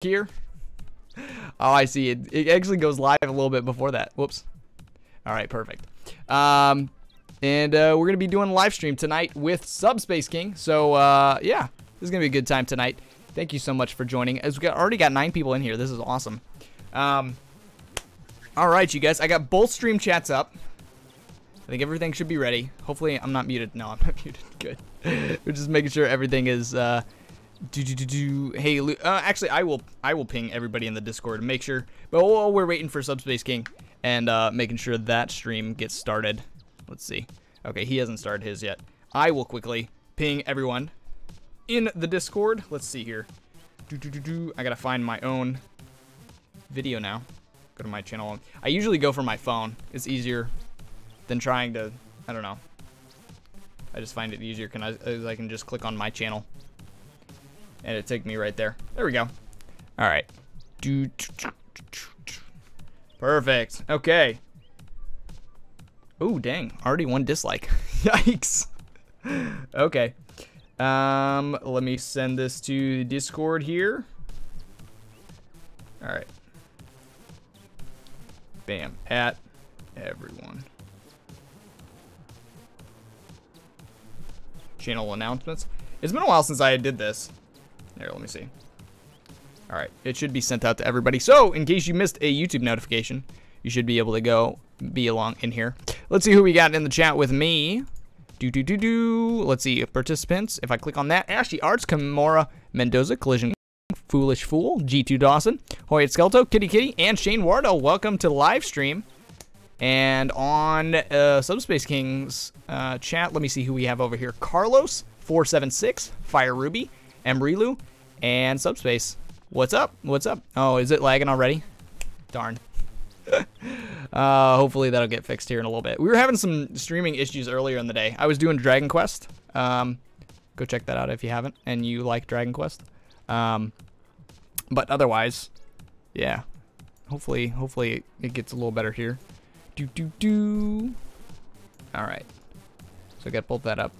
here. Oh, I see. It, it actually goes live a little bit before that. Whoops. All right, perfect. Um, and uh, we're going to be doing a live stream tonight with Subspace King. So, uh, yeah, this is going to be a good time tonight. Thank you so much for joining. As we got, already got nine people in here. This is awesome. Um, all right, you guys. I got both stream chats up. I think everything should be ready. Hopefully, I'm not muted. No, I'm not muted. Good. We're just making sure everything is. Uh, do do do do. Hey, uh, actually, I will. I will ping everybody in the Discord and make sure. But while we're waiting for Subspace King and uh, making sure that stream gets started, let's see. Okay, he hasn't started his yet. I will quickly ping everyone in the Discord. Let's see here. Do do do do. I gotta find my own video now. Go to my channel. I usually go for my phone. It's easier than trying to, I don't know. I just find it easier because I, I can just click on my channel. And it take me right there. There we go. All right. Perfect. Okay. Oh, dang. Already one dislike. Yikes. okay. Um, let me send this to Discord here. All right. Bam. At everyone. channel announcements. It's been a while since I did this. There, let me see. All right, it should be sent out to everybody. So, in case you missed a YouTube notification, you should be able to go be along in here. Let's see who we got in the chat with me. Do do do do. Let's see participants. If I click on that, Ashley Arts, Kimura Mendoza, Collision, Foolish Fool, G2 Dawson, Hoyt Skelto, Kitty Kitty, and Shane Wardell. Welcome to live stream. And on uh, Subspace Kings uh, chat, let me see who we have over here. Carlos, 476, Fire Ruby, Emrilu, and Subspace. What's up? What's up? Oh, is it lagging already? Darn. uh, hopefully that'll get fixed here in a little bit. We were having some streaming issues earlier in the day. I was doing Dragon Quest. Um, go check that out if you haven't and you like Dragon Quest. Um, but otherwise, yeah. Hopefully, hopefully it gets a little better here. Do, do, do. All right. So I got pull that up.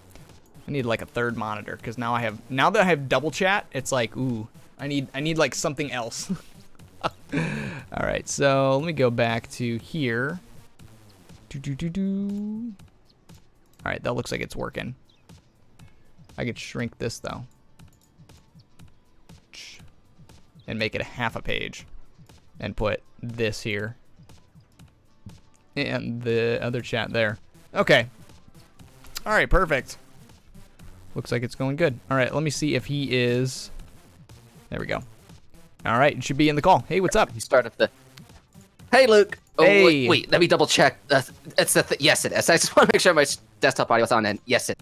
I need like a third monitor because now I have, now that I have double chat, it's like, ooh, I need, I need like something else. All right. So let me go back to here. Do, do, do, do. All right. That looks like it's working. I could shrink this though. And make it a half a page. And put this here and the other chat there. Okay. All right, perfect. Looks like it's going good. All right, let me see if he is. There we go. All right, it should be in the call. Hey, what's up? He started the. Hey, Luke. Oh, hey. Wait, wait, let me double check. Uh, it's the th yes, it is. I just want to make sure my desktop audio is on. And yes, it.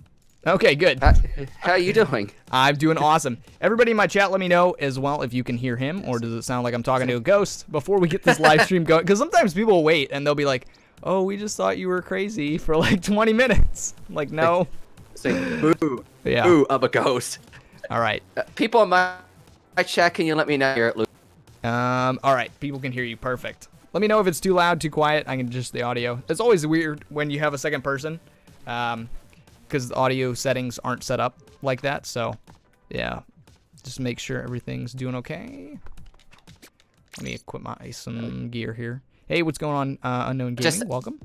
Okay, good. How are you doing? I'm doing awesome. Everybody in my chat, let me know as well if you can hear him or does it sound like I'm talking to a ghost before we get this live stream going. Because sometimes people wait and they'll be like, oh, we just thought you were crazy for like 20 minutes. like, no. Say, boo. Yeah. Boo, I'm a ghost. All right. Uh, people in my, my chat, can you let me know you're at Luke? Um, all right. People can hear you. Perfect. Let me know if it's too loud, too quiet. I can adjust the audio. It's always weird when you have a second person. Um, because the audio settings aren't set up like that. So, yeah. Just make sure everything's doing okay. Let me equip my some gear here. Hey, what's going on, uh, Unknown Gaming? Just, Welcome.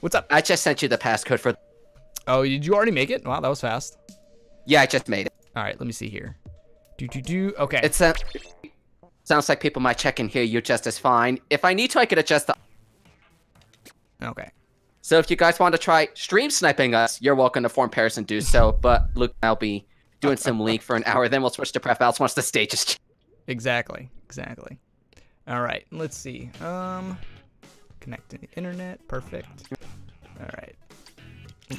What's up? I just sent you the passcode for. Oh, did you already make it? Wow, that was fast. Yeah, I just made it. All right, let me see here. Do do do. Okay. It's a. Sounds like people might check in here. You're just as fine. If I need to, I could adjust the. Okay. So if you guys want to try stream sniping us, you're welcome to form pairs and do so. But Luke, I'll be doing some league for an hour. Then we'll switch to prep outs once the stage is. Exactly. Exactly. All right, let's see. Um, connect to the internet. Perfect. All right.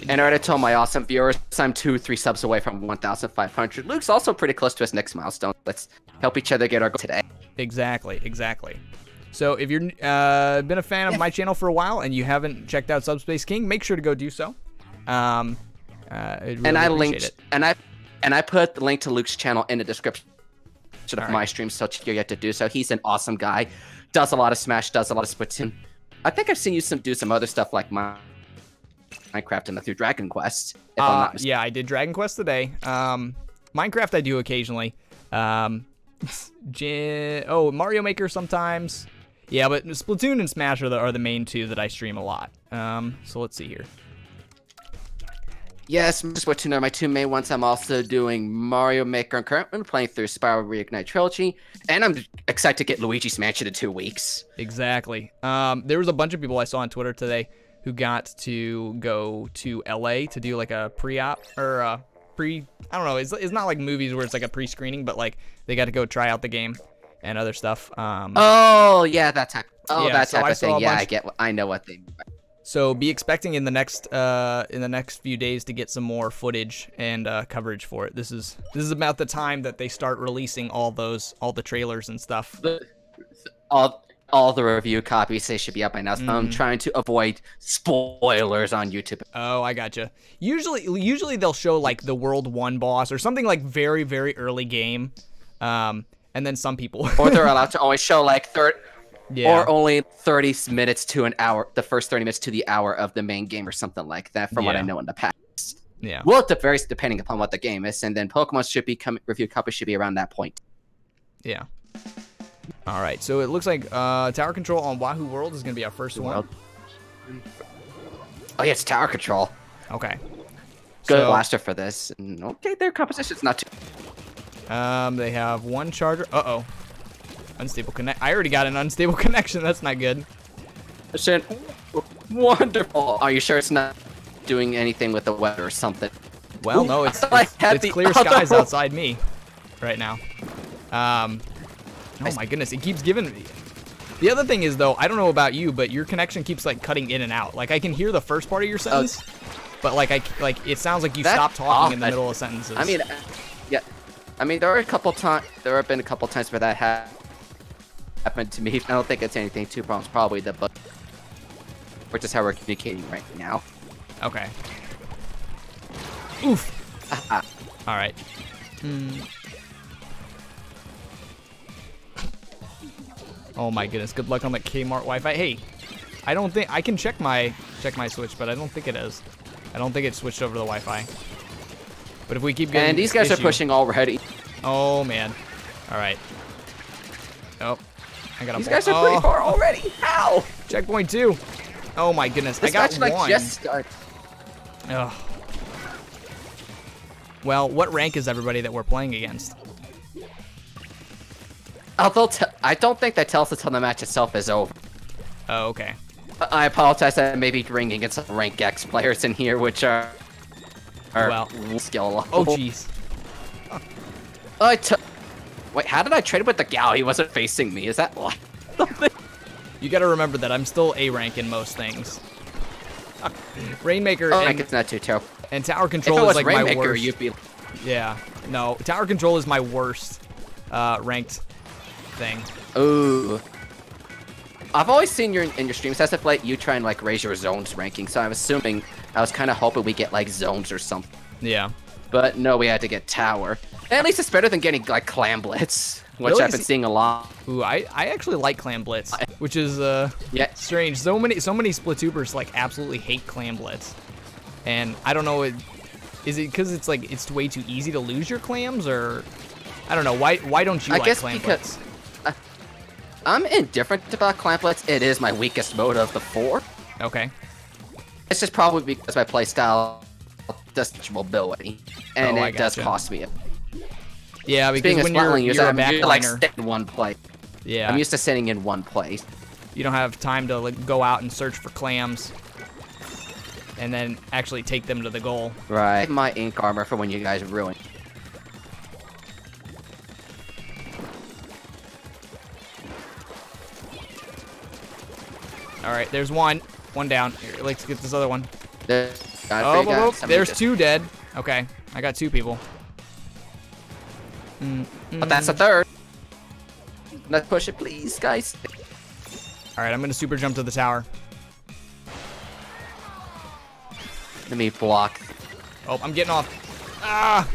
And I already told my awesome viewers I'm two, three subs away from 1,500. Luke's also pretty close to his next milestone. Let's help each other get our goal today. Exactly, exactly. So if you've uh, been a fan of my channel for a while and you haven't checked out Subspace King, make sure to go do so. Um, uh, really and I linked it. and I and I put the link to Luke's channel in the description of right. my stream, so you're yet to do so. He's an awesome guy, does a lot of Smash, does a lot of Splatoon. I think I've seen you some do some other stuff like my Minecraft and through Dragon Quest. Uh, yeah, I did Dragon Quest today. Um, Minecraft I do occasionally. Um, oh, Mario Maker sometimes. Yeah, but Splatoon and Smash are the, are the main two that I stream a lot. Um, so let's see here. Yes, Splatoon are my two main ones. I'm also doing Mario Maker. I'm currently playing through Spyro Reignite Trilogy, and I'm excited to get Luigi's Mansion in two weeks. Exactly. Um, there was a bunch of people I saw on Twitter today who got to go to LA to do like a pre-op or uh, pre. I don't know. It's, it's not like movies where it's like a pre-screening, but like they got to go try out the game and other stuff. Um, Oh yeah, that type. Oh, Yeah, that type I of thing. a Yeah, I get. I know what they. mean. So be expecting in the next uh, in the next few days to get some more footage and uh, coverage for it. This is this is about the time that they start releasing all those all the trailers and stuff. The- all all the review copies they should be up by now. So I'm Mhm. trying to avoid spoilers on YouTube. Oh, I gotcha. Usually usually they'll show like the World One boss or something like very very early game, um, and then some people. Or they're allowed to only show like third. yeah. Or only 30 minutes to an hour, the first 30 minutes to the hour of the main game or something like that, from what I know in the past. yeah. Well, it varies depending upon what the game is, and then Pokemon should be coming, review copies should be around that point. Yeah. All right. So it looks like uh, tower control on Wahoo World is gonna be our first one. Oh yeah, it's Tower Control. Okay. Good So- blaster for this. And okay, their composition's not too. Um, they have one charger. Uh oh. Unstable connect. I already got an unstable connection. That's not good. Shit. Wonderful. Are you sure it's not doing anything with the weather or something? Well, no, it's it's, it's clear skies outside me right now. Um, oh my goodness, it keeps giving me. The other thing is though, I don't know about you, but your connection keeps like cutting in and out. Like I can hear the first part of your sentence, but like I like it sounds like you That's stop talking in the odd. middle of sentences. I mean, uh, yeah. I mean, there are a couple times. There have been a couple times where that ha- happened to me. I don't think it's anything too problems. Probably the but, which is how we're communicating right now. okay. Oof. All right. Hmm. Oh my goodness! Good luck on that Kmart Wi-Fi. Hey, I don't think I can check my check my switch, but I don't think it is. I don't think it switched over to the Wi-Fi. But if we keep getting And these guys issue- are pushing already. Oh man. All right. Oh, I got a These guys are pretty oh, far already. How? Checkpoint two. Oh my goodness! This I got match like one. just started. Ugh. Well, what rank is everybody that we're playing against? Although t- I don't think that tells us how the match itself is over. Oh, okay. I apologize. I may be bringing in some rank X players in here, which are are Well. skill level. Oh, jeez. I took. Wait, how did I trade with the gal? He wasn't facing me. Is that why? You got to remember that I'm still A rank in most things. Rainmaker Oh, and, rank is not too terrible. and tower control is like my Rainmaker, worst. you'd be. Yeah. No, tower control is my worst uh, ranked thing. Ooh. I've always seen your in your streams as of late you try and like raise your zones ranking, so I'm assuming I was kind of hoping we get like zones or something. Yeah. But no, we had to get tower. At least it's better than getting like clam blitz, which Really? I've been seeing a lot. Ooh, I, I actually like Clam Blitz, which is uh Yeah, strange. So many so many Splatoobers like absolutely hate Clam Blitz, and I don't know. It, is it because it's like it's way too easy to lose your clams, or I don't know. Why why don't you I like guess Clam because- Blitz? I'm indifferent about clam blitz. It is my weakest mode of the four. Okay. It's just probably because my playstyle does mobility, and Oh, it does cost me. Yeah, because Being a when you're, you're a to, like backliner, staying in one place. yeah, I'm used to sitting in one place. you don't have time to like, go out and search for clams, and then actually take them to the goal. Right. My ink armor for when you guys ruin. All right, there's one, one down. Here, let's get this other one. Oh, you whoa, whoa, guys, I'm there's two dead. Okay, I got two people. Mm, But that's a mm. third. Let's push it, please, guys. All right, I'm gonna super jump to the tower. Let me block. Oh, I'm getting off. Ah!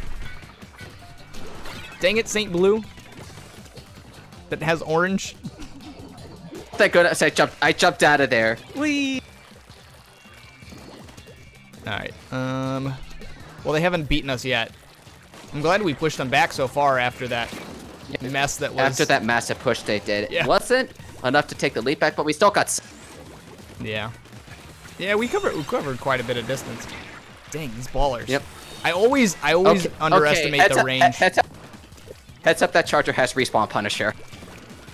Dang it, Saint Blue. That has orange. Thank goodness I jumped. I jumped out of there. Whee! All right. Um. Well, they haven't beaten us yet. I'm glad we pushed them back so far after that mess that was. After that massive push they did, Yeah. it wasn't enough to take the lead back, but we still got. Yeah. Yeah, we covered we covered quite a bit of distance. Dang, these ballers. Yep. I always I always Okay, underestimate heads the up- range. Heads up, heads up, that Charger has respawn Punisher.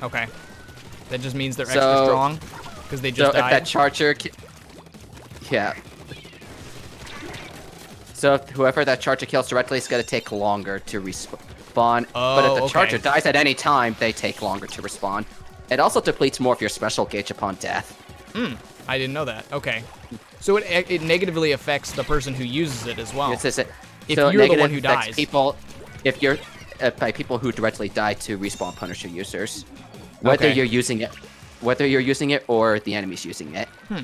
Okay. That just means they're So- extra strong because they just So just if that Charger, yeah. So if whoever that Charger kills directly is gonna take longer to respawn. Oh, but Oh, if the okay. Charger dies at any time, they take longer to respawn. It also depletes more of your special gauge upon death. Hmm. I didn't know that. Okay. So it it negatively affects the person who uses it as well. It's just, it- If so you're the one who dies. people, if you're uh, by people who directly die to respawn Punisher users, whether Okay. you're using it, whether you're using it or the enemy's using it. Hmm.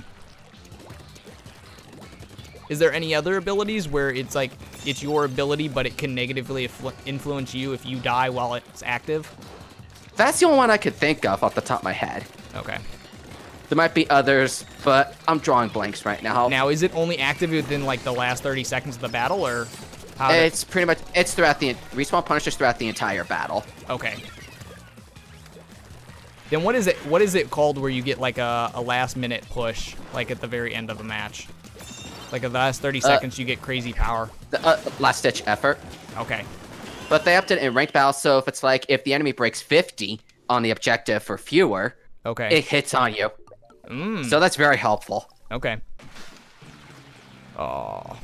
Is there any other abilities where it's like it's your ability, but it can negatively influence you if you die while it's active? That's the only one I could think of off the top of my head. Okay. There might be others, but I'm drawing blanks right now. Now, is it only active within like the last 30 seconds of the battle, or how? it's pretty much it's throughout the respawn Punishers throughout the entire battle. okay. Then what is it? What is it called where you get like a, a last minute push, like at the very end of a match? Like at the last 30 seconds, you get crazy power. The uh, last ditch effort. Okay. But they upped it in ranked battle, so if it's like if the enemy breaks 50 on the objective for fewer, Okay. it hits on you. Mm, So that's very helpful. okay. Oh.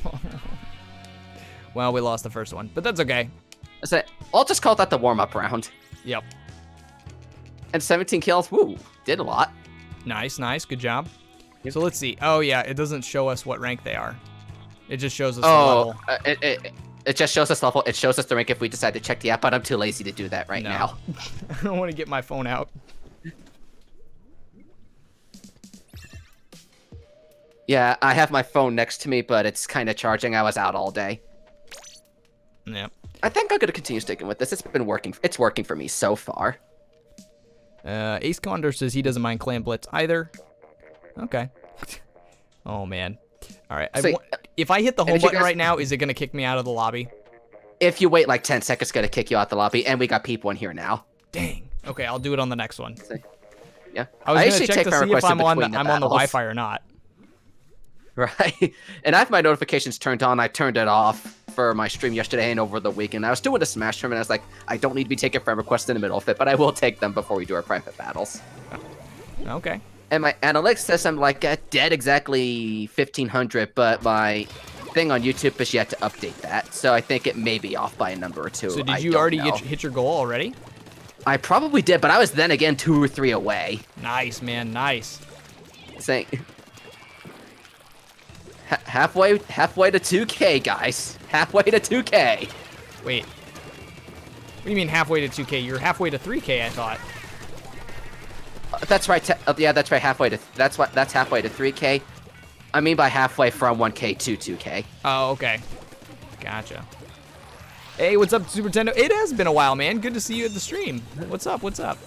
well, we lost the first one, but that's okay. So I'll just call that the warm up round. Yep. And 17 kills, woo, did a lot. Nice, nice. Good job. So let's see. Oh, yeah, it doesn't show us what rank they are. It just shows us the Oh, level. uh, it, it, it just shows us level. It shows us the rank if we decide to check the app, but I'm too lazy to do that right No. now. I don't want to get my phone out. Yeah, I have my phone next to me, but it's kind of charging. I was out all day. Yep. I think I'm gonna continue sticking with this. It's been working. It's working for me so far. Uh, Ace Condor says he doesn't mind Clam Blitz either. Okay. oh, man. All right. So, wa- if I hit the home button right now, is it going to kick me out of the lobby? If you wait like 10 seconds, it's gonna kick you out of the lobby, and we got people in here now. Dang. Okay, I'll do it on the next one. Yeah, I was going to check to see if I'm on the, the I'm on the. Wi-Fi or not. Right. And I have my notifications turned on. I turned it off for my stream yesterday and over the weekend. I was doing a Smash tournament. I was like, I don't need to be taking friend requests in the middle of it, but I will take them before we do our private battles. Okay. And my analytics says I'm like uh, dead exactly 1500, but my thing on YouTube is yet to update that. So I think it may be off by a number or two. So did I you already get, hit your goal already? I probably did, but I was then again two or three away. Nice, man. Nice. Saying halfway, halfway to 2K, guys. Halfway to 2K. Wait. What do you mean halfway to 2K? You're halfway to 3K, I thought. Uh, That's right. Uh, yeah, that's right. Halfway to that's what that's halfway to 3K. I mean by halfway from 1K to 2K. Oh, okay. Gotcha. Hey, what's up, Super Nintendo? It has been a while, man. Good to see you at the stream. What's up? What's up?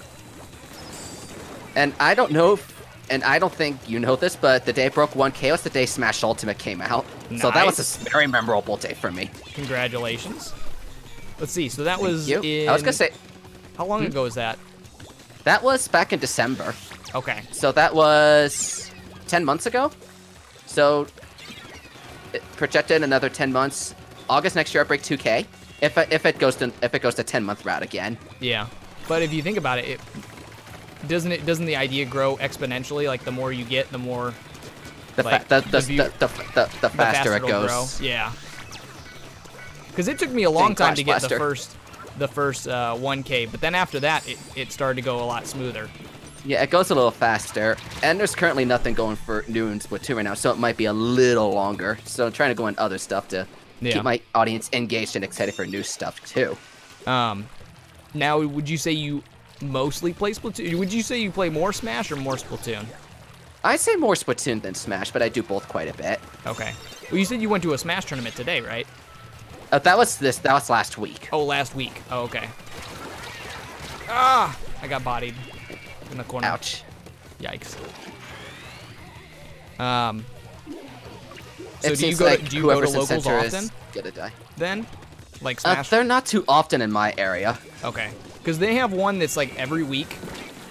And I don't know, if, and I don't think you know this, but the day broke 1K was the day Smash Ultimate came out. So that was a very memorable day for me. Congratulations. Let's see. So that was you. in. I was gonna say How long hmm? ago was that? that was back in December. Okay. So that was 10 months ago. So it projected another 10 months. August next year I break 2K. If if it goes to if it goes to 10 month route again. Yeah. But if you think about it, it doesn't it doesn't the idea grow exponentially? Like the more you get, the more The Like, the, the the, the, faster it goes. grow. Yeah. Because it took me a long time to get the first the first uh, 1K, but then after that, it, it started to go a lot smoother. Yeah, it goes a little faster. And there's currently nothing going for new in Splatoon right now, so it might be a little longer. So I'm trying to go on other stuff to Yeah. keep my audience engaged and excited for new stuff too. Um, now, would you say you mostly play Splatoon? Would you say you play more Smash or more Splatoon? I say more Splatoon than Smash, but I do both quite a bit. Okay. Well, you said you went to a Smash tournament today, right? Uh, that was this. That was last week. Oh, last week. Oh, okay. Ah! I got bodied in the corner. Ouch. Yikes. Um. So do you go like to, do you go to locals often is gonna die. then? Like Uh, Smash? they're not too often in my area. okay. Because they have one that's like every week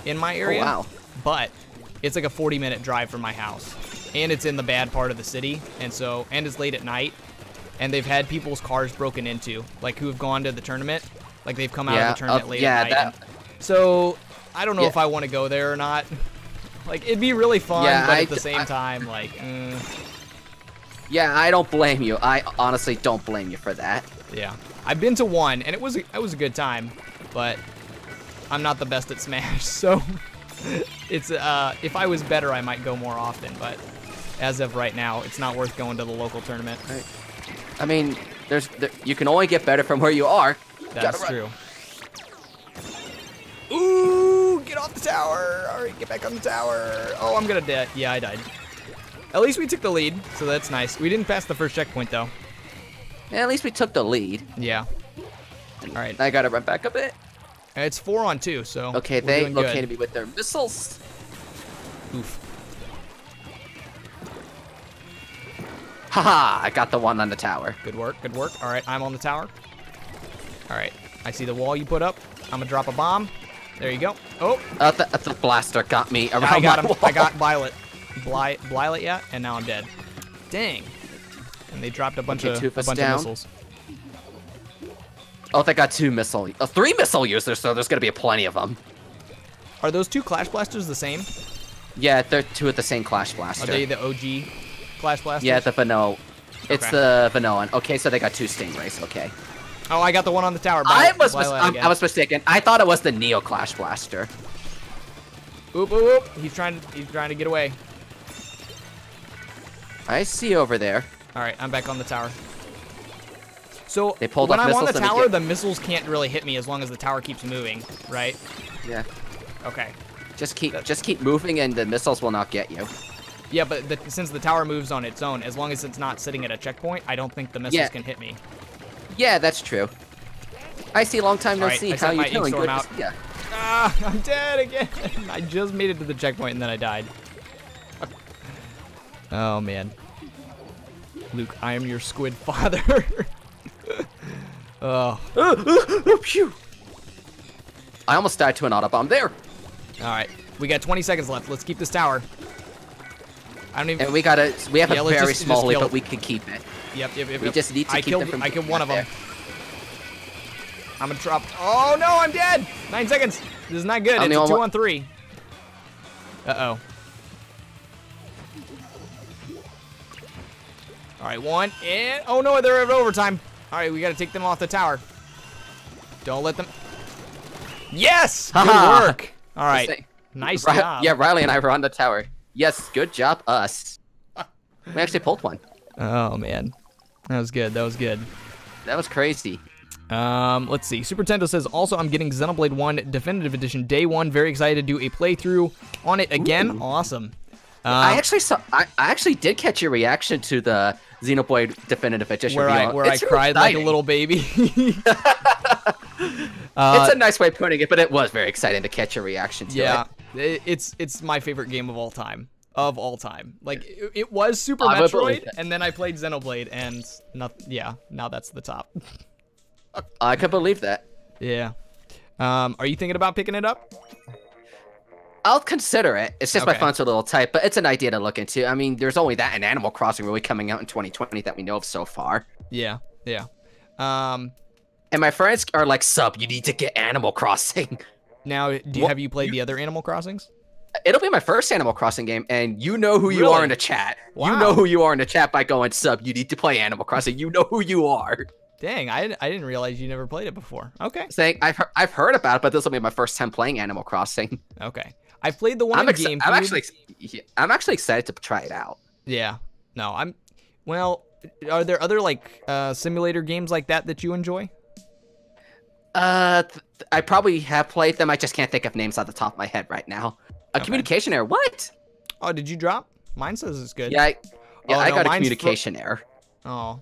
in my area. Oh, wow. But it's like a 40 minute drive from my house, and it's in the bad part of the city, and so and it's late at night, and they've had people's cars broken into, like who have gone to the tournament, like they've come out Yeah, of the tournament uh, late yeah, at night. that- so I don't know Yeah. if I want to go there or not. Like it'd be really fun, Yeah, but I at the same I- time, like, mm, Yeah, I don't blame you. I honestly don't blame you for that. yeah. I've been to one, and it was a, it was a good time, but I'm not the best at Smash, so it's uh if I was better, I might go more often, but as of right now, it's not worth going to the local tournament. I mean, there's there, you can only get better from where you are. That's true. Ooh, get off the tower. All right, get back on the tower. Oh, I'm gonna die. Yeah, I died. At least we took the lead, so that's nice. We didn't pass the first checkpoint though. Yeah, at least we took the lead. Yeah. All right. I gotta run back a bit. It's four on two, so Okay, they doing good. located me with their missiles. Oof. Haha, I got the one on the tower. Good work. Good work. All right, I'm on the tower. All right, I see the wall you put up. I'm gonna drop a bomb. There you go. Oh, Uh, the, the blaster got me around I got him. wall. I got Violet. Bly, Blylet yet, and now I'm dead. Dang. And they dropped a bunch Okay, of a bunch down. of missiles. Oh, they got two missile, uh, three missile users, so there's gonna be plenty of them. Are those two Clash Blasters the same? Yeah, they're two of the same Clash Blaster. Are they the OG Clash Blasters? yeah, the vanilla. It's Okay. the vanilla. one. Okay, so they got two Stingrays. Okay. Oh, I got the one on the tower. I was mis- Blylet I'm- I was mistaken. I thought it was the Neo Clash Blaster. Oop, oop, oop. He's trying to he's trying to get away. I see over there. All right, I'm back on the tower. So They pulled when I'm on the missiles, let me tower, get- the missiles can't really hit me as long as the tower keeps moving, right? Yeah. Okay. Just keep just keep moving, and the missiles will not get you. Yeah, but the, since the tower moves on its own, as long as it's not sitting at a checkpoint, I don't think the missiles Yeah. can hit me. Yeah, that's true. I see. Long time no Alright, see. I How you doing? Good out. ya. Ah, I'm dead again. I just made it to the checkpoint and then I died. Oh man. Luke, I am your squid father. Oh. Oh, phew. I almost died to an autobomb there, All right. We got 20 seconds left. Let's keep this tower. I don't even. and we got a we have Yeah, a very just- small lead, but we can keep it. Yep, yep, yep. we yep. just need to I keep killed, them from I killed one of them. there. I'm gonna drop. Oh no, I'm dead. Nine seconds. This is not good. I'm it's a two on three. Uh oh. All right, one and oh no, they're at overtime. All right, we got to take them off the tower. Don't let them. Yes, good work. All right, nice job. Yeah, Riley and I were on the tower. Yes, good job, us. We actually pulled one. Oh man, that was good. That was good. That was crazy. Um, let's see. Super Tendo says also I'm getting Xenoblade 1 Definitive Edition day one. Very excited to do a playthrough on it again. Awesome. Uh, I actually saw. I, I actually did catch your reaction to the Xenoblade Definitive Edition. where I where I cried like a little baby. Uh, it's a nice way of putting it, but it was very exciting to catch your reaction to yeah, it. it- it's it's my favorite game of all time. Of all time, like it, it was Super I Metroid, and then I played Xenoblade, and not yeah, now that's the top. I could believe that. yeah. Um, are you thinking about picking it up? I'll consider it. It's just my Okay. phone's a little tight, but it's an idea to look into. I mean, there's only that and Animal Crossing really coming out in 2020 that we know of so far. Yeah, yeah. Um, And my friends are like, "Sub, you need to get Animal Crossing." now do you, What- have you played the other Animal Crossings? It'll be my first Animal Crossing game, and you know who you Really? are in the chat. You know who you are in the chat by going sub. You need to play Animal Crossing. You know who you are. Dang, I, I didn't realize you never played it before. Okay, Saying I've I've heard about it, but this will be my first time playing Animal Crossing. okay. I played the one I'm, in exci- GameCube. I'm actually I'm actually excited to try it out. Yeah. No, I'm. Well, are there other like uh, simulator games like that that you enjoy? Uh, I probably have played them. I just can't think of names off the top of my head right now. A Okay. communication error. What? Oh, did you drop? Mine says it's good. Yeah, I, yeah, Oh, I no, got a communication error. Oh.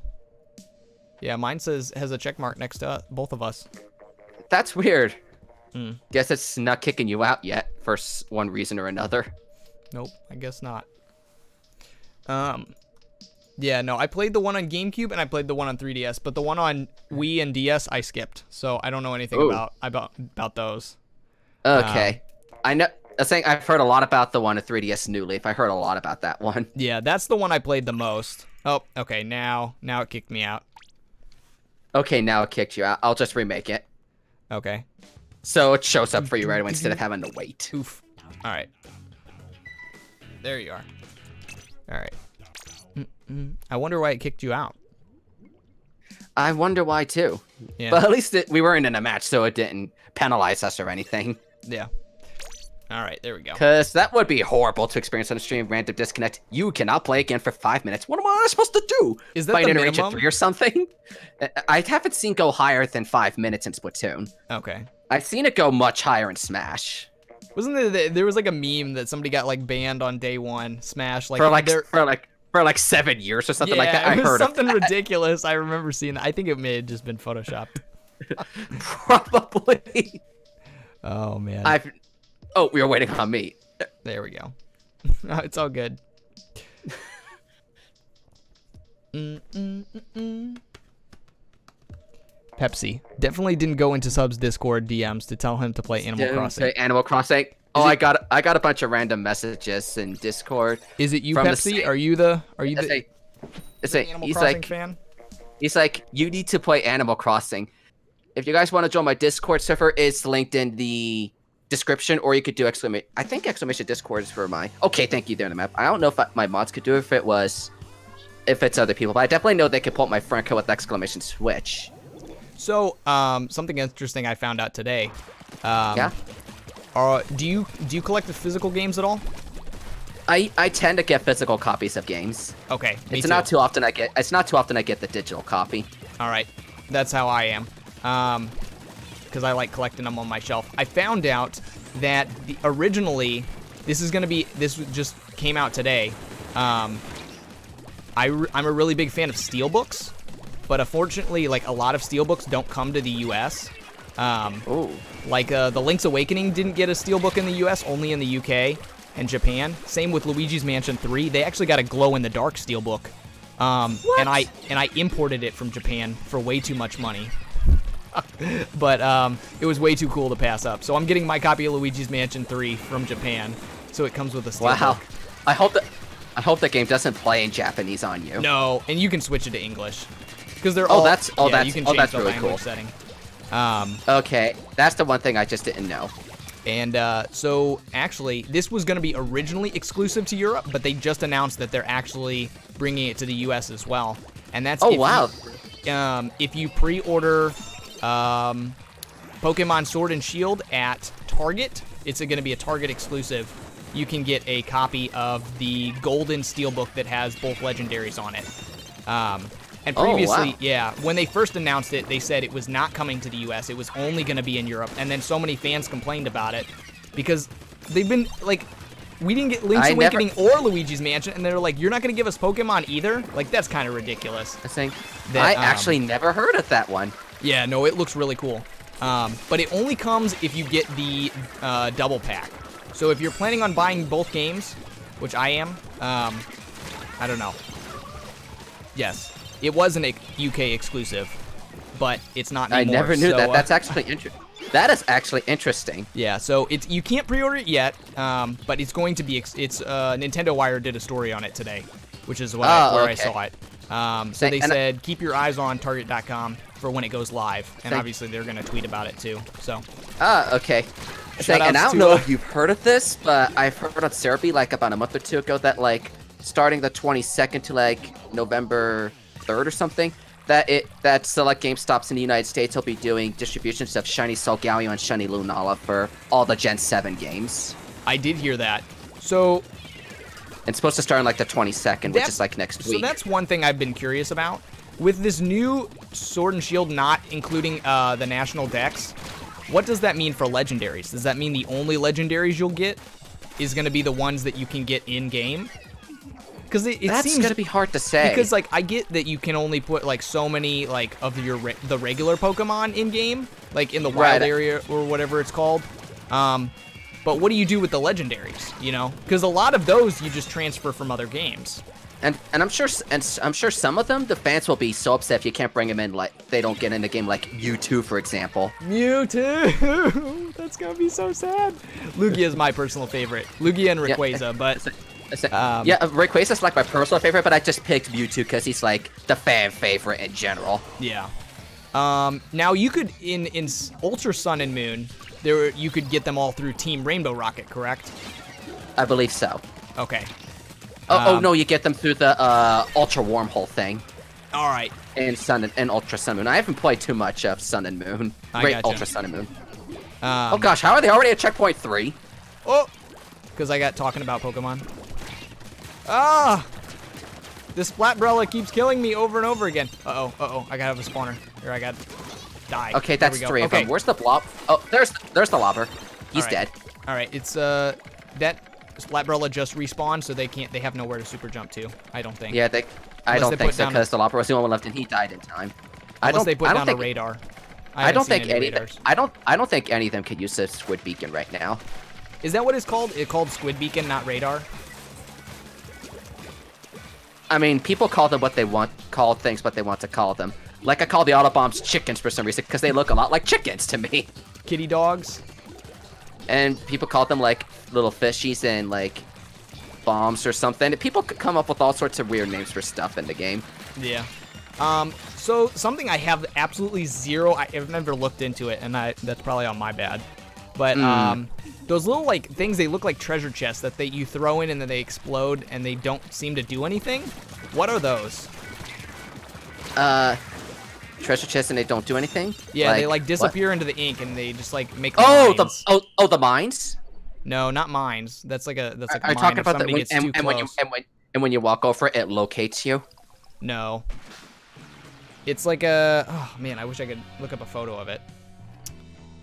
Yeah, mine says has a check mark next to uh, both of us. That's weird. Hmm. Guess it's not kicking you out yet for one reason or another. Nope, I guess not. Um. Yeah, no, I played the one on GameCube and I played the one on 3DS, but the one on Wii and DS I skipped, so I don't know anything Ooh. about about about those. Okay. I know. I was saying I've heard a lot about the one at 3DS New Leaf. I heard a lot about that one. Yeah, that's the one I played the most. Oh, okay, now now it kicked me out. Okay, now it kicked you out. I'll just remake it. Okay. So it shows up for you right away instead of having to wait. Oof. All right. There you are. All right. I wonder why it kicked you out. I wonder why too. Yeah. But at least it, we weren't in a match, so it didn't penalize us or anything. yeah. All right, there we go. Because that would be horrible to experience on a stream. Random disconnect. You cannot play again for five minutes. What am I supposed to do? Is that Fight the in a range of three or something? I- I haven't seen go higher than five minutes in Splatoon. Okay. I've seen it go much higher in Smash. Wasn't there there was like a meme that somebody got like banned on day one Smash like for like for like for like seven years or something yeah, like that. I it was heard something ridiculous. I remember seeing that. I think it may have just been photoshopped. Probably. Oh man. I've. Oh, we were waiting on me. There we go. It's all good. Mm, mm, mm, mm. Pepsi definitely didn't go into Sub's Discord DMs to tell him to play Animal Didn't Crossing. say Animal Crossing. Oh, I got I got a bunch of random messages in Discord. Is it you, from the Pepsi? same- Are you the? Are you It's the, a, it's a, Animal he's Crossing like fan? he's like you need to play Animal Crossing. If you guys want to join my Discord server, it's linked in the description, or you could do exclamation. I think exclamation Discord is for my. Okay, thank you there in the map. I don't know if I, my mods could do it if it was, if it's other people, but I definitely know they could pull up my friend code with exclamation switch. So, um, something interesting I found out today. Um, Yeah. Are, do you do you collect the physical games at all? I, I tend to get physical copies of games. Okay, it's too. not too often I get. It's not too often I get the digital copy. All right, that's how I am. Um, because I like collecting them on my shelf. I found out that the, originally, this is gonna be this just came out today. Um, I I'm a really big fan of steelbooks, but unfortunately, like a lot of steelbooks don't come to the U.S. Um, Ooh. like uh, the Link's Awakening didn't get a steelbook in the U.S. Only in the UK and Japan. Same with Luigi's Mansion 3. They actually got a glow in the dark steelbook, um, and I and I imported it from Japan for way too much money. but um, it was way too cool to pass up. So I'm getting my copy of Luigi's Mansion 3 from Japan. So it comes with a steelbook. Wow. I hope that I hope the game doesn't play in Japanese on you. No, and you can switch it to English because they're Oh, all. that's- oh, yeah, that's- you can oh, that's the really cool. setting. Um, Okay, that's the one thing I just didn't know. And uh, so, actually, this was going to be originally exclusive to Europe, but they just announced that they're actually bringing it to the U.S. as well. And that's Oh, if wow. You, um, if you pre-order um, Pokemon Sword and Shield at Target, it's going to be a Target exclusive. You can get a copy of the Golden Steelbook that has both legendaries on it. Um, and Oh, wow. previously, yeah, when they first announced it, they said it was not coming to the US. It was only going to be in Europe. And then so many fans complained about it because they've been like, we didn't get Link's I never- Awakening or Luigi's Mansion, and they're like, you're not going to give us Pokemon either? Like, that's kind of ridiculous. I think That, I um, actually never heard of that one. Yeah, no, it looks really cool. Um, but it only comes if you get the uh, double pack. So if you're planning on buying both games, which I am, um, I don't know. Yes, it was an UK exclusive, but it's not anymore. I never knew so, that. uh, That's actually interesting. That is actually interesting. yeah, so it's you can't pre-order it yet, um, but it's going to be. Ex- it's uh, Nintendo Wire did a story on it today, which is what I, Oh, where I saw it. Um, so they and I- said keep your eyes on Target.com for when it goes live, and obviously they're going to tweet about it too. So Ah, okay. Saying- and I don't know uh, if you've heard of this, but I've heard on Serebii like about a month or two ago that like starting the 22nd to like November 3rd or something, that it that select game stops in the United States will be doing distributions of Shiny Solgaleo and Shiny Lunala for all the Gen 7 games. I did hear that. So It's supposed to start on like the 22nd, which is like next week. So that's one thing I've been curious about. With this new Sword and Shield not including uh, the national Dex, what does that mean for legendaries? Does that mean the only legendaries you'll get is going to be the ones that you can get in game? Because it, it That's seems gonna be hard to say. because like I get that you can only put like so many like of your re- the regular Pokemon in game, like in the wild Right. area or whatever it's called. Um, but what do you do with the legendaries? You know, because a lot of those you just transfer from other games. And and I'm sure and I'm sure some of them the fans will be so upset if you can't bring them in like they don't get in the game like Mewtwo for example. Mewtwo! That's gonna be so sad. Lugia is my personal favorite. Lugia and Yeah. Rayquaza, but I said- Um, yeah, uh, is like my personal favorite, but I just picked Mewtwo because he's like the fan favorite in general. yeah. Um, now you could in in Ultra Sun and Moon, there were, you could get them all through Team Rainbow Rocket, correct? I believe so. Okay. Oh, oh Um, no, you get them through the uh, Ultra Wormhole thing All right. in Sun and, and Ultra Sun and Moon. I haven't played too much of Sun and Moon. I Great gotcha. Ultra Sun and Moon. Um, oh gosh, how are they already at checkpoint three? Oh, because I got talking about Pokemon. Ah! This Splatbrella keeps killing me over and over again. Uh-oh, uh-oh, I gotta have a spawner. Here, I got die. Okay, that's three of okay. them. Where's the blob? Oh, there's there's the lobber. He's All right. dead. All right, it's, uh, that Splatbrella just respawned, so they can't, they have nowhere to super jump to, I don't think. Yeah, they. I Unless don't they think so because the lobber was the only one left and he died in time. I Unless don't. they put I don't down think, a radar. I, haven't don't think any. radars. I don't. I don't think any of them could use the squid beacon right now. Is that what it's called? It's called Squid Beacon, not radar? I mean, people call them what they want, call things what they want to call them. Like I call the Autobombs chickens for some reason because they look a lot like chickens to me. Kitty dogs? And people call them like little fishies and like bombs or something. People come up with all sorts of weird names for stuff in the game. Yeah. Um, so something I have absolutely zero, I- I've never looked into it, and I, that's probably on my bad. But Hmm. um, those little like things, they look like treasure chests that they you throw in and then they explode and they don't seem to do anything. What are those? Uh, treasure chests and they don't do anything. Yeah, they like what? disappear into the ink and they just like make. Oh, the oh oh the mines. no, not mines. That's like a that's like Are talking about that? When, and, and when you and when and when you walk over it, it locates you. No. It's like a. Oh man, I wish I could look up a photo of it.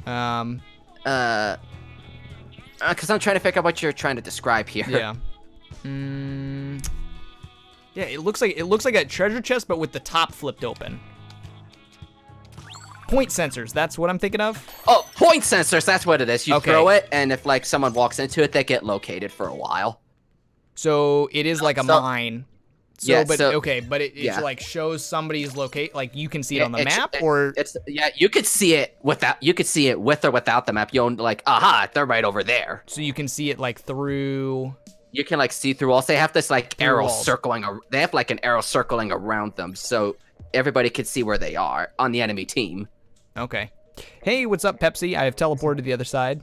Um. Uh, because I'm trying to figure out what you're trying to describe here. Yeah. Mm, yeah, it looks like it looks like a treasure chest, but with the top flipped open. Point sensors. That's what I'm thinking of. Oh, point sensors. That's what it is. You Okay. throw it, and if like someone walks into it, they get located for a while. So it is like a So- mine. So, Yeah, but so- okay, but it, it yeah. like shows somebody's locate. Like you can see it Yeah, on the map, it- or It's yeah, you could see it without. You could see it with or without the map. You'll like, aha, they're right over there. so you can see it like through. You can like see through walls. They have this like Through arrow walls. circling. ar- They have like an arrow circling around them, so everybody can see where they are on the enemy team. Okay. Hey, what's up, Pepsi? I have teleported to the other side.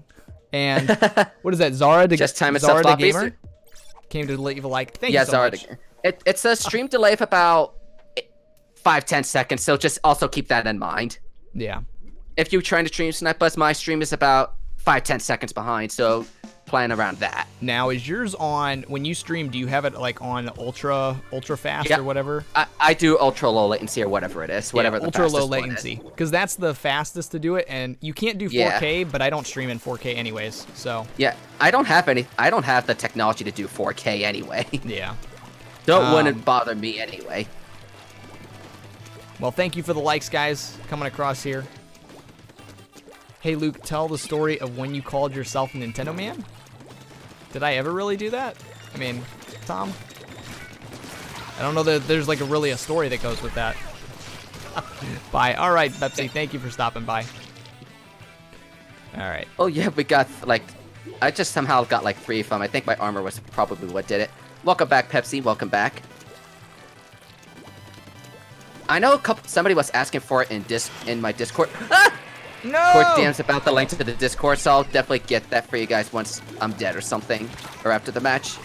And what is that? Zara? De, Just time it Zara the gamer came to leave a like. Thank yeah, you so Zara. much. It, it's a stream delay of about five ten seconds. So just also keep that in mind. Yeah. if you're trying to stream Snipe Buzz, my stream is about five, ten seconds behind, so plan around that. Now, is yours on when you stream? Do you have it like on ultra ultra fast Yeah. or whatever? I, I do ultra low latency or whatever it is, whatever yeah, the ultra low fastest one is. latency because that's the fastest to do it, and you can't do 4K. But I don't stream in 4K anyways, so Yeah, I don't have any. I don't have the technology to do 4K anyway. yeah. Don't Um, wouldn't bother me anyway. Well, thank you for the likes, guys, coming across here. Hey, Luke, tell the story of when you called yourself a Nintendo man. Did I ever really do that? I mean, Tom. I don't know that there's like a really a story that goes with that. Bye. All right, Pepsi. Thank you for stopping by. All right. Oh yeah, we got like, I just somehow got like three of them. I think my armor was probably what did it. Welcome back, Pepsi. Welcome back. I know a couple. Somebody was asking for it in dis in my Discord. Ah! No. Court DMs about the link to the Discord, so I'll definitely get that for you guys once I'm dead or something, or after the match.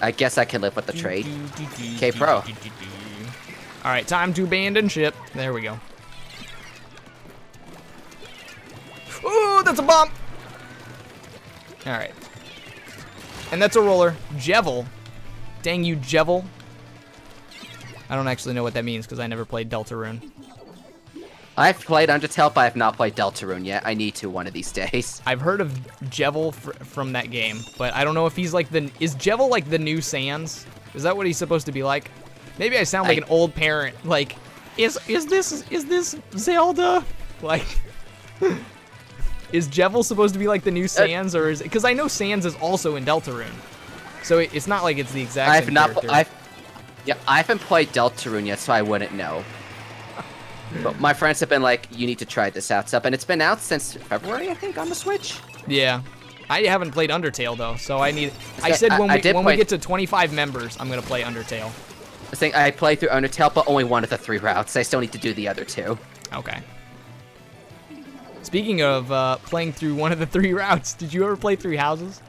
I guess I can live with the trade. K-Pro. All right, time to abandon ship. There we go. Ooh, that's a bump. All right. And that's a roller. Jevil. Dang you, Jevil. I don't actually know what that means because I never played Deltarune. I've played Undertale, but I have not played Deltarune yet. I need to one of these days. I've heard of Jevil fr from that game, but I don't know if he's like the. Is Jevil like the new Sans? Is that what he's supposed to be like? Maybe I sound like I- an old parent. Like, is is this is this Zelda? Like, is Jevil supposed to be like the new uh, Sans, or is because I know Sans is also in Deltarune, so it, it's not like it's the exact I've not. character. I've Yeah, I haven't played Deltarune yet, so I wouldn't know. But my friends have been like, you need to try this out stuff, and it's been out since February, I think, on the Switch. Yeah. I haven't played Undertale though, so I need. I I- said when I we when we get to 25 members, I'm gonna play Undertale. I think I played through Undertale, but only one of the three routes. I still need to do the other two. Okay. Speaking of uh, playing through one of the three routes, did you ever play Three Houses?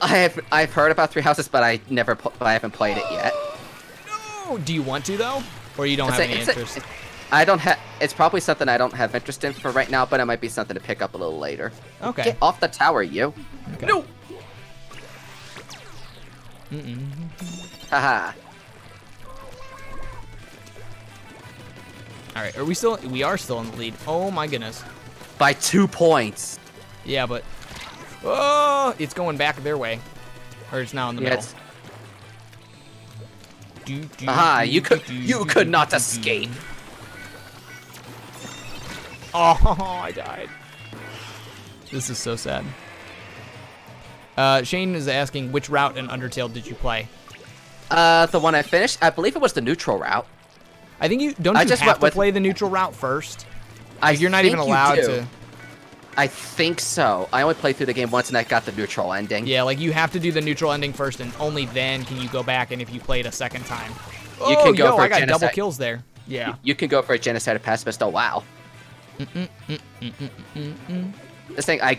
I have I've heard about Three Houses, but I never I haven't played it yet. No. Do you want to though, or you don't It's have a- any a- interest? I don't have. It's probably something I don't have interest in for right now, but it might be something to pick up a little later. okay. Get off the tower, you. okay. No. Mm-mm. Haha. All right. Are we still? We are still in the lead. Oh my goodness. By two points. Yeah, but oh, it's going back their way, or it's now in the Yeah, middle. Do, do, Aha, do, you could- you could not escape. Oh, I died. This is so sad. Uh, Shane is asking which route in Undertale did you play? uh, the one I finished, I believe it was the neutral route. I think you don't I you just have to play the neutral route first. I You're not even allowed to. I think so. I only played through the game once and I got the neutral ending. Yeah, like you have to do the neutral ending first, and only then can you go back and if you play it a second time. You oh, can go yo, for I got double kills there. Yeah. You can go for a genocide of pacifist. Oh wow. This thing, I,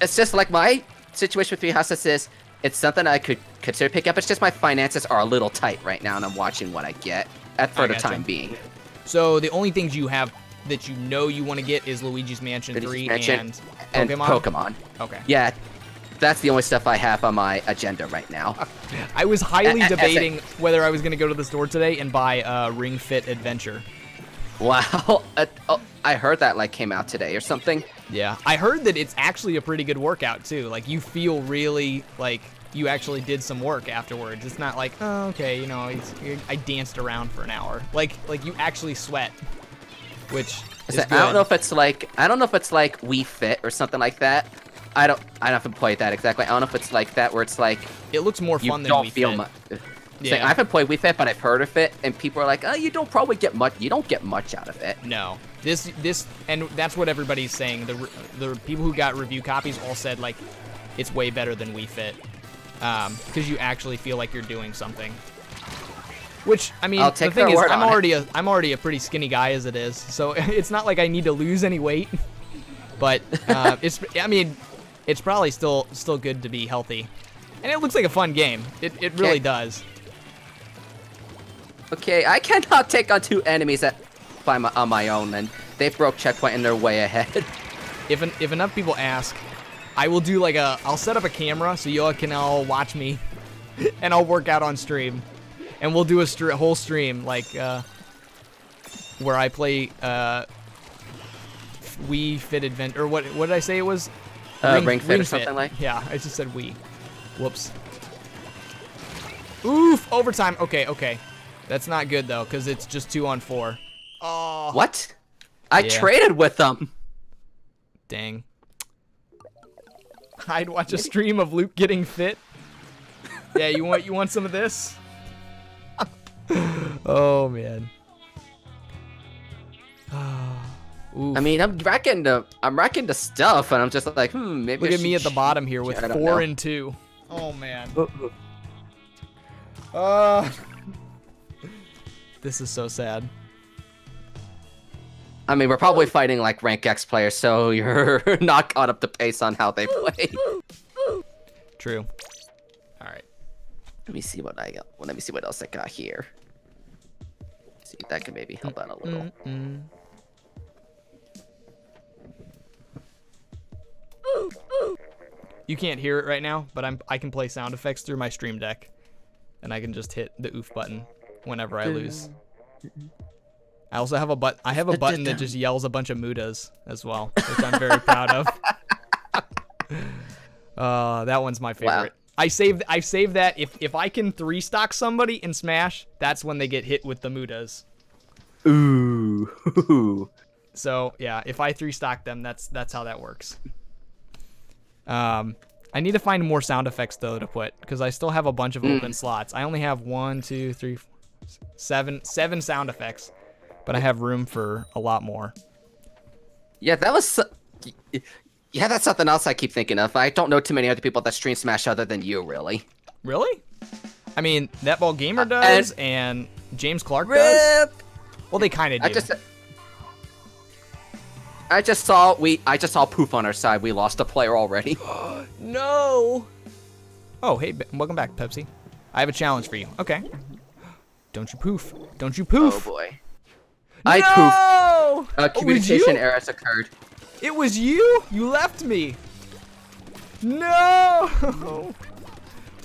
it's just like my situation with Three Houses is, it's something I could consider pick up. It's just my finances are a little tight right now, and I'm watching what I get at for the gotcha. time being. So the only things you have that you know you want to get is Luigi's Mansion Luigi's 3 Mansion and And Pokemon. Pokemon. Okay. Yeah, that's the only stuff I have on my agenda right now. I was highly A- a- a- debating whether I was going to go to the store today and buy uh, Ring Fit Adventure. Wow, uh, oh, I heard that like came out today or something. Yeah, I heard that it's actually a pretty good workout too. Like you feel really like you actually did some work afterwards. It's not like oh okay, you know, I danced around for an hour. Like like you actually sweat, which is So. I don't know if it's like I don't know if it's like Wii Fit or something like that. I don't I don't haven't played that exactly. I don't know if it's like that where it's like it looks more fun than don't we feel Fit. much. Yeah. I haven't played Wii Fit, but I've heard of it, and people are like, "Oh, you don't probably get much. You don't get much out of it." No, this this and that's what everybody's saying. The the people who got review copies all said like it's way better than Wii Fit because you actually feel like you're doing something. Which I mean, the thing is, I'm on it. already a I'm already a pretty skinny guy as it is, so it's not like I need to lose any weight. But uh, it's I mean, it's probably still still good to be healthy, and it looks like a fun game. It it really Okay. does. Okay, I cannot take on two enemies at by my, on my own, and they broke checkpoint and they're way ahead. if en- if enough people ask, I will do like a I'll set up a camera so y'all can all watch me, and I'll work out on stream, and we'll do a str- whole stream like uh, where I play uh, Wii Fit Adventure or what what did I say it was? Uh, Ring Fit or something like- Yeah, I just said Wii. Whoops. Oof! Overtime. Okay, okay. That's not good though, cause it's just two on four. Oh. what? I Yeah. traded with them. Dang. I'd watch a stream of Luke getting fit. Yeah, you want you want some of this? oh man. Oof. I mean, I'm racking the I'm racking the stuff, and I'm just like, hmm, maybe. look I at me at the bottom here with I don't four know. and two. Oh man. Uh, this is so sad. I mean, we're probably fighting like rank X players, so you're not caught up to pace on how they play. True. All right. Let me see what I got. Well, let me see what else I got here. See if that can maybe help out a little. Mm. You can't hear it right now, but I'm I can play sound effects through my stream deck, and I can just hit the oof button whenever I lose. I also have a but I have a button that just yells a bunch of mudas as well, which I'm very proud of. Uh, that one's my Wow. favorite. I saved I saved that if if I can three stock somebody in Smash, that's when they get hit with the mudas. Ooh. So yeah, if I three stock them, that's that's how that works. Um, I need to find more sound effects though to put because I still have a bunch of Mm. open slots. I only have one, two, three, four, s- seven, seven sound effects, but I have room for a lot more. Yeah, that was. Yeah, that's something else I keep thinking of. I don't know too many other people that stream Smash other than you, really. Really? I mean, Netball Gamer Uh, does, and, James Clark does. Well, they kind of do. I just. I just saw we. I just saw poof on our side. We lost a player already. No. Oh, hey, welcome back, Pepsi. I have a challenge for you. Okay. Don't you poof? Don't you poof? Oh boy. I poofed. no! A Oh, was communication error has occurred. It was you. You left me. No.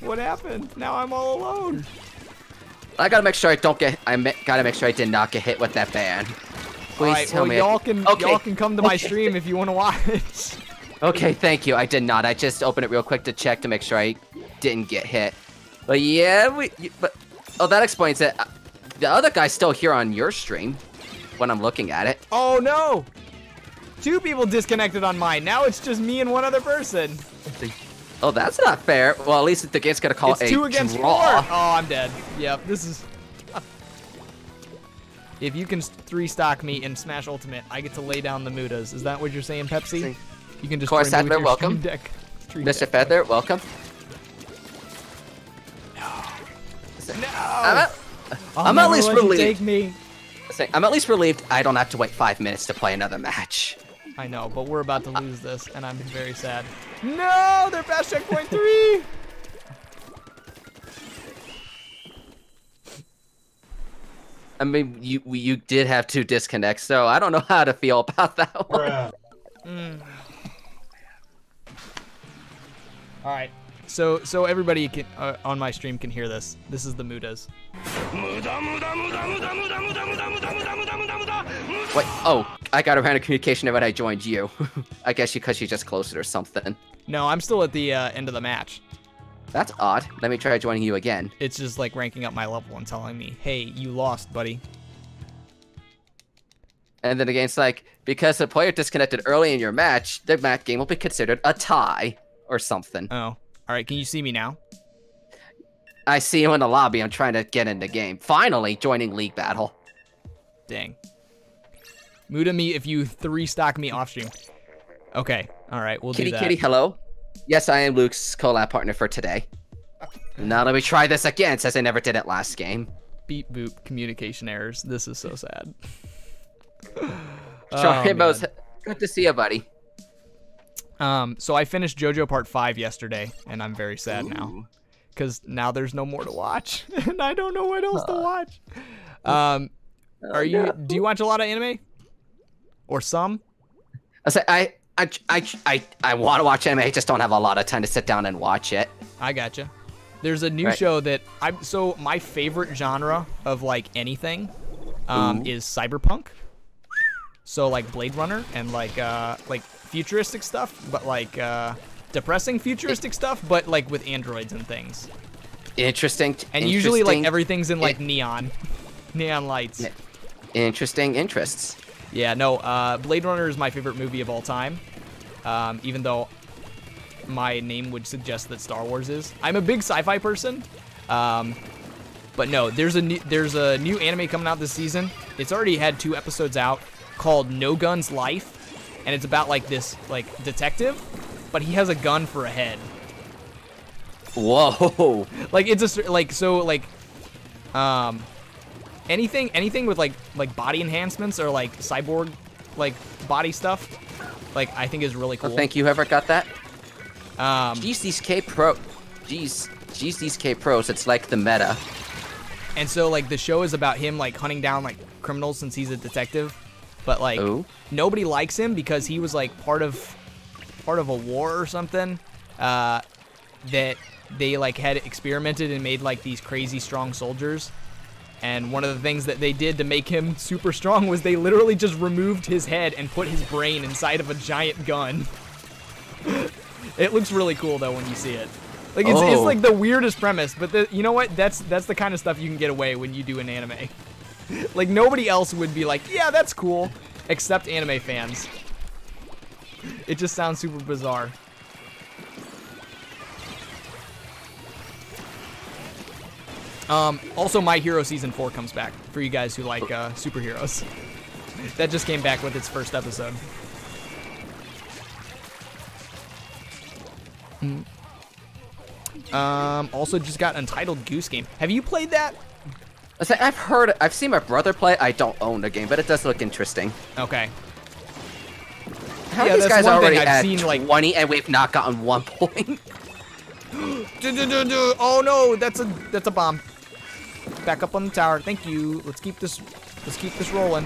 what happened? Now I'm all alone. I gotta make sure I don't get. I gotta make sure I did not get hit with that ban. Please right. tell Well, me. y'all can Okay. y'all can come to my Okay. stream if you want to watch. Okay, thank you. I did not. I just opened it real quick to check to make sure I didn't get hit. But yeah, we. But oh, that explains it. Uh, The other guy's still here on your stream when I'm looking at it. oh no. Two people disconnected on mine. Now it's just me and one other person. Oh, that's not fair. Well, at least the game's gonna call it's a two against draw. four. Oh, I'm dead. Yep, this is. if you can three stock me in Smash Ultimate, I get to lay down the mudas. Is that what you're saying, Pepsi? You can just course, destroy me with your welcome. Deck. Mr. deck. Feather, welcome. No. I'm at, I'm at least relieved. Take me. I'm at least relieved I don't have to wait five minutes to play another match. I know, but we're about to uh, lose this, and I'm very sad. No, they're past checkpoint three. I mean, you you did have two disconnects, so I don't know how to feel about that one. Mm. All right. So so everybody can uh, on my stream can hear this. This is the mudas. Wait, oh, I got a random communication when I joined you. I guess because you just closed it or something. No, I'm still at the uh, end of the match. That's odd. Let me try joining you again. It's just like ranking up my level and telling me, "Hey, you lost, buddy." And then again, it's like because the player disconnected early in your match, the match game will be considered a tie or something. Oh, all right. Can you see me now? I see you in the lobby. I'm trying to get in the game. Finally, joining League Battle. Dang. Muda me if you three stock me off stream. Okay. All right. We'll Kitty do that. Kitty, hello. Yes, I am Luke's collab partner for today. Now let me try this again, since I never did it last game. Beep boop. Communication errors. This is so sad. Oh. Good to see you, buddy. Um, so I finished JoJo Part 5 yesterday, and I'm very sad now. Because now there's no more to watch, and I don't know what else to watch. Um, are you, do you watch a lot of anime? Or some? I say I I I I, I want to watch anime. I just don't have a lot of time to sit down and watch it. I gotcha. There's a new Right. show that I'm, so my favorite genre of like anything, um, Ooh. is cyberpunk. So like Blade Runner and like, uh, like futuristic stuff, but like, uh, depressing futuristic stuff, but like with androids and things. Interesting. And usually like everything's in like neon, neon lights. Interesting interests. Yeah, no, uh, Blade Runner is my favorite movie of all time. Um, even though my name would suggest that Star Wars is. I'm a big sci-fi person. Um, but no, there's a new, there's a new anime coming out this season. It's already had two episodes out called No Guns Life, and it's about like this like detective, but he has a gun for a head. Whoa. Like it's a like so like um anything anything with like like body enhancements or like cyborg like body stuff like I think is really cool. Well, thank you. Whoever got that. Um Jeez, these K Pro. Jeez, jeez, these K pros. It's like the meta. and so like the show is about him like hunting down like criminals since he's a detective. But like nobody likes him because he was like part of part of a war or something uh that they like had experimented and made like these crazy strong soldiers. And one of the things that they did to make him super strong was they literally just removed his head and put his brain inside of a giant gun. It looks really cool though when you see it. Like it's, it's Oh. like the weirdest premise but the, you know what? That's that's the kind of stuff you can get away when you do an anime like, nobody else would be like, yeah, that's cool, except anime fans. It just sounds super bizarre. Um, also, My Hero Season 4 comes back for you guys who like uh, superheroes. that just came back with its first episode. Mm. Um, also, just got Untitled Goose Game. Have you played that? I say, I've heard, I've seen my brother play. I don't own the game, but it does look interesting. Okay. How Yeah, these guys one thing already I've at seen, like- 20 and we've not gotten one point? Oh no, that's a that's a bomb. Back up on the tower. Thank you. Let's keep this let's keep this rolling.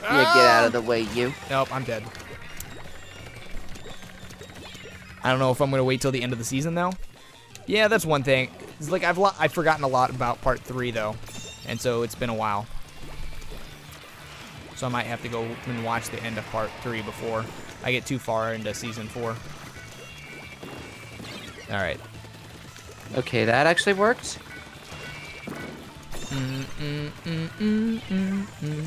Yeah, get ah! out of the way, you. Nope, I'm dead. I don't know if I'm gonna wait till the end of the season though. Yeah, that's one thing. It's like I've lo- I've forgotten a lot about part three though, and so it's been a while. So I might have to go and watch the end of part three before I get too far into season four. All right. Okay, that actually worked. Mm, mm, mm.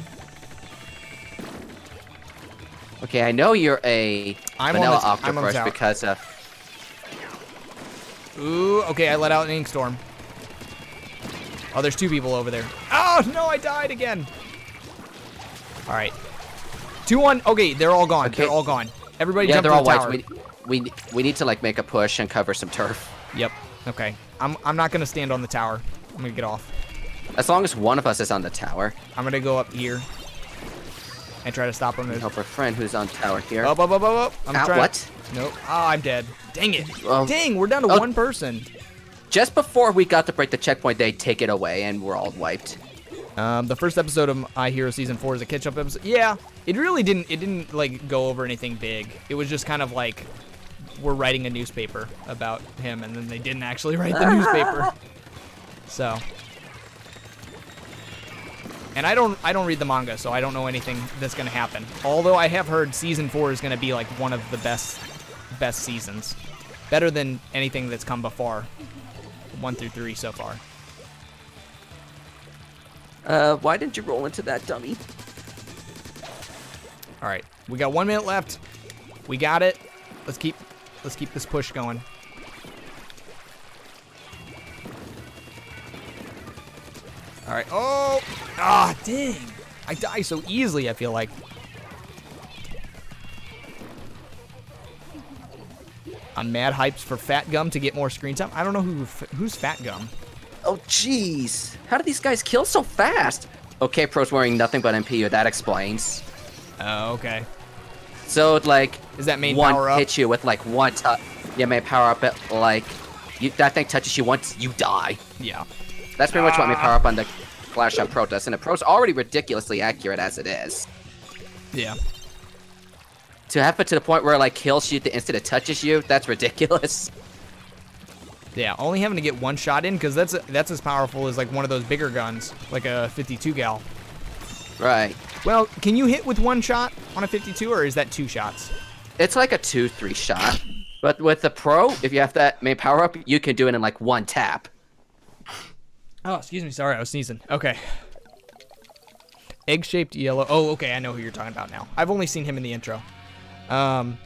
Okay, I know you're a I'm vanilla the- I'm on the octopus because uh, Ooh, okay, I let out an ink storm. Oh, there's two people over there. Oh, no, I died again. All right. 2-1. Okay, they're all gone. Okay. They're all gone. Everybody yeah, jump they're all the tower. We, we we need to like make a push and cover some turf. Yep. Okay. I'm, I'm not going to stand on the tower. I'm going to get off. As long as one of us is on the tower. I'm going to go up here and try to stop him. Help our friend who's on tower here. Up, up, up, up, up. I'm Ow, trying. what? Nope. Oh, I'm dead. Dang it. Oh. Dang, we're down to Oh. one person. Just before we got to break the checkpoint, they take it away and we're all wiped. Um, the first episode of My Hero season four is a catch-up episode. Yeah, it really didn't. It didn't like go over anything big. It was just kind of like we're writing a newspaper about him, and then they didn't actually write the newspaper. So, and I don't. I don't read the manga, so I don't know anything that's gonna happen. Although I have heard season four is gonna be like one of the best, best seasons, better than anything that's come before. One through three so far. Uh, why didn't you roll into that dummy? All right, we got one minute left. We got it. Let's keep let's keep this push going. All right. Oh, ah, dang! I die so easily. I feel like. I'm mad hypes for Fat Gum to get more screen time. I don't know who who's Fat Gum. Oh, jeez. How do these guys kill so fast? Okay, Pro's wearing nothing but MPU. That explains. Oh, okay. So, like, Is that main one power up? hits you with, like, one touch. Yeah, main power up, it, like, you, that thing touches you once, you die. Yeah. That's pretty much what main power up on the Flash Shot Pro does. And the Pro's already ridiculously accurate as it is. Yeah. To have it to the point where, like, kills you the instant it touches you, that's ridiculous. Yeah, only having to get one shot in because that's that's as powerful as like one of those bigger guns, like a 52 gal. Right. Well, can you hit with one shot on a 52, or is that two shots? It's like a 2-3 shot. But with the Pro, if you have that main power up, you can do it in, like, one tap. Oh, excuse me. Sorry, I was sneezing. Okay. Egg-shaped yellow. Oh, okay. I know who you're talking about now. I've only seen him in the intro. Um.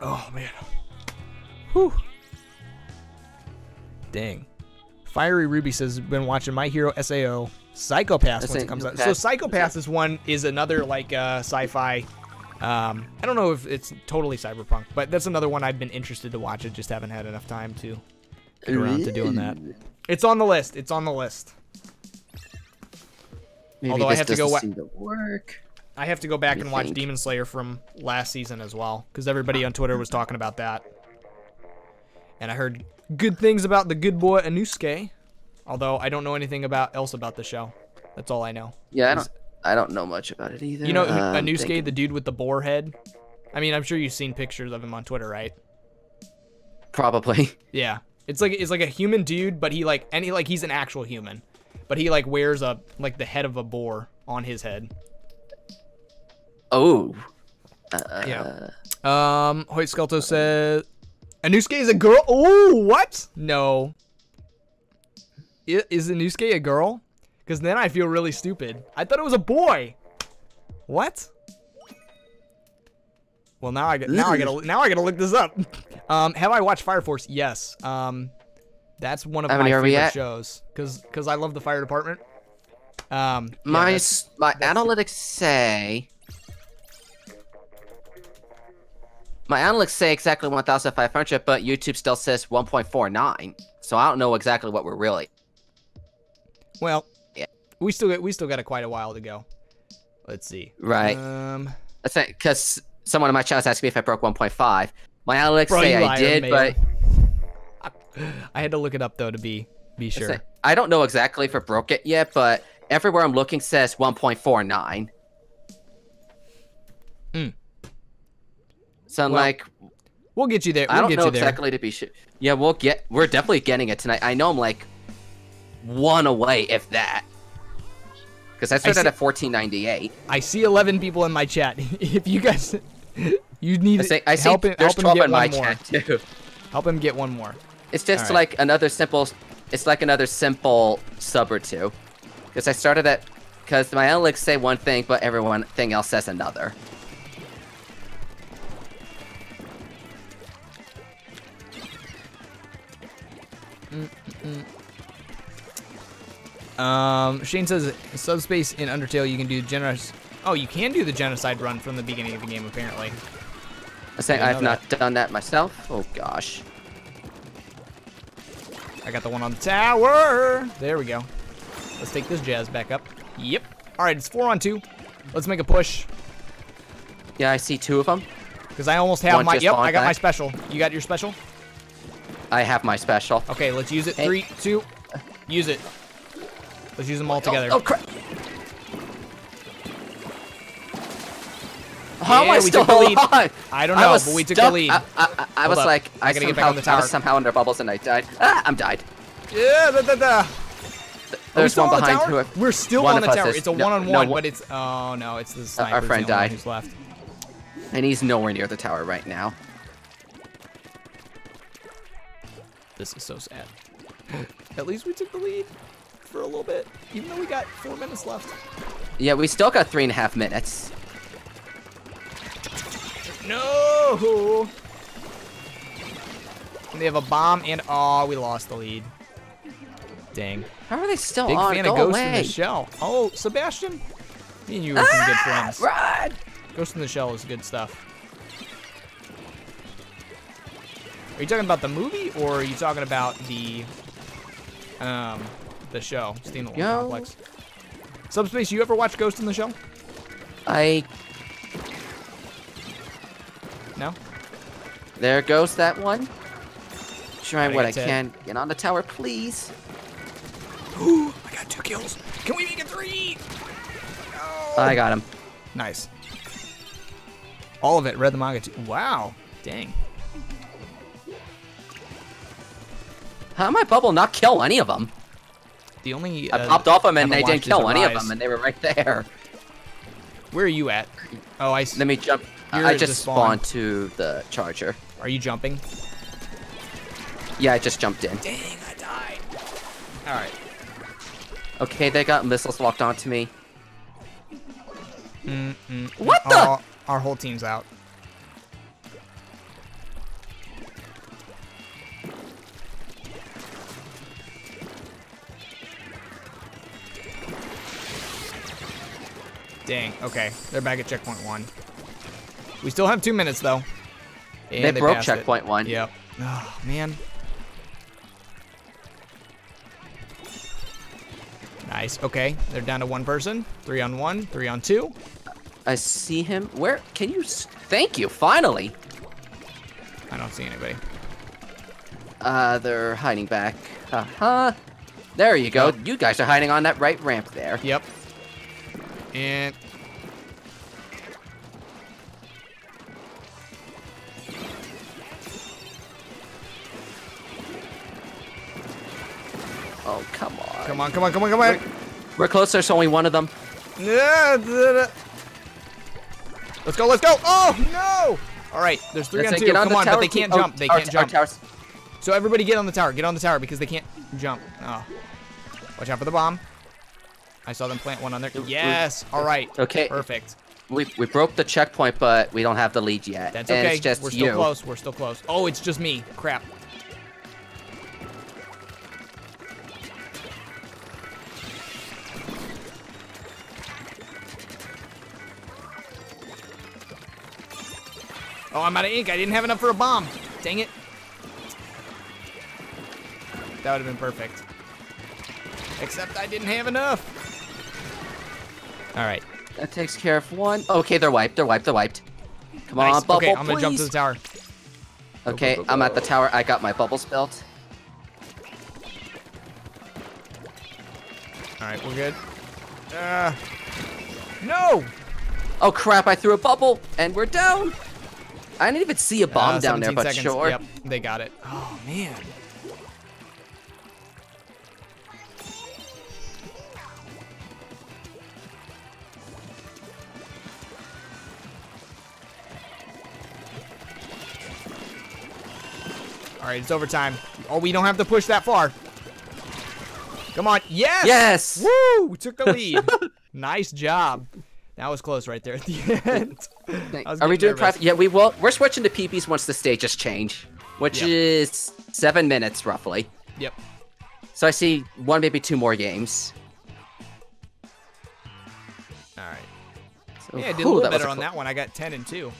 Oh man. Whew. Dang. Fiery Ruby says been watching My Hero Sao Psycho-Pass once it, comes out. Psycho-Pass. So Psycho-Pass is one is another like uh, sci-fi. Um, I don't know if it's totally cyberpunk, but that's another one I've been interested to watch. I just haven't had enough time to get around to doing that. It's on the list. It's on the list. Maybe Although I have to go wa- work. I have to go back and watch think? Demon Slayer from last season as well, because everybody on Twitter was talking about that. And I heard good things about the good boy Inosuke, although I don't know anything about else about the show. That's all I know. Yeah, I don't. I don't know much about it either. You know Um, Inosuke, thinking- the dude with the boar head? I mean, I'm sure you've seen pictures of him on Twitter, right? Probably. Yeah. It's like it's like a human dude, but he like and he like he's an actual human. But he like wears a like the head of a boar on his head. Oh. Yeah. Um, Hoyt Skelto says, Inosuke is a girl. Oh, what? No. I- Is Inosuke a girl? Because then I feel really stupid. I thought it was a boy. What? Well, now I get now I gotta now I gotta look this up. Um, have I watched Fire Force? Yes. Um, That's one of How my many are we favorite shows because because I love the fire department. Um, yeah, My that's- my that's- analytics say. My analytics say exactly 1,500, but YouTube still says 1.49. So I don't know exactly what we're really. well, Yeah. we still got we still got a quite a while to go. Let's see. Right. Um, Because someone in my channel asked me if I broke 1.5. My analytics Bro, say I did, but I had to look it up though to be be sure. I don't know exactly if I broke it yet, but everywhere I'm looking says 1.49. Mm. So I'm Well, like, We'll get you there. We'll I don't get know you there. exactly to be sure. Yeah, we'll get. We're definitely getting it tonight. I know I'm like one away, if that. Because I started see- at 1498. I see 11 people in my chat. if you guys, you need I say, I see. help him, there's help him 12 get in my one more. chat too. Help him get one more. It's just Alright. like another simple. It's like another simple sub or two. Because I started at. Because my analytics say one thing, but everyone thing else says another. Um, Shane says subspace in Undertale you can do generous. Oh, you can do the genocide run from the beginning of the game apparently. I say I've not done that myself. Oh gosh. I got the one on the tower. There we go. Let's take this jazz back up. Yep. All right, it's four on two. Let's make a push Yeah, I see two of them. because I almost have One my. Yep, I got my special. You got your special? I have my special. Okay, let's use it. Hey. Three, two, use it. Let's use them all together. Oh, oh crap. How am I still the lead. alive? I don't I know, was but we took stuck- the lead. I, I, I, I was up. like, I I, gotta get somehow, back on the I was somehow under bubbles and I died. Ah, I'm died. Yeah, da, da, da. There's one on the behind tower? who. We're still on the tower. is- It's a one-on-one, no, one- but it's oh no, it's the our sniper. friend died. Who's left? And he's nowhere near the tower right now. This is so sad. At least we took the lead for a little bit, even though we got four minutes left. Yeah, we still got three and a half minutes. No. They have a bomb and oh, we lost the lead. Dang. How are they still Big on? fan Go of Ghost in the Shell. Oh, Sebastian. Me and you are some good ah, friends. Run! Ghost in the Shell is good stuff. Are you talking about the movie or are you talking about the um the show, Steam Yo. Complex? Subspace, you ever watch Ghost in the Shell? I. No? There goes that one. Trying Gotta what I can. Get on the tower, please. Ooh, I got two kills. Can we make it three? No. I got him. Nice. All of it. Read the manga too. Wow. Dang. How did my bubble not kill any of them? The only I uh, popped off them and they didn't kill any of them, and they were right there. Where are you at? Oh, I. Let me jump. I just spawn. spawned to the charger. Are you jumping? Yeah, I just jumped in. Dang, I died. All right. Okay, they got missiles locked onto me. Mm, mm, What the- our whole team's out. Dang. Okay, they're back at checkpoint one. We still have two minutes though. And they broke passed it. checkpoint one. Yep. Oh man. Nice. Okay, they're down to one person. Three on one. Three on two. I see him. Where? Can you? s- Thank you. Finally. I don't see anybody. Uh, they're hiding back. Uh huh. There you go. Yep. You guys are hiding on that right ramp there. Yep. And Oh come on. come on, come on, come on, come on. We're close. There's only one of them. Yeah. Let's go, let's go. Oh no! All right, there's 3 Let's on two. get on Come on, but they can't oh, jump. They can't jump. towers- So everybody get on the tower. Get on the tower because they can't jump. Oh. Watch out for the bomb. I saw them plant one on there. Yes. All right. Okay. Perfect. We, we broke the checkpoint, but we don't have the lead yet. That's okay. We're still you. close. We're still close. Oh, it's just me. Crap. Oh, I'm out of ink. I didn't have enough for a bomb. Dang it. That would have been perfect. Except I didn't have enough. All right. That takes care of one. Okay, they're wiped. They're wiped. They're wiped. Come Nice. on, bubble, okay, I'm gonna jump to the tower. Okay, go, go, I'm at the tower. I got my bubbles built. All right, we're good. Uh, no. Oh crap! I threw a bubble, and we're down. I didn't even see a bomb Uh, down there, 17 but seconds. sure. Yep, they got it. Oh man. Right, it's overtime. Oh, we don't have to push that far. Come on. Yes. Yes. Woo! We took the lead. nice job. That was close right there at the end. Are we doing nervous. private? Yeah, we will. We're switching to PPs once the stages change, which Yep. is seven minutes roughly. Yep. So I see one, maybe two more games. All right. So, Yeah, I did a little that better on that one. I got 10 and 2.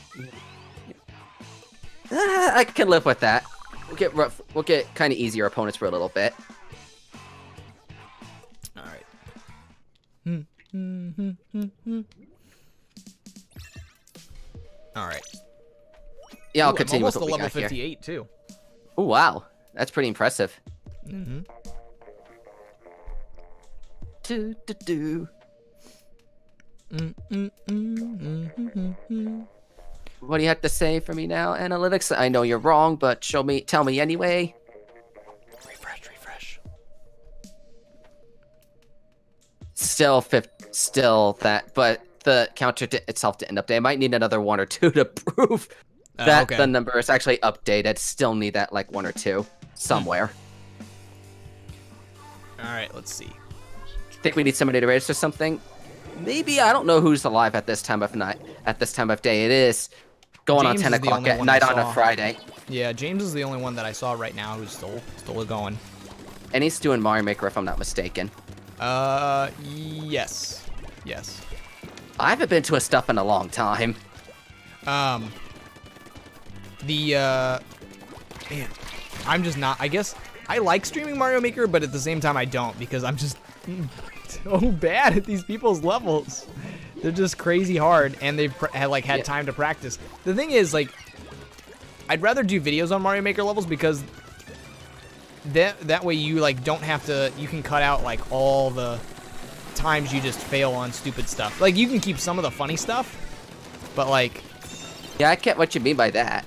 Ah, I can live with that. We'll get rough. We'll get kind of easier opponents for a little bit. All right. All right. Yeah, I'll Ooh, continue I'm with almost what we to level got here. 58 too. Oh wow, that's pretty impressive. Mm-hmm. mm-hmm. Do do do. Mm-hmm. Mm-hmm. What do you have to say for me now, analytics? I know you're wrong, but show me, tell me anyway. Refresh, refresh. Still, fifth, still that, but the counter di- itself didn't update. I might need another one or two to prove Uh, that okay. the number is actually updated. Still need that like one or two somewhere. All right, let's see. Think we need somebody to register something? Maybe I don't know who's alive at this time of night. At this time of day, it is going James on ten o'clock at night on a. Friday, Yeah, James is the only one that I saw right now who's still still going. and he's doing Mario Maker if I'm not mistaken. Uh, yes, yes. I haven't been to a stuff in a long time. Um, the uh, man, I'm just not. I guess I like streaming Mario Maker, but at the same time I don't because I'm just so bad at these people's levels. They're just crazy hard, and they've pr- had like had Yeah. time to practice. The thing is, like, I'd rather do videos on Mario Maker levels because that that way you like don't have to. You can cut out like all the times you just fail on stupid stuff. Like you can keep some of the funny stuff, but like, Yeah, I get what you mean by that.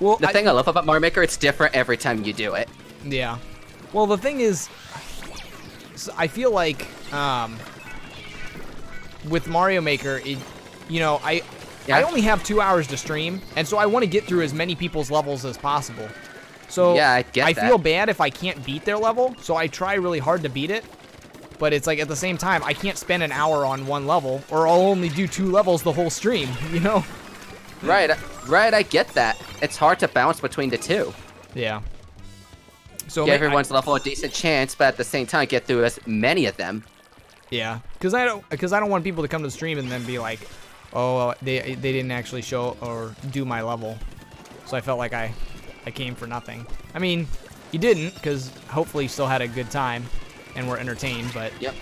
well, The I- thing I love about Mario Maker, it's different every time you do it. Yeah. Well, the thing is, I feel like um, with Mario Maker, it, you know, I I only have two hours to stream, and so I want to get through as many people's levels as possible. So Yeah, I get I feel bad if I can't beat their level, so I try really hard to beat it. But it's like at the same time, I can't spend an hour on one level, or I'll only do two levels the whole stream. You know? Right, right, I get that. It's hard to bounce between the two. Yeah. So Give ma- I- everyone's level a decent chance, but at the same time, get through as many of them. Yeah, because I don't because I don't want people to come to the stream and then be like, oh, they they didn't actually show or do my level, so I felt like I I came for nothing. I mean, you didn't because hopefully you still had a good time and were entertained, but Yep.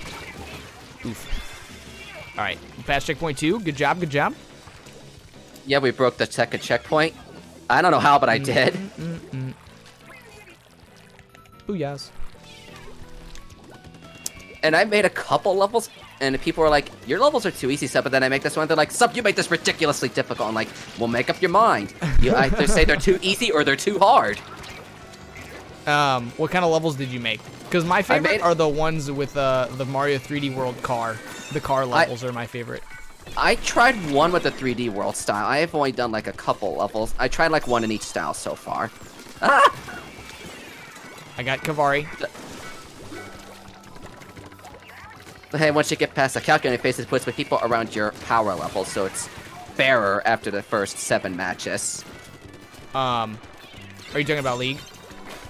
oof. All right, past checkpoint two. Good job, good job. Yeah, we broke the second checkpoint. I don't know how, but I mm, did. Mm, mm, Ooh yes. And I made a couple levels, and people were like, "Your levels are too easy, sub." But then I make this one, they're like, "Sub, you make this ridiculously difficult." I'm like, "Well, make up your mind. You either say they're too easy or they're too hard." Um, what kind of levels did you make? Because my favorite made- are the ones with uh, the Mario 3D World car. The car levels are my favorite. I tried one with the 3D world style. I have only done like a couple levels. I tried like one in each style so far. Ah! I got Kavari. But hey, once you get past the calculating phase, it puts with people around your power level, so it's fairer after the first seven matches. Um, are you talking about League?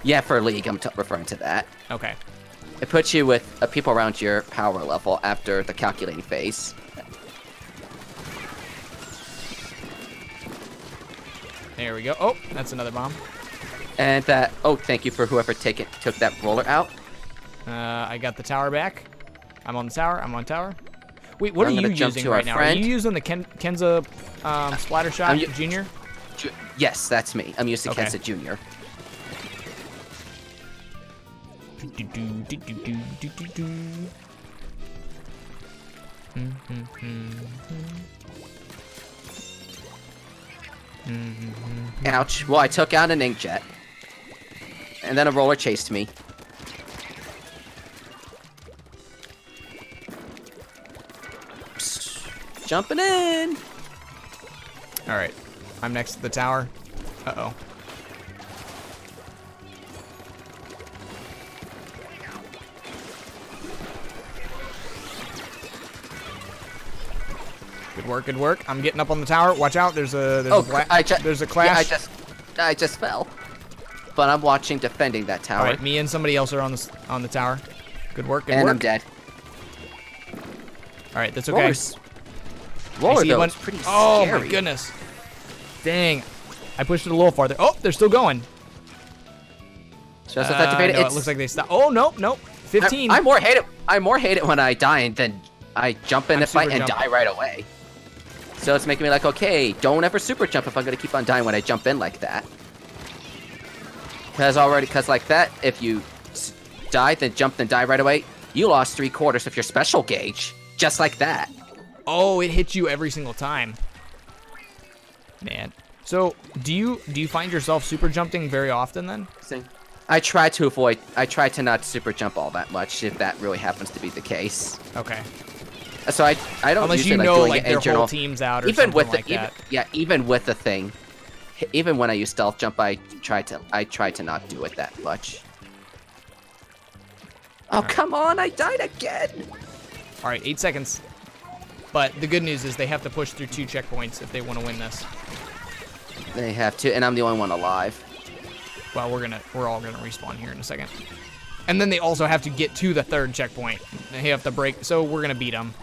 Yeah, for League, I'm t- referring to that. Okay. It puts you with uh, people around your power level after the calculating phase. There we go. Oh, that's another bomb. And that. Oh, thank you for whoever take it, took that roller out. Uh, I got the tower back. I'm on the tower. I'm on tower. Wait, what I'm are you using to our right now? Are you using the Ken Kensa um, Splattershot junior? Ju- Yes, that's me. I'm using Okay. Kensa Junior. Do, do, do, do, do, do, do, do. Hmm, hmm, hmm, hmm. Hmm, hmm, hmm. Ouch. Well, I took out an inkjet. And then a roller chased me. Jumping in. All right, I'm next to the tower. Uh oh. Good work, good work. I'm getting up on the tower. Watch out, there's a there's Oh, a there's a Yeah, clash. I just I just fell. But I'm watching defending that tower. All right, me and somebody else are on the on the tower. Good work, good and work. I'm dead. All right, that's okay. Rollers. I Roller see one- pretty Oh scary. my goodness. Dang. I pushed it a little farther. Oh, they're still going. Just Uh, activated. no, it looks like they stopped. Oh, nope, nope. 15. I, I more hate it. I more hate it when I die then I jump in I'm a fight and jumping. die right away. So it's making me like, okay, don't ever super jump if I'm gonna keep on dying when I jump in like that. Cause already, cause like that, if you die then jump then die right away, you lost three quarters of your special gauge, just like that. Oh, it hits you every single time. Man. So, do you do you find yourself super jumping very often then? See? I try to avoid. I try to not super jump all that much if that really happens to be the case. Okay. So I I don't Unless you like know like it their in general. whole team's out or even something with the like even, yeah even with the thing even when i use stealth jump i try to i try to not do it that much oh come on i died again All right, 8 seconds. But the good news is they have to push through two checkpoints if they want to win this. they have to and i'm the only one alive Well, we're going to we're all going to respawn here in a second. And then they also have to get to the third checkpoint. They have to break. So, we're going to beat them.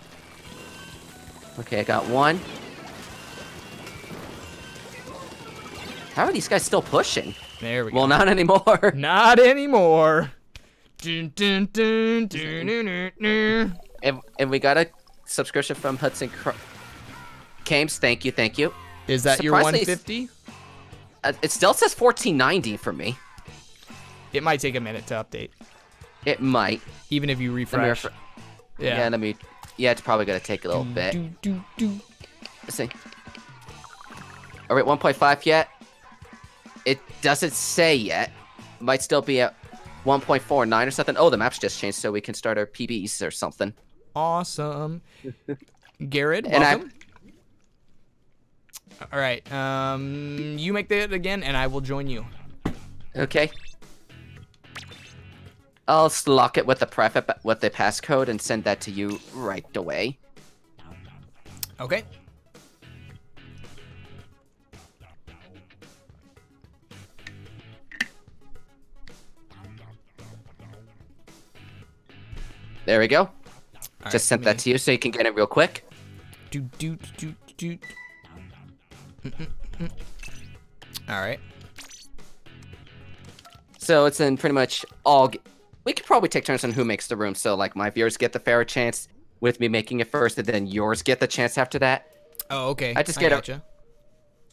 okay i got one how are these guys still pushing There we go. well not anymore Not anymore. Dun, dun, dun, dun, dun, dun, dun. and, and we got a subscription from hudson Cr- Kames, thank you thank you Is that your 150? uh, it still says 1490 for me It might take a minute to update, it might even if you refresh. refre- yeah. yeah let me yeah it's probably gonna take a little bit Do, do, do. Let's see. Are we at 1.5 yet? It doesn't say yet. Might still be at 1.49 or something. Oh, the map's just changed, so we can start our PBs or something. Awesome. Garrett, And I- welcome. All right. Um, you make that again, and I will join you. Okay. I'll lock it with the pref with the passcode and send that to you right away. Okay. There we go. All right, Just sent let that to you so you can get it real quick. Do do do do. do. Mm, mm, mm. All right. So it's in pretty much all. g- We could probably take turns on who makes the room. So like my viewers get the fair chance with me making it first, and then yours get the chance after that. Oh, okay. I just get a- gotcha.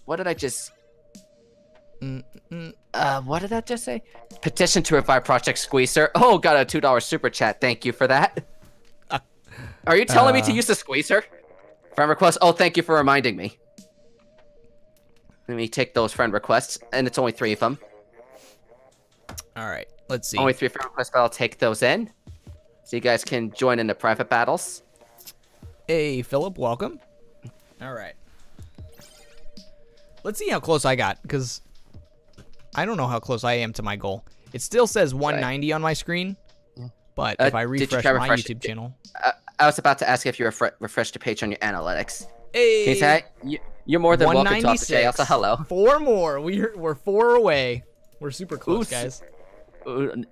What did I just? Mm, mm. Uh, what did that just say? Petition to revive Project Squeezer. Oh, got a two dollar super chat. Thank you for that. Are you telling me to Uh. use the Squeezer? Friend request. Oh, thank you for reminding me. Let me take those friend requests, and it's only three of them. All right. Let's see. Only three friend requests, but I'll take those in, so you guys can join in the private battles. Hey, Philip, welcome. All right. Let's see how close I got, because I don't know how close I am to my goal. It still says 190 on my screen, but Uh, if I refresh my refresh- YouTube channel, Uh, I was about to ask if you refre- refreshed your page on your analytics. hey, you say you're more than welcome to talk to Jay. Also, hello. Four more. We're we're four away. We're super close, Ooh, guys.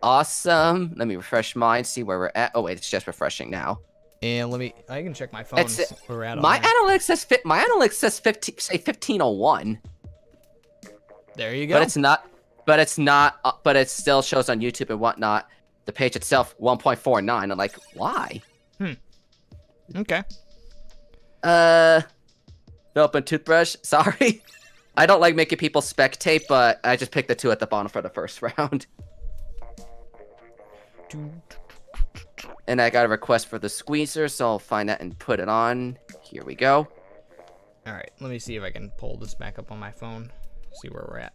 Awesome. Let me refresh mine, see where we're at. Oh wait, it's just refreshing now. And let me. I can check my phone. It's- where we're at My analytics says fit. My analytics says 15, say 1501. There you go. But it's not. But it's not. Uh, but it still shows on YouTube and whatnot. The page itself 1.49. I'm like, why? Okay. Uh, open toothbrush. Sorry. I don't like making people spectate, but I just picked the two at the bottom for the first round. And I got a request for the squeezer, so I'll find that and put it on. Here we go. All right, let me see if I can pull this back up on my phone. See where we're at.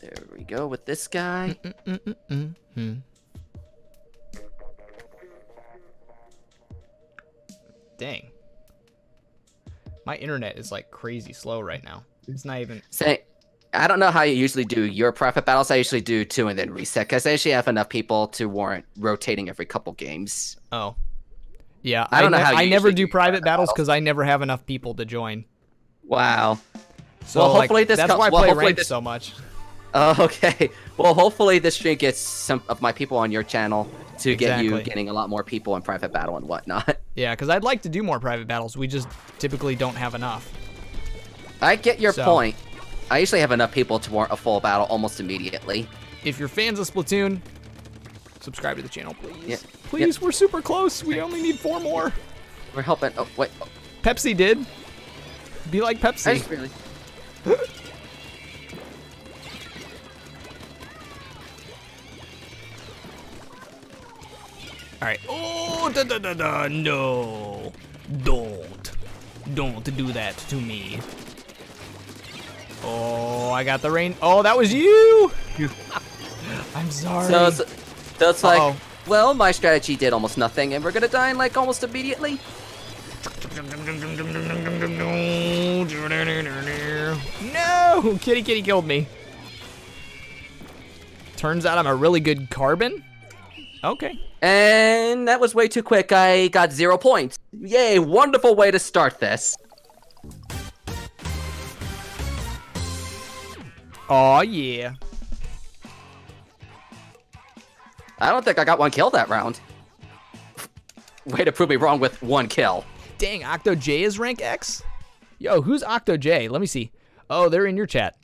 There we go with this guy. Mm-hmm. Dang. My internet is like crazy slow right now. It's not even. Say, I don't know how you usually do your private battles. I usually do two and then reset because I usually have enough people to warrant rotating every couple games. Oh. Yeah, I don't know ne- how you I never do private battles because I never have enough people to join. Wow. So Well, like, hopefully this that's why I well, play ranked this- so much. Okay. Well, hopefully this stream gets some of my people on your channel to get you getting a lot more people in private battle and whatnot. Yeah, because I'd like to do more private battles. We just typically don't have enough. I get your So- point. I usually have enough people to warrant a full battle almost immediately. If you're fans of Splatoon, subscribe to the channel, please. Yeah. Please, we're super close. We only need four more. We're helping. Oh wait. Pepsi did. Be like I Pepsi. just really. All right. Oh, da, da, da, da, no. Don't. Don't do that to me. Oh, I got the rain. Oh, that was you. I'm sorry. So it's, so it's like, Uh-oh. well, my strategy did almost nothing, and we're gonna die like almost immediately. No! Kitty Kitty killed me. Turns out I'm a really good carbon. Okay. And that was way too quick. I got zero points. Yay! Wonderful way to start this. Oh yeah. I don't think I got one kill that round. Way to prove me wrong with one kill. Dang, Octo J is rank X? Yo, who's Octo J? Let me see. Oh, they're in your chat.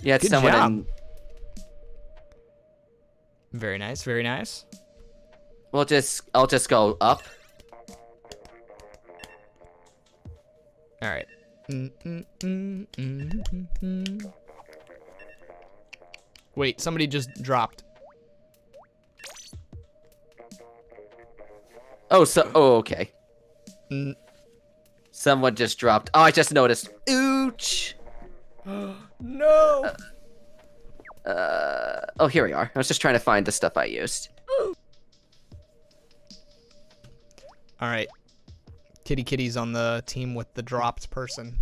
Yeah, it's Good someone job. in. Very nice, very nice. We'll just. I'll just go up. All right. Mm, mm, mm, mm, mm, mm. Wait, somebody just dropped. Oh, so. Oh, okay. Mm. Someone just dropped. Oh, I just noticed. Ooch. No. Uh. Uh, oh, here we are. I was just trying to find the stuff I used. All right. Kitty Kitty's on the team with the dropped person.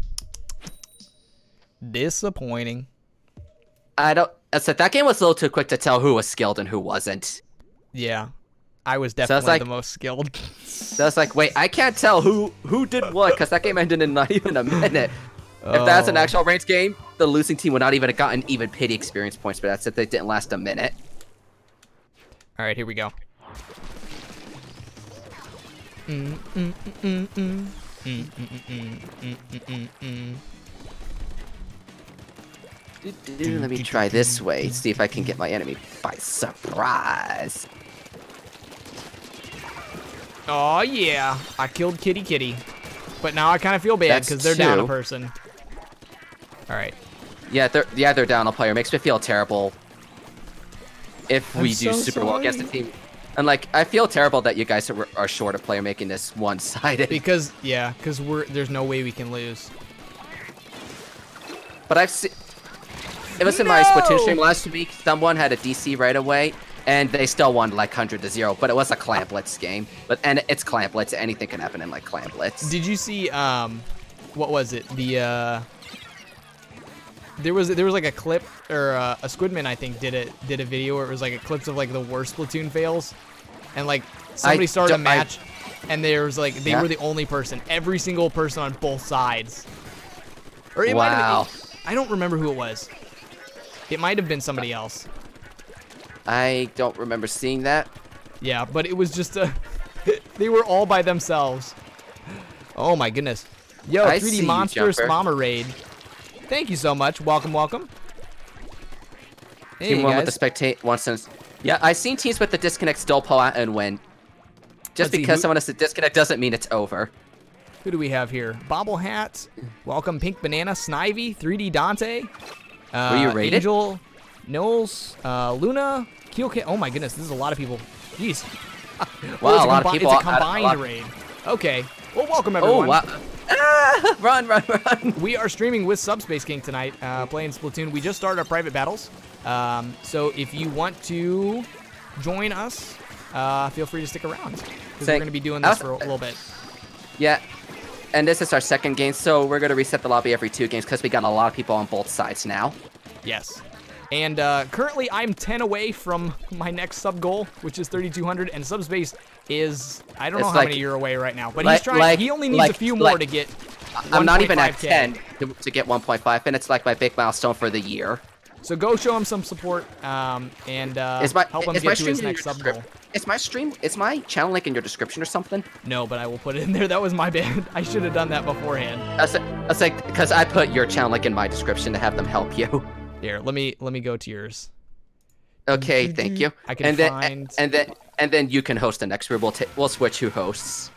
Disappointing. I don't. I said that game was a little too quick to tell who was skilled and who wasn't. Yeah. I was So it's definitely like- the most skilled. So it's like, wait, I can't tell who who did what because that game ended in not even a minute. If that's an Oh. actual ranked game, the losing team would not even have gotten even pity experience points, but that's if they didn't last a minute. All right, here we go. Mm, mm, mm, mm, mm. Mm, mm, mm, mm, mm, mm, mm. Let me try this way, see if I can get my enemy by surprise. Oh yeah, I killed Kitty Kitty, but now I kind of feel bad because they're down a person. All right. Yeah, they're yeah they're down a player. Makes me feel terrible if I'm we do so super well against the team. And like, I feel terrible that you guys are, are short a player making this one-sided. Because yeah, because we're there's no way we can lose. But I've seen. It was in my Splatoon stream last week. Someone had a DC right away, and they still won like hundred to zero. But it was a Clam Blitz game. But and it's Clam Blitz. Anything can happen in like Clam Blitz. Did you see um, what was it? The uh, there was there was like a clip or uh, a Squidman I think did it did a video where it was like a clips of like the worst Splatoon fails, and like somebody started a don't- I- match, and there was like they Yeah. were the only person, every single person on both sides. Or it might have Wow. been, I don't remember who it was. It might have been somebody else. I don't remember seeing that. Yeah, but it was just a. they were all by themselves. Oh my goodness. Yo, I 3D see you, Monstrous Jumper. Mama Raid. Thank you so much. Welcome, welcome. Hey, Team one with the spectate once since. Yeah, I've seen teams with the disconnect still pull out and win. Just Let's because someone has to disconnect doesn't mean it's over. Who do we have here? Bobble Hat, Welcome Pink Banana, Snivy, 3D Dante. Uh, Were you rated? Angel, Knowles, uh, Luna, Keelkit. Oh my goodness, this is a lot of people. Jeez. Wow, it's a lot of people. It's a a combined raid. Okay. Well, welcome everyone. Oh everyone. wow! Ah, run, run, run! We are streaming with Subspace King tonight, uh, playing Splatoon. We just started our private battles. Um, so if you want to join us, uh, feel free to stick around. Because we're going to be doing this was- for a little bit. Yeah, and this is our second game, so we're gonna reset the lobby every two games because we got a lot of people on both sides now. Yes. And uh, currently, I'm 10 away from my next sub goal, which is 3,200. And Subspace is, I don't know how like- many you're away right now, but like- he's trying. like- he only needs a few more to get. I'm not even at 1.5K. 10 to, to get 1.5, and it's like my big milestone for the year. So go show him some support um, and uh, Is my help him is my get to stream his next sub goal. Is my stream is my channel link in your description or something? No, but I will put it in there. That was my bad. I should have done that beforehand. That's that's like because I put your channel link in my description to have them help you. Here, let me let me go to yours. Okay, thank you. I can and then find- and then and then you can host the next group. We'll ta- we'll switch who hosts.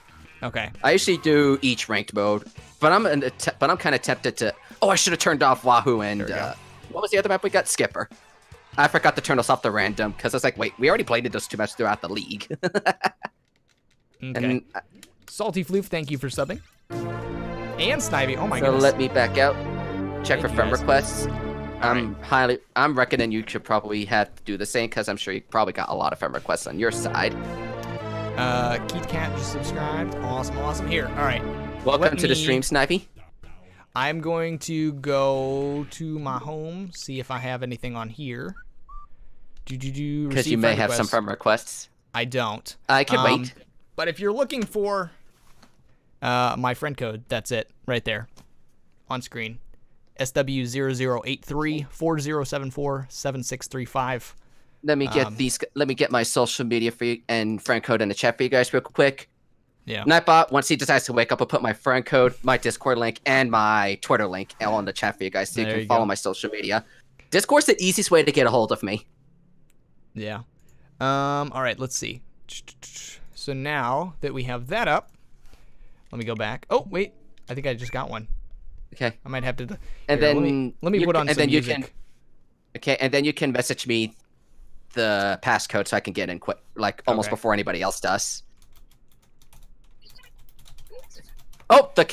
Okay. I usually do each ranked mode, but I'm an, att- but I'm kind of tempted to. Oh, I should have turned off Wahoo and There we go. uh, what was the other map we got? Skipper. I forgot to turn us off the random because I was like, wait, we already played those two matches throughout the league. Okay. and uh, Salty Floof, thank you for subbing. And Snivy. Oh my so goodness. let me back out. Check Thank for friend guys. requests. I'm highly. I'm reckoning you should probably have to do the same because I'm sure you probably got a lot of friend requests on your side. Uh, Keith Cat just subscribed. Awesome, awesome. Here, all right. Welcome Let to the stream, Snivy. I'm going to go to my home, see if I have anything on here. Do do do. Because you may have some friend requests. I don't. I can Um, wait. But if you're looking for uh, my friend code, that's it right there on screen. SW008340747635. Let me get um, these. Let me get my social media for you and friend code in the chat for you guys real quick. Yeah. Nightbot, once he decides to wake up, I'll put my friend code, my Discord link, and my Twitter link all in the chat for you guys so you There can you follow go. my social media. Discord's the easiest way to get a hold of me. Yeah. Um. All right. Let's see. So now that we have that up, let me go back. Oh wait, I think I just got one. Okay. I might have to. And here, then let me, let me you put can- on and some then you music. can Okay, and then you can message me the passcode so I can get in quick, like almost Okay. before anybody else does. Oh, the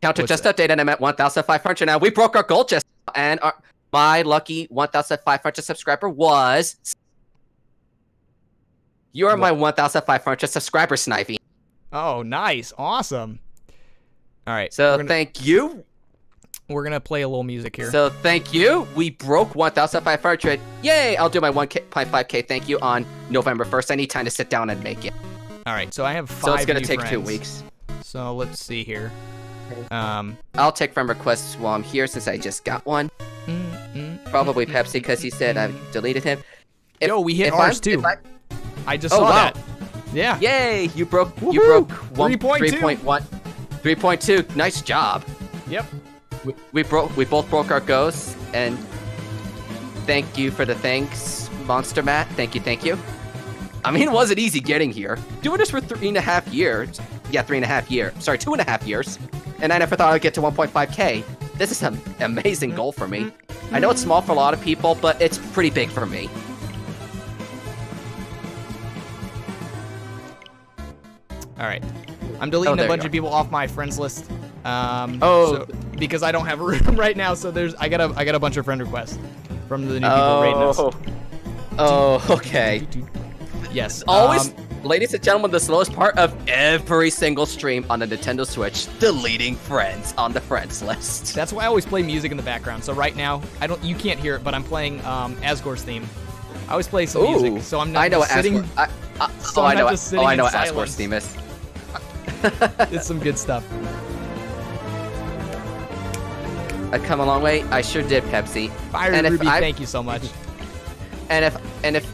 counter What's just that? updated and I'm at 1,500 now. We broke our goal just and our, my lucky 1,500 subscriber was. You are my 1,500 subscriber, Snivy. Oh, nice, awesome. All right. So gonna, thank you. We're gonna play a little music here. So thank you. We broke 1,500. Yay! I'll do my 1.5k thank you on November 1st. I need time to sit down and make it. All right. So I have five. So it's gonna take two weeks. So let's see here. Um. I'll take friend requests while I'm here since I just got one. mm, mm, Probably mm, Pepsi because he said I deleted him. If- Yo, we hit ours I'm- too. I- I just Oh, saw wow. that. Yeah. Yay! You broke. You broke one 3.2. 3.1. 3.2. Nice job. Yep. We, we broke. We both broke our goals, and thank you for the thanks, Monster Matt. Thank you. Thank you. I mean, it wasn't easy getting here. Doing this for three and a half years. Yeah, three and a half years. Sorry, two and a half years. And I never thought I'd get to 1.5k. This is an amazing goal for me. I know it's small for a lot of people, but it's pretty big for me. All right. I'm deleting Oh, a bunch of people off my friends list. Um, Oh. so- because I don't have a room right now, so there's I got a I got a bunch of friend requests from the new people rating us. Oh, okay. Yes. Always, um, ladies and gentlemen, the slowest part of every single stream on the Nintendo Switch, deleting friends on the friends list. that's why I always play music in the background. So right now, I don't you can't hear it, but I'm playing um, Asgore's theme. I always play some music, so I'm not I know just sitting. I, I, so oh, I'm I know. just oh, I know what Asgore's theme is. It's some good stuff. I've come a long way. I sure did, Pepsi. Fire And Ruby, I- thank you so much. And if and if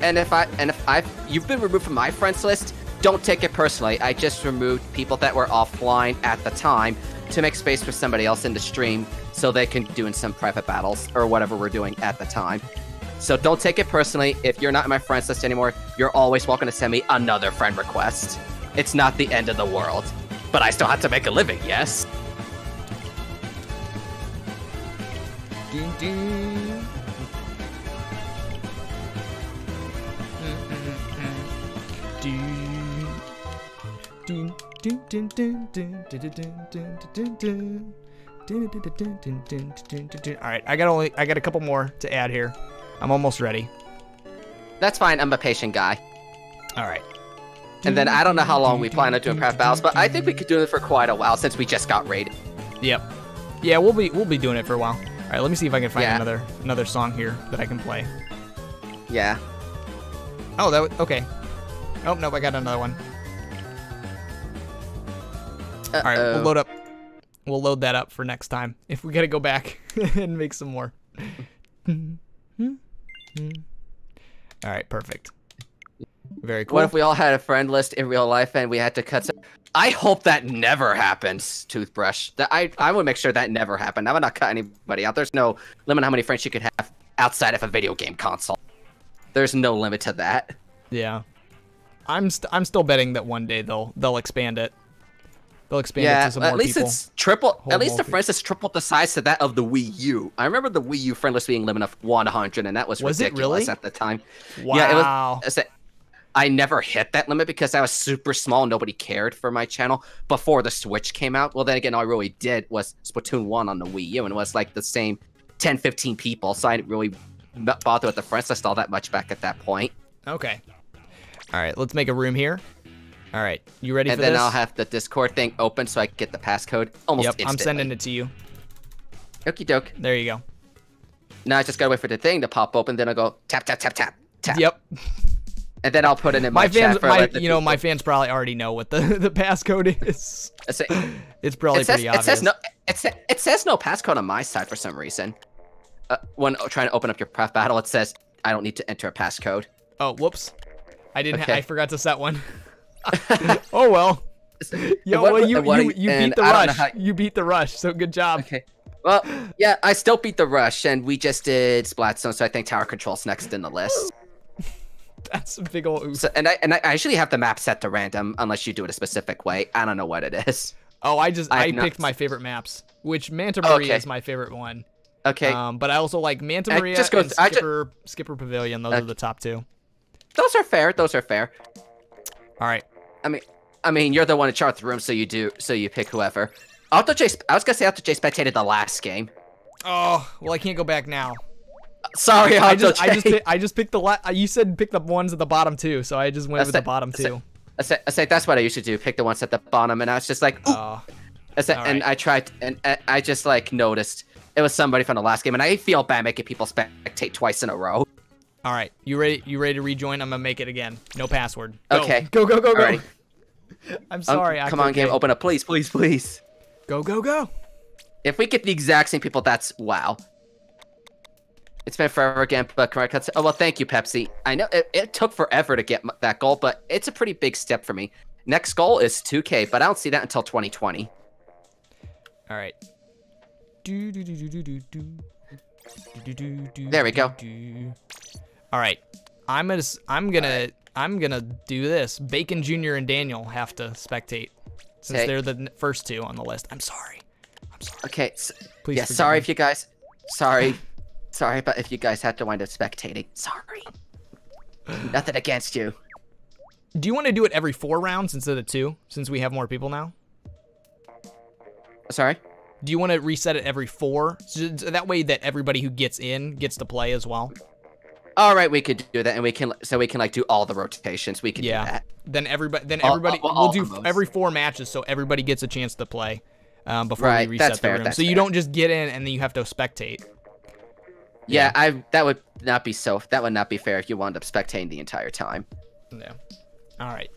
and if I and if I you've been removed from my friends list, don't take it personally. I just removed people that were offline at the time. to make space for somebody else in the stream so they can do in some private battles or whatever we're doing at the time. So don't take it personally. If you're not in my friends list anymore, you're always welcome to send me another friend request. It's not the end of the world. But I still have to make a living, yes? Dun. All right, I got only I got a couple more to add here. I'm almost ready. That's fine. I'm a patient guy. All right. And then I don't know how long we plan on doing craft battles, but I think we could do it for quite a while since we just got raided. Yep. Yeah, we'll be we'll be doing it for a while. All right, let me see if I can find Yeah. another another song here that I can play. Yeah. Oh, that was, okay. Oh nope, I got another one. All right, we'll load up. We'll load that up for next time if we gotta go back and make some more. All right, perfect. Very cool. What if we all had a friend list in real life and we had to cut? Some... I hope that never happens, Toothbrush. That I I would make sure that never happened. I would not cut anybody out. There's no limit on how many friends you could have outside of a video game console. There's no limit to that. yeah, I'm st- I'm still betting that one day they'll they'll expand it. They'll expand it to some at least people. it's triple. Whole at least the friends is triple the size to that of the Wii U. I remember the Wii U friend list being limited of 100, and that was, Was it ridiculous really? at the time. wow. Yeah, it was. I never hit that limit because I was super small. Nobody cared for my channel before the Switch came out. Well, then again, all I really did was Splatoon 1 on the Wii U, and it was like the same 10, 15 people. So I didn't really bother with the friends list all that much back at that point. Okay. All right, let's make a room here. All right, you ready and for then? I'll have the Discord thing open so I can get the passcode almost yep, instantly. I'm sending it to you. Okie doke. There you go. Now I just gotta wait for the thing to pop open. Then I'll go tap, tap, tap, tap, tap. Yep. And then I'll put it in my, My fans, chat for my you know, my fans probably already know what the the passcode is. It's a- It's probably it says, pretty it obvious. says no. It, sa- it says no passcode on my side for some reason. Uh, when trying to open up your craft battle, it says I don't need to enter a passcode. Oh, whoops. I didn't. Ha- Okay. I forgot to set one. oh well. Yo, What- well, you what- you, you beat the I don't know rush. how- You beat the rush. So good job. Okay. Well, yeah, I still beat the rush, and we just did Splat Zones, so I think Tower Control's next in the list. That's a big old oof. So, and I and I actually have the map set to random unless you do it a specific way. I don't know what it is. Oh, I just I I, picked my favorite maps, which Manta Maria Okay. is my favorite one. Okay, Um, but I also like Manta I Maria just go and I Skipper Skipper Pavilion. Those are the top two. those are fair. Those are fair. All right. I mean, I mean, you're the one in charge of the room, so you do, so you pick whoever. Octo J, I was gonna say Octo J spectated the last game. Oh, well, I can't go back now. Sorry, I just. I just, I just picked the. La- you said pick the ones at the bottom too, so I just went That's with the bottom That's two. I say, I say that's what I used to do. Pick the ones at the bottom, and I was just like, Ooh. Oh, I said, all and right. I tried, and I, just like noticed it was somebody from the last game, and I feel bad making people spectate twice in a row. all right. You ready? You ready to rejoin? I'm gonna make it again. No password. Go. Okay. Go go go go. I'm Um, sorry. come on, game, open up, please, please, please. Go go go. If we get the exact same people, that's wow. It's been forever again, but correct. cuts- Oh well, thank you, Pepsi. I know it, it took forever to get m- that goal, but it's a pretty big step for me. Next goal is 2K, but I don't see that until 2020. All right. Do, do, do, do, do, do, do. Do, do, do, do, There we go. All right. I'm gonna. I'm gonna. I'm gonna do this. Bacon Jr. and Daniel have to spectate since Okay. they're the first two on the list. I'm sorry. I'm sorry. Okay. s Please. yeah. Sorry me. if you guys. Sorry. Sorry, but if you guys had to wind up spectating, sorry. Nothing against you. Do you want to do it every four rounds instead of two, since we have more people now? Sorry. Do you want to reset it every four, so that way that everybody who gets in gets to play as well? All right, we could do that, and we can so we can like do all the rotations. We can Yeah. do that. Then everybody, then All- everybody, all- we'll all do of every four matches, so everybody gets a chance to play um, before Right, we reset the fair, room. so you don't just get in and then you have to spectate. Yeah, I that would not be so. That would not be fair if you wound up spectating the entire time. Yeah. All right.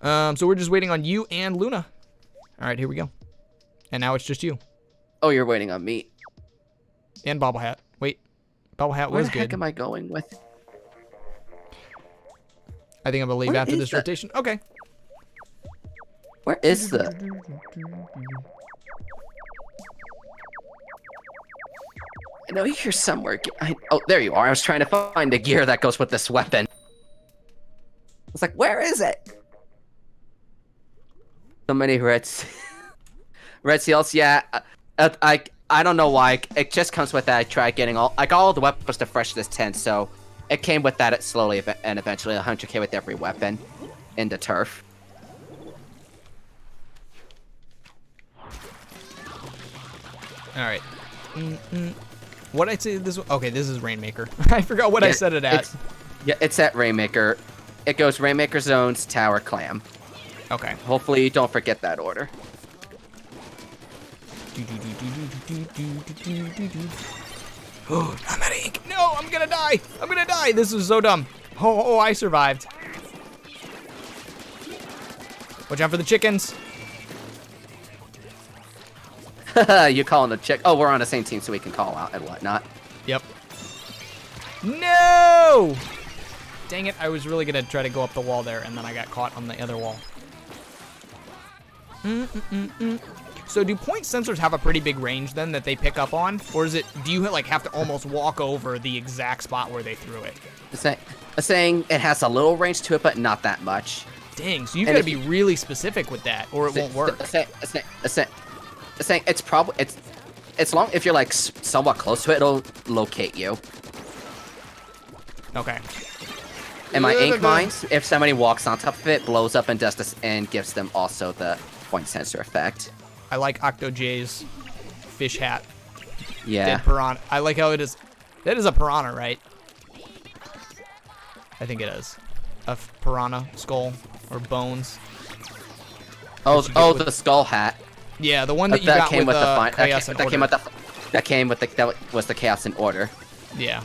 Um, so we're just waiting on you and Luna. All right, here we go. And now it's just you Oh, you're waiting on me. and Bobble Hat. Wait, Bobble Hat Where was the heck good. am I going with? I think I'm gonna leave Where after this the- rotation. Okay. Where is the? I know you're here somewhere. I, oh, there you are. I was trying to find the gear that goes with this weapon. It's like, where is it? So many red, se- red seals. Yeah, uh, uh, I I don't know why. It just comes with that. I tried getting all. I got all the weapons to fresh this tent, so it came with that slowly and eventually 100k with every weapon in the turf. All right. Mm-mm. What I say this? Okay, this is Rainmaker. I forgot what I said it at. it's- Yeah, it's at Rainmaker. It goes Rainmaker Zones, Tower, Clam. Okay. Hopefully you don't forget that order. Oh, I'm at ink. No, I'm gonna die. I'm gonna die. This is so dumb. Oh, oh, I survived. Watch out for the chickens. you calling the chick? Oh, we're on the same team, so we can call out and whatnot. Yep. No! Dang it, I was really gonna try to go up the wall there, and then I got caught on the other wall. Mm-mm-mm-mm. So do point sensors have a pretty big range then that they pick up on? Or is it, do you like have to almost walk over the exact spot where they threw it? Say, saying it has a little range to it, but not that much. Dang, so you've gotta be really specific with that, or it won't work. Say, say, say, saying it's probably it's it's long if you're like somewhat close to it, it'll locate you. Okay. And my ink mines, if somebody walks on top of it, blows up and does this and gives them also the point sensor effect. I like Octo J's fish hat. Yeah. Dead piranha. I like how it is. That is a piranha, right? I think it is. A piranha skull or bones. Oh, What you get oh, the skull hat. Yeah, the one That, that you got came with, with, the uh, fine. That, came, and that came with the. That came with the. That was the chaos in order. Yeah.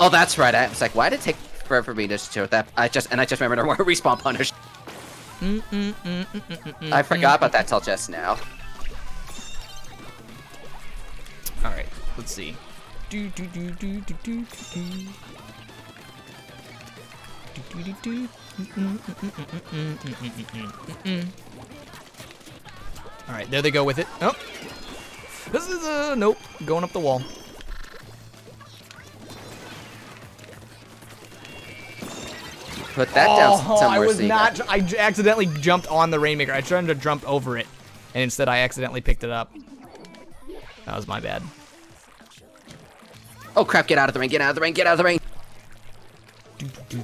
Oh, that's right. I was like, why did it take forever for me to show that? I just and I just remembered where respawn punish. Mm, mm, mm, I forgot about that till just now. All right. Let's see. Do do do do do do do. Do, do, do, do. All right, there they go with it. Oh, this is uh nope, going up the wall. Put that down oh, somewhere. I was so not. got- I accidentally jumped on the Rainmaker. I tried to jump over it, and instead I accidentally picked it up. That was my bad. Oh crap! Get out of the ring! Get out of the ring! Get out of the ring! Do, do,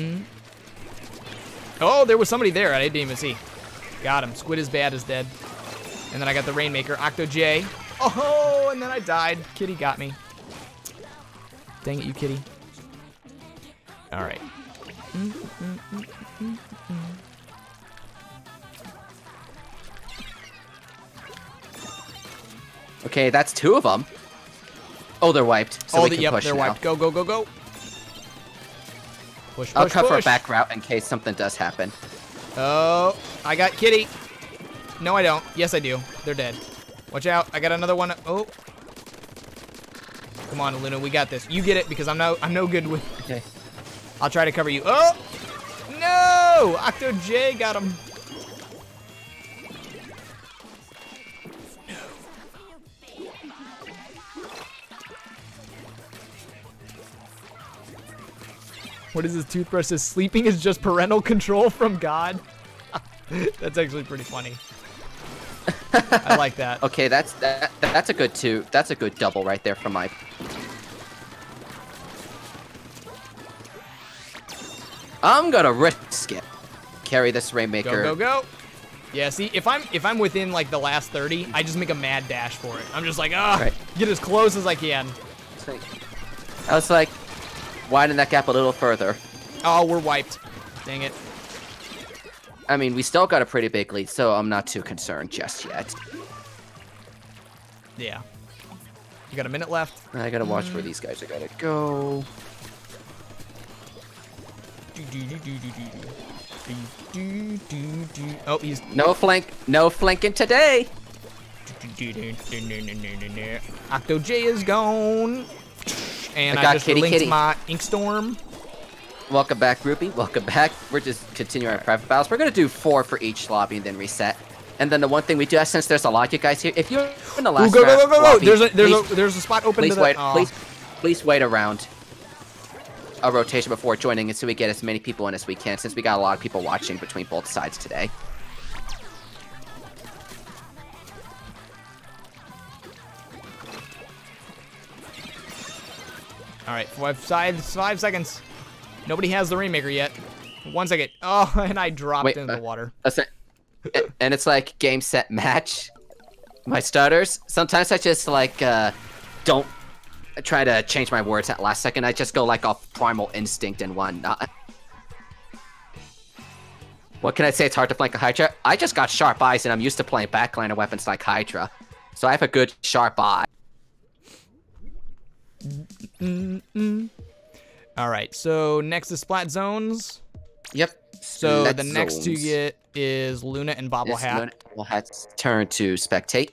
do, do, do, do, do, do, do. Mm-mm. Mm. Oh, there was somebody there. I didn't even see. Got him. Squid is bad is dead. And then I got the Rainmaker, Octo J. Oh, and then I died. Kitty got me. Dang it, you kitty. All right. Okay, that's two of them. Oh, they're wiped. So oh, the, yep, they're now. wiped. Go, go, go, go. Push, push, I'll cover push. a back route in case something does happen. Oh, I got Kitty. No, I don't. Yes, I do. They're dead. Watch out. I got another one. Oh. Come on, Luna. We got this. You get it because I'm no I'm no good with Okay. I'll try to cover you. Oh! No! Octo J got him. What is this toothbrush says? Sleeping is just parental control from God. That's actually pretty funny. I like that. Okay, that's that. That's a good two. That's a good double right there from my. I'm gonna risk it. Carry this Rainmaker. Go, go, go. Yeah, see, if I'm if I'm within like the last 30, I just make a mad dash for it. I'm just like, ah, Right. get as close as I can. I was like, widen that gap a little further. Oh, we're wiped. Dang it. I mean, we still got a pretty big lead, so I'm not too concerned just yet. Yeah. You got a minute left. I gotta watch mm. where these guys are gonna go. Oh, he's no flank, no flanking today. Octo J is gone. And I I, just kitty kitty. my Inkstorm. Welcome back, Groupie. Welcome back. We're just continuing our private battles. We're gonna do four for each lobby and then reset. And then the one thing we do, uh, since there's a lot of you guys here, if you're in the Ooh, last go, go, go, go, go. lobby, There's a, there's please, a, there's a spot open please to the... wait, oh. please, please wait around a rotation before joining, and so we get as many people in as we can, since we got a lot of people watching between both sides today. All right, five, five, five seconds. Nobody has the Rainmaker yet. One second. Oh, and I dropped Wait, into uh, the water. And it's like game set match. My stutters. Sometimes I just like uh don't try to change my words at last second. I just go like off primal instinct and whatnot. What can I say? It's hard to flank a Hydra. I just got sharp eyes and I'm used to playing backliner weapons like Hydra. So I have a good sharp eye. All right, so next is Splat Zones. Yep. So Splat the next to get is Luna and Bobble Yes, Hat. Luna- We'll have turn to spectate.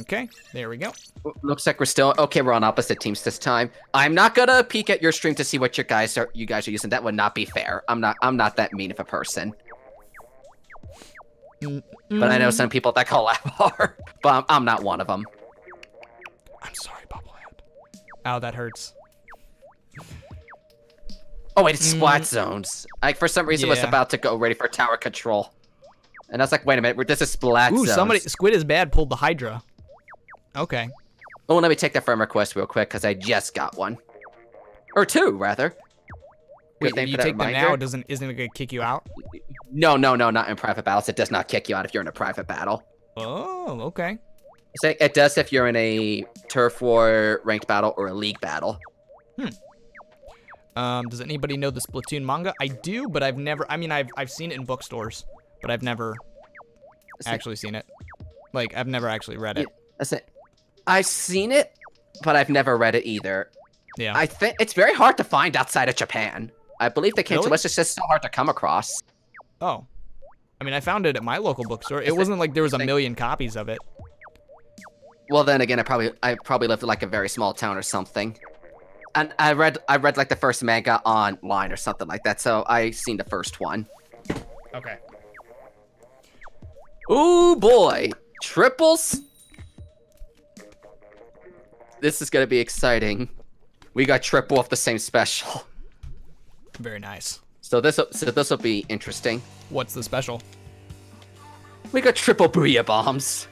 Okay, there we go. Looks like we're still okay. We're on opposite teams this time. I'm not gonna peek at your stream to see what your guys are. You guys are using. That would not be fair. I'm not. I'm not that mean of a person. But I know some people that call collab are. But I'm, I'm not one of them. I'm sorry, Bobble. Ow, that hurts. Oh wait, it's splat zones. I for some reason was Mm. Yeah. about to go ready for tower control, and I was like, wait a minute, this is splat Ooh, zones. somebody, Squid is bad, pulled the Hydra. Okay. Oh, let me take that firm request real quick because I just got one, or two rather. Good Wait, if you take them reminder. now, doesn't isn't it gonna kick you out? No, no, no, not in private battles. It does not kick you out if you're in a private battle. Oh, okay. Say it does if you're in a turf war ranked battle or a league battle. Hmm. Um, does anybody know the Splatoon manga? I do, but I've never. I mean, I've I've seen it in bookstores, but I've never So- actually seen it. Like, I've never actually read it. That's it. I've seen it, but I've never read it either. Yeah. I think it's very hard to find outside of Japan. I believe they came Really? to us. It's just so hard to come across. Oh. I mean, I found it at my local bookstore. It wasn't like there was a million copies of it. Well, then again, I probably I probably lived in like a very small town or something. And I read I read like the first manga online or something like that, so I seen the first one. Okay. Ooh boy, triples. This is gonna be exciting. We got triple off the same special, Very nice. so this so this will be interesting. What's the special? We got triple booyah bombs.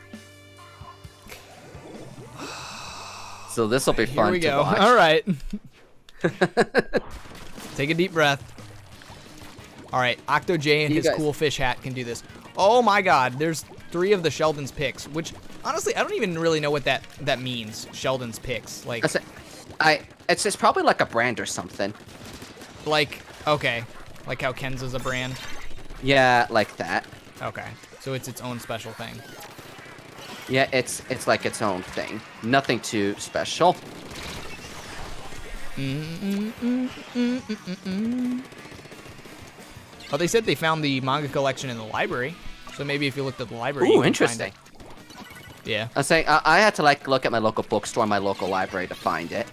So this will be fun. Here we to go. watch. All right. Take a deep breath. All right, Octo J and his guys- cool fish hat can do this. Oh my God, there's three of the Sheldon's picks, which honestly I don't even really know what that that means. Sheldon's picks, like That's it. I it's it's probably like a brand or something. like okay, like how Kensa is a brand. Yeah, like that. Okay, so it's its own special thing. Yeah, it's it's like its own thing. Nothing too special. Oh, they said they found the manga collection in the library, so maybe if you looked at the library, you Ooh, interesting. it. Yeah. I'm saying I, I had to like look at my local bookstore, my local library to find it.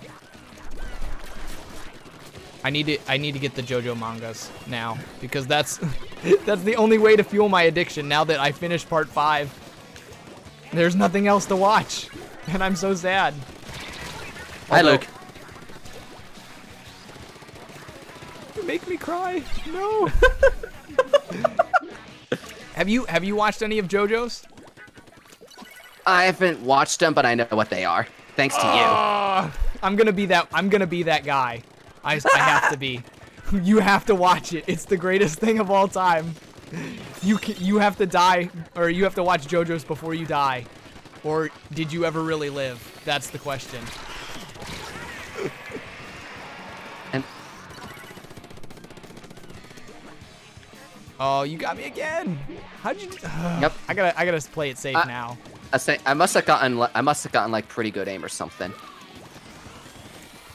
I need to I need to get the JoJo mangas now because that's that's the only way to fuel my addiction now that I finished part 5. There's nothing else to watch and I'm so sad. Hi, Although- Luke. You make me cry. No. have you have you watched any of JoJo's? I haven't watched them, but I know what they are. Thanks to you. Ah, I'm going to be that I'm going to be that guy. I I have to be. You have to watch it. It's the greatest thing of all time. You ca you have to die or you have to watch JoJo's before you die. Or did you ever really live? That's the question. And Oh, you got me again. How'd you? Yep. I gotta, I gotta play it safe I- now. I say I must have gotten I must have gotten like pretty good aim or something.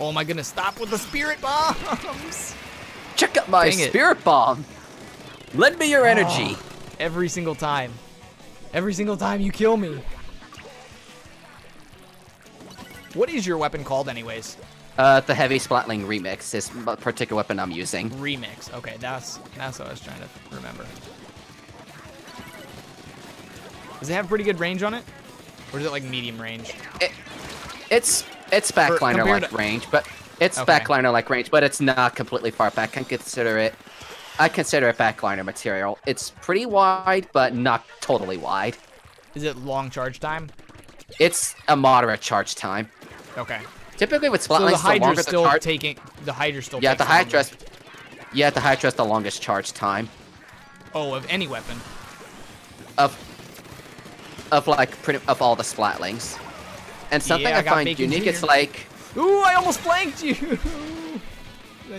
Oh my goodness! Stop with the spirit bombs. Check out my spirit bomb. Lend me your energy. Every single time. Every single time you kill me. What is your weapon called, anyways? Uh, the heavy splatling remix is a particular weapon I'm using. Remix. Okay, that's that's what I was trying to remember. Does it have pretty good range on it, or is it like medium range? It, it's it's backliner like to- range, but it's Okay. backliner like range, but it's not completely far back. I can consider it. I consider it backliner material. It's pretty wide, but not totally wide. Is it long charge time? It's a moderate charge time. Okay. Typically with So the splatlings, the, longer Hydra's the still charge. taking the Hydra still. Yeah, the. Hydra's. Yeah, the Hydra's the longest charge time Oh, of any weapon. of of like pretty of all the splatlings. And something Yeah, I I, find unique is Jr.. like Ooh, I almost flanked you.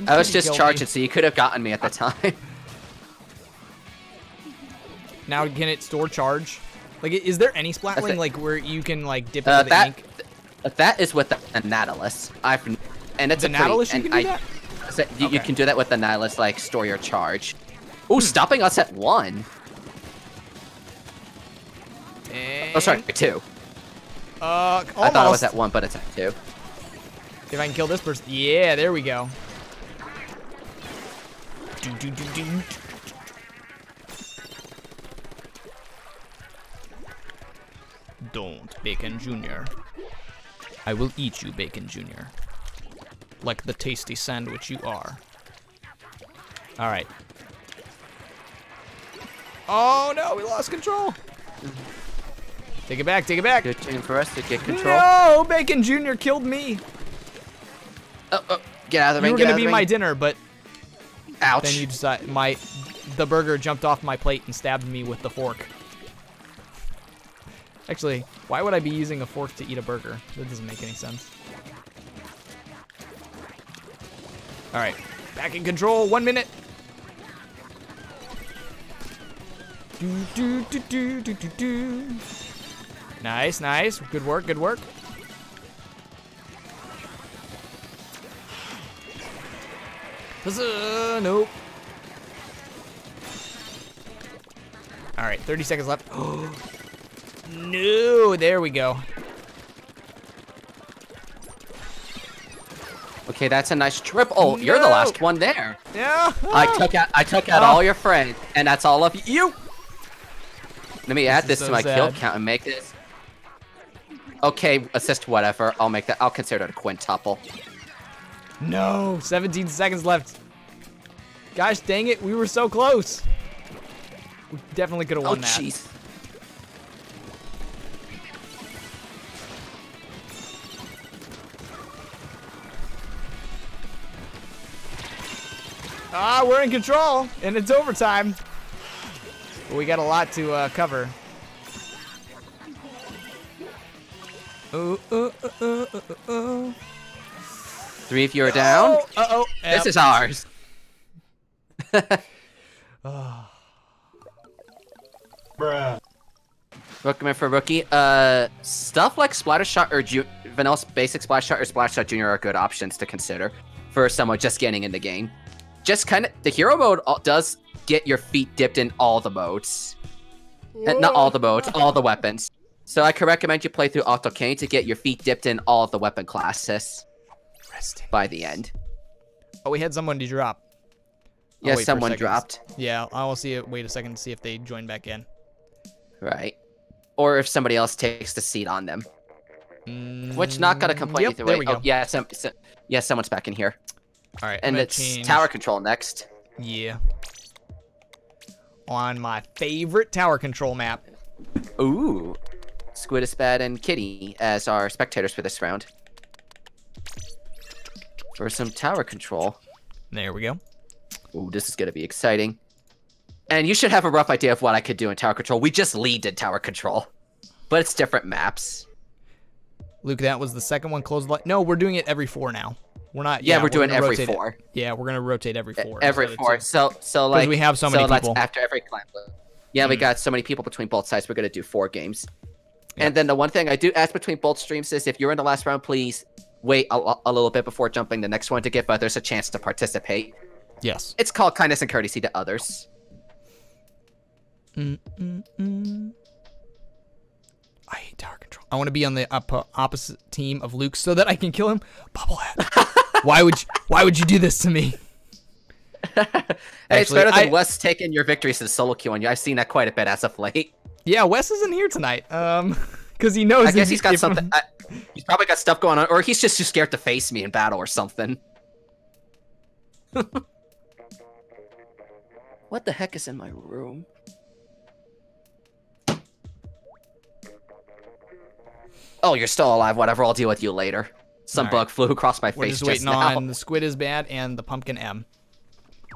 I was just me. charging, so you could have gotten me at the time. Now can it store charge? Like, is there any splatling like where you can like dip Uh, into the that ink? that is with the, the Nautilus. I've and it's The a pretty, you and can do I, that? so you, you can do that with the Nautilus, like store your charge. Hmm. Stopping us at one. Oh, sorry, two. Uh, almost. I thought it was at one, but it's at two. If I can kill this person. Yeah, there we go. Do, do, do, do. Don't, Bacon Jr. I will eat you, Bacon Jr. Like the tasty sandwich you are. Alright. Oh no, we lost control. Take it back, take it back. Good turn for us to get control. No, Bacon Jr. killed me. Oh, oh, get out of the You were gonna be my dinner, but Ouch. then you decide my the burger jumped off my plate and stabbed me with the fork. Actually, why would I be using a fork to eat a burger? That doesn't make any sense. All right, back in control. One minute. Do do do do do do do. Nice, nice. Good work. Good work. Huzzah, nope. All right, 30 seconds left. no, there we go. Okay, that's a nice triple. Oh, you're the last one there. Yeah. I took out I took out Oh. all your friends, and that's all of you. Let me add This this, is to so my kill count and make this. Okay, assist whatever. I'll make that. I'll consider it a quintuple. No, 17 seconds left. Gosh dang it, we were so close. We definitely could have Oh won that. jeez. Ah, we're in control, and it's overtime. But we got a lot to uh, cover. Ooh, ooh, ooh. Three of you are down. Oh, uh-oh. This is ours. Recommend for rookie. Uh, stuff like Splattershot or Ju- Vanilla Basic Splattershot or Splattershot Junior are good options to consider for someone just getting in the game. Just kind of the hero mode does get your feet dipped in all the modes, Uh, not all the modes, all the weapons. So I can recommend you play through Octo Canyon to get your feet dipped in all the weapon classes By the end. Oh, we had someone to drop. I'll Yes, someone dropped. Yeah, I will see it. Wait a second to see if they join back in. Right. Or if somebody else takes the seat on them. Which not gonna mm, complain yep, either there way. we go. Oh, yeah, some, so, yeah, someone's back in here. All right, And it's change- tower control next. Yeah. On my favorite tower control map. Ooh. Squidespad and Kitty as our spectators for this round. For some tower control. There we go. Ooh, this is gonna be exciting. And you should have a rough idea of what I could do in tower control. We just lead in tower control. But it's different maps. Luke, that was the second one closed. Li- no, we're doing it every four now. We're not. Yeah, we're doing gonna every it. four. Yeah, we're gonna rotate every four. every four. So so like we have so many that's people. after every clan. Yeah, we Mm. got so many people between both sides. We're gonna do four games. Yeah. And then the one thing I do ask between both streams is if you're in the last round, please wait a, a little bit before jumping the next one to give others a chance to participate. Yes. It's called kindness and courtesy to others. Mm, mm, mm. I hate tower control. I want to be on the op- opposite team of Luke so that I can kill him. Bubblehead. why would you, Why would you do this to me? hey, it's Actually, better than I- Wes taking your victories and solo queuing you. I've seen that quite a bit as of late. Yeah, Wes isn't here tonight. Um, because he knows. I guess he's got if- something. I, he's probably got stuff going on, or he's just too scared to face me in battle or something. what the heck is in my room? Oh, you're still alive. Whatever. I'll deal with you later. Some Alright. bug flew across my We're face just waiting now. on the squid is bad and the pumpkin M.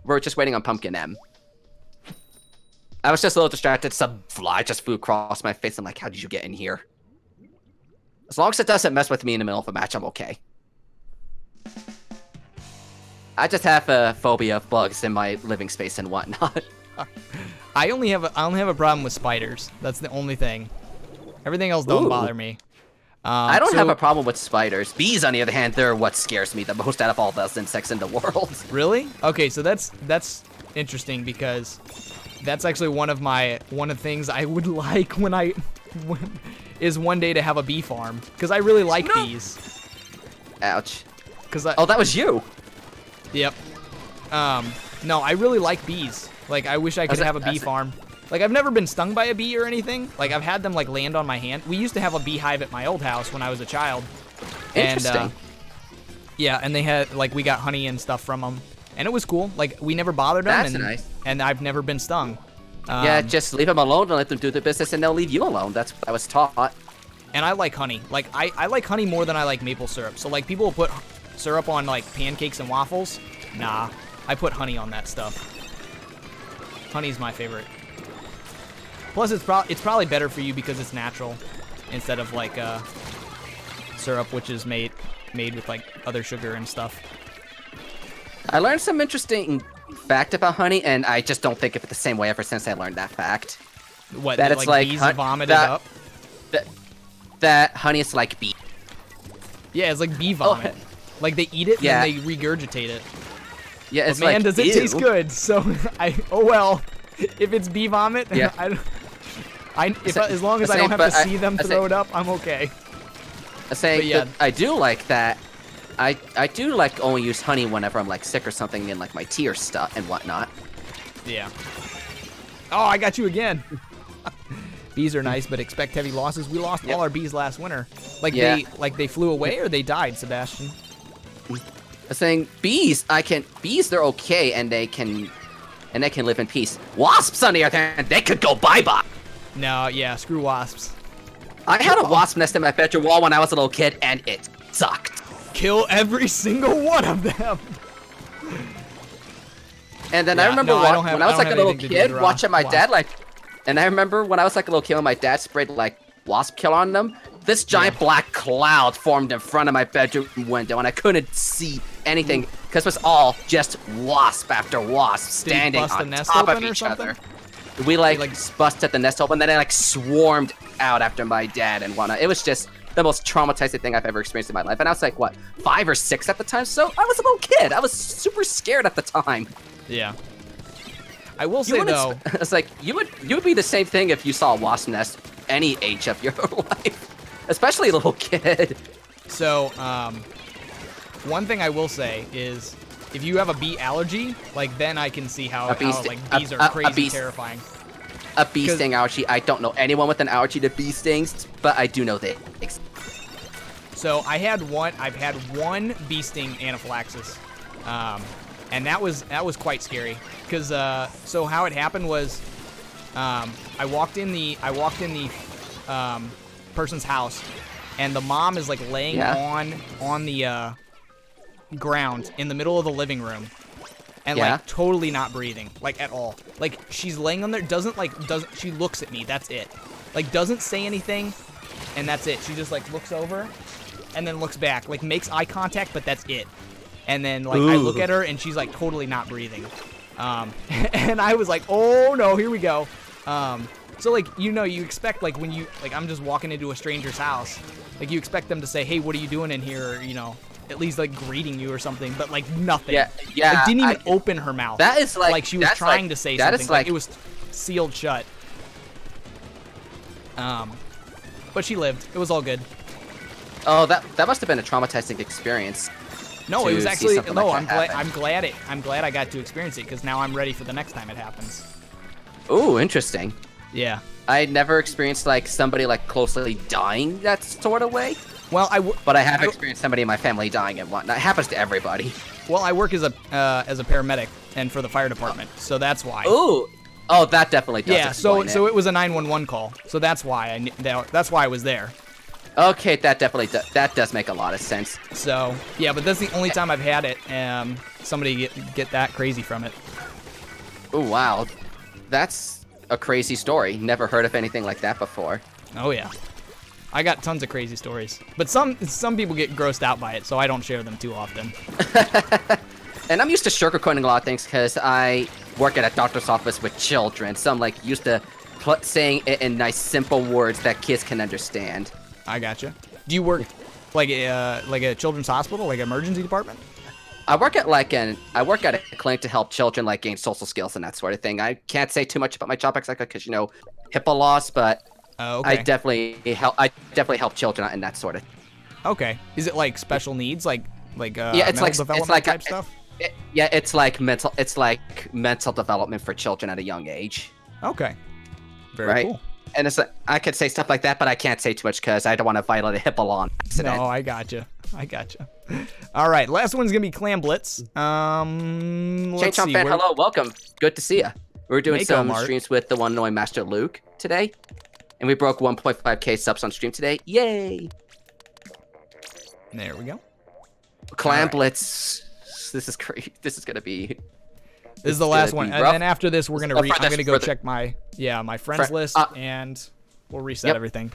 We're just waiting on Pumpkin M. I was just a little distracted. Some fly just flew across my face. I'm like, how did you get in here? As long as it doesn't mess with me in the middle of a match, I'm okay. I just have a phobia of bugs in my living space and whatnot. I only have a, I only have a problem with spiders. That's the only thing. Everything else don't Ooh. bother me. Um, I don't so- have a problem with spiders. Bees, on the other hand, they're what scares me the most out of all those insects in the world. Really? Okay, so that's that's interesting because that's actually one of my one of the things I would like when I when, is one day to have a bee farm because I really like No. bees. Ouch. Because I Oh, that was you. yep. Um, no, I really like bees. Like I wish I could That's have a bee farm. Like I've never been stung by a bee or anything. Like I've had them like land on my hand. We used to have a beehive at my old house when I was a child. And, uh, Interesting. Yeah, and they had like we got honey and stuff from them, and it was cool. Like we never bothered them, That's and nice. and I've never been stung. Um, yeah, just leave them alone and let them do their business, and they'll leave you alone. That's what I was taught. and I like honey. Like I, I like honey more than I like maple syrup. So like people will put syrup on like pancakes and waffles. Nah, I put honey on that stuff. Honey's my favorite. Plus, it's pro- it's probably better for you because it's natural, instead of like uh, syrup, which is made made with like other sugar and stuff. I learned some interesting fact about honey, and I just don't think of it the same way ever since I learned that fact. What That that it's like, like bees vomited that- up? That, that honey is like bee. Yeah, it's like bee oh, vomit. like they eat it Oh. Yeah. and they regurgitate it. Yeah, But man, like, does it ew. taste good? So I oh well. If it's bee vomit, Yeah. I, I if as long as I I don't say- have to I- see them I say- throw it up, I'm okay. I'm saying yeah. that I do like that. I I do like only use honey whenever I'm like sick or something in like my tea or stuff and whatnot. Yeah. Oh, I got you again. bees are nice, but expect heavy losses. We lost Yep. all our bees last winter. Like Yeah. they like they flew away or they died, Sebastian. I'm saying bees, I can bees they're okay and they can and they can live in peace. Wasps on the other hand, they could go bye bye. No, yeah, screw wasps. I had a oh. wasp nest in my bedroom wall when I was a little kid, and it sucked. Kill every single one of them. And then Yeah, I remember no, I have- when I I was don't like a little anything to do kid watching my dad like, and I remember when I was like a little kid, when my dad sprayed like wasp kill on them. This giant black cloud formed in front of my bedroom window, and I couldn't see anything because it was all just wasp after wasp standing on top of each other. We like, like- busted the nest open, then it like swarmed out after my dad and whatnot. It was just the most traumatizing thing I've ever experienced in my life. And I was like, what, five or six at the time? So I was a little kid. I was super scared at the time. Yeah. I will say though, it's like you would you would be the same thing if you saw a wasp nest any age of your life, especially a little kid. So, um, one thing I will say is, if you have a bee allergy, like then I can see how, how like bees a- are a crazy bee- terrifying. A bee sting allergy. I don't know anyone with an allergy to bee stings, but I do know they exist. So I had one. I've had one bee sting anaphylaxis, um, and that was that was quite scary. Cause uh, so how it happened was, um, I walked in the I walked in the um, person's house, and the mom is like laying Yeah. on on the uh, ground in the middle of the living room, and Yeah. like totally not breathing, like at all. Like she's laying on there, doesn't like doesn't she looks at me? That's it. Like doesn't say anything, and that's it. She just like looks over, and then looks back, like makes eye contact, but that's it. And then like I look at her, and she's like totally not breathing. Um, and I was like, oh no, here we go. Um, so like you know you expect like when you like I'm just walking into a stranger's house, like you expect them to say, hey, what are you doing in here? Or, you know, at least like greeting you or something, but like nothing. Yeah, yeah, Like didn't even I- open her mouth. That is like like she was trying like- to say that something. is like, like it was sealed shut. Um, but she lived. It was all good. Oh, that that must have been a traumatizing experience. No, it was actually no. I'm glad. I'm glad it. I'm glad I got to experience it because now I'm ready for the next time it happens. Ooh, interesting. Yeah. I never experienced like somebody like closely dying that sort of way, Well, I w- but I have I- experienced somebody in my family dying and whatnot. It happens to everybody. well I work as a uh, as a paramedic and for the fire department, so that's why. Ooh, oh, that definitely does. yeah. So explain so it. it was a 911 call. So that's why I that's why I was there. okay, that definitely do- that does make a lot of sense. So yeah, but that's the only time I've had it. Um, somebody get get that crazy from it. Ooh, wow, that's a crazy story. Never heard of anything like that before. Oh yeah. I got tons of crazy stories, but some some people get grossed out by it, so I don't share them too often. And I'm used to sugarcoating a lot of things because I work at a doctor's office with children, so I'm like used to saying it in nice, simple words that kids can understand. I gotcha. Do you work like a uh, like a children's hospital, like emergency department? I work at like an I work at a clinic to help children like gain social skills and that sort of thing. I can't say too much about my job exactly because you know HIPAA laws, but Oh, I definitely help. I definitely help children in that sort of. okay. Is it like special needs, like like uh, Yeah, it's like- it's like a- type stuff? It, yeah, it's like mental. It's like mental development for children at a young age, Okay. Very right? cool. And it's like I could say stuff like that, but I can't say too much because I don't want to violate a HIPAA law accident. No, I gotcha. I gotcha. All right, last one's gonna be Clam Blitz. Um, let's Chain see. fan, where- hello, welcome. Good to see you. We're doing Mako some streams with the one and only Master Luke today, and we broke 1.5k subs on stream today. Yay! There we go. Alright. Blitz. This is crazy. This is gonna be. This is the last one, and then after this, we're gonna Oh, re- I'm gonna go check my yeah my friends list, uh, and we'll reset Yep. everything.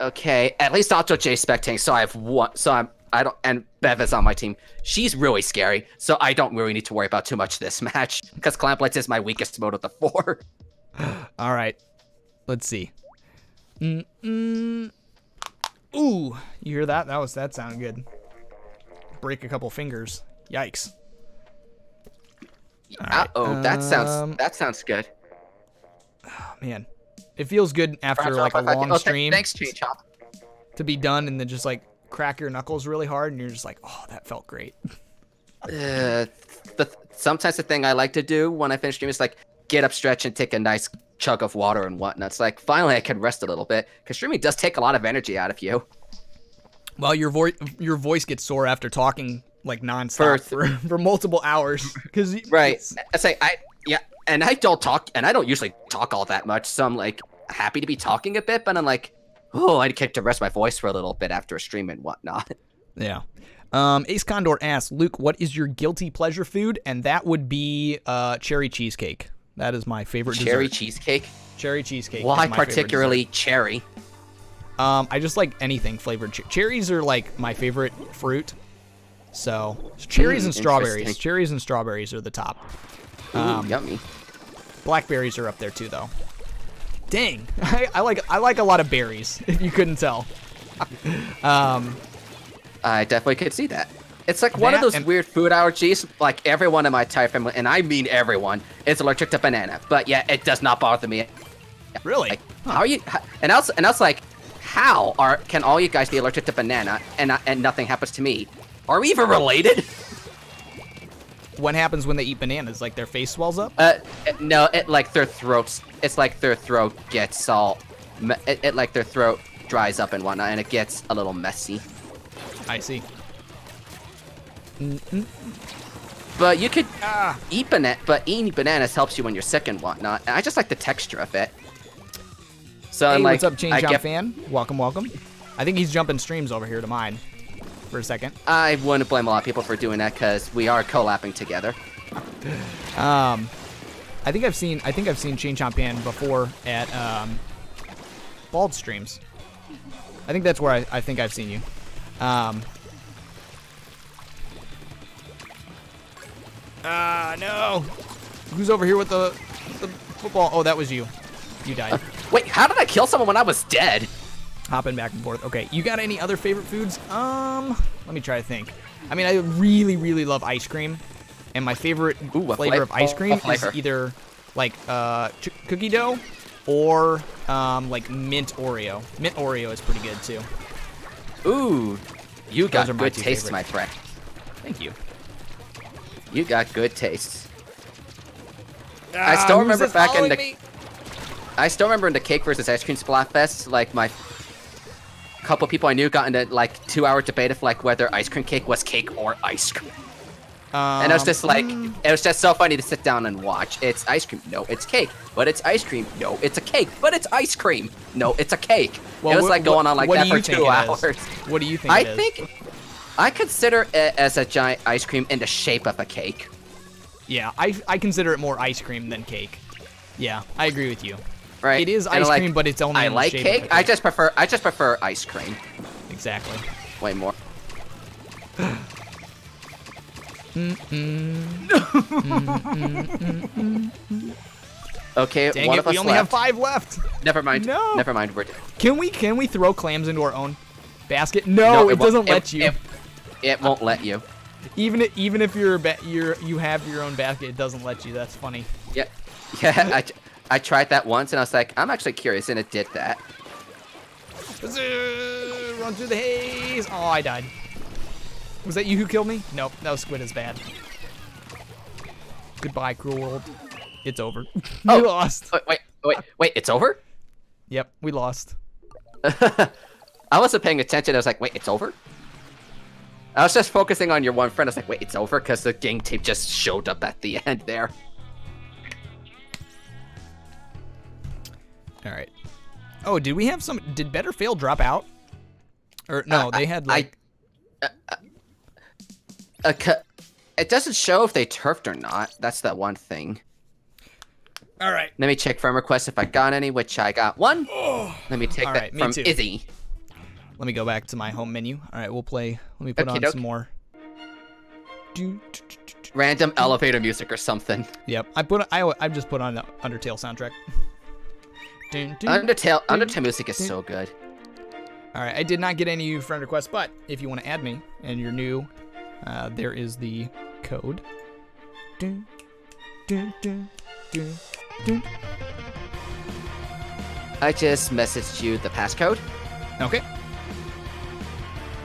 Okay, at least Octo J spectating, so I have one. So I'm. I don't. And Bev is on my team. She's really scary, so I don't really need to worry about too much this match because Clam Blitz is my weakest mode of the four. All right, let's see. Mm-mm. Ooh, you hear that? That was that sound good. Break a couple fingers. Yikes. All Uh oh, that um, sounds. That sounds good. Oh, man, it feels good after like a long Oh, stream Thanks, Chain Chomp. to be done and then just like crack your knuckles really hard and you're just like, oh, that felt great. Uh, the, sometimes the thing I like to do when I finish stream is like get up, stretch, and take a nice chug of water and whatnot. It's like finally I can rest a little bit because streaming does take a lot of energy out of you. Well, your voice your voice gets sore after talking like nonstop for, for, multiple hours because Right. I say I yeah, and I don't talk, and I don't usually talk all that much. So I'm like happy to be talking a bit, but I'm like, oh, I get to rest my voice for a little bit after a stream and whatnot. Yeah. Um, Ace Condor asks, Luke, what is your guilty pleasure food? And that would be uh, cherry cheesecake. That is my favorite Cherry dessert. cheesecake. cherry cheesecake. Why particularly cherry? Um, I just like anything flavored. Ch- cherries are like my favorite fruit. So cherries Mm, and strawberries. Cherries and strawberries are the top. Ooh, Um, yummy. Blackberries are up there too, though. Dang, I, I like I like a lot of berries. If you couldn't tell. Um, I definitely could see that. It's like one of those weird food allergies. Like everyone in my entire family, and I mean everyone, is allergic to banana. But yeah, it does not bother me. really? Like, how are you? And I was, and I was like, how are can all you guys be allergic to banana and and nothing happens to me? Are we even related? What happens when they eat bananas? Like their face swells up? Uh, no, it like their throats. It's like their throat gets all, it, it like their throat dries up and whatnot, and it gets a little messy. I see. But you could Ah. eat banana, but eating bananas helps you when you're sick and whatnot. And I just like the texture of it. So Hey, like, what's up, Chain I fan? Welcome, welcome. I think he's jumping streams over here to mine for a second. I wouldn't blame a lot of people for doing that because we are collabing together. Um, I think I've seen I think I've seen Chain Chomp fan before at um, Bald streams. I think that's where I, I think I've seen you. Um, Ah, no. Who's over here with the, the football? Oh, that was you. You died. Wait, how did I kill someone when I was dead? Hopping back and forth. Okay, you got any other favorite foods? Um, let me try to think. I mean, I really, really love ice cream, and my favorite Ooh, flavor fla- of ice cream a is either like uh ch- cookie dough or um, like mint Oreo. Mint Oreo is pretty good too. Ooh, you got my good taste, favorite. my friend. Thank you. You got good taste. Ah, still remember back in the- me? I still remember in the cake versus ice cream Splatfest, like my couple people I knew got into like two hour debate of like whether ice cream cake was cake or ice cream. And it was Um, just like mm, it was just so funny to sit down and watch. It's ice cream. No, it's cake. But it's ice cream. No, it's a cake. But it's ice cream. No, it's a cake. well, it was wh- like going on like that for two hours. What do you think? I it is? think I consider it as a giant ice cream in the shape of a cake. Yeah, I I consider it more ice cream than cake. Yeah, I agree with you. Right? It is And, ice like, cream, but it's only I like cake. A I cake. just prefer I just prefer ice cream exactly. way more. Okay, Dang one it, of us we only have left. five left. Never mind. No. Never mind. We're Can we can we throw clams into our own basket? No, it, won't- doesn't let you. It, it won't let you. even i- even if you're a ba- you're you have your own basket, it doesn't let you. That's funny. Yeah, yeah. I, I tried that once and I was like, I'm actually curious, and it did that. Run through the haze. Oh, I died. Was that you who killed me? Nope, that was Squid is bad. Goodbye, cruel world. It's over. Oh. we lost. Wait, wait, wait, wait. It's over. Yep, we lost. I wasn't paying attention. I was like, wait, it's over. I was just focusing on your one friend. I was like, wait, it's over because the gang tape just showed up at the end there. All right. Oh, did we have some? Did Better Fail drop out? Or no, Uh, they had I- like. Uh, cu- it doesn't show if they turfed or not. That's the one thing. All right. Let me check friend requests if I got any, which I got one. Let me take that right, from. Izzy. Let me go back to my home menu. All right, we'll play. Let me put on some more. Do- do- do- do- do. Random elevator music or something. Yep, I put. I I just put on the Undertale soundtrack. Undertale, Undertale music is so good. All right, I did not get any friend requests, but if you want to add me and you're new, uh, there is the code. Dun, dun, dun, dun, dun. I just messaged you the passcode Okay.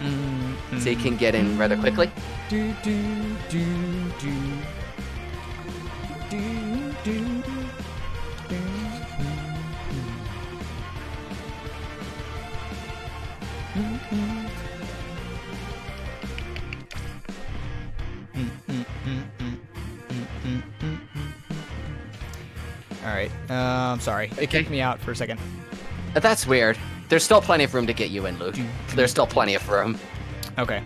Mm, so you can get in rather quickly. do, do, do, do. Do, do, do. All right. Uh, I'm sorry. It kicked me out for a second. That's weird. There's still plenty of room to get you in, Luke. Mm-hmm. There's still plenty of room. Okay.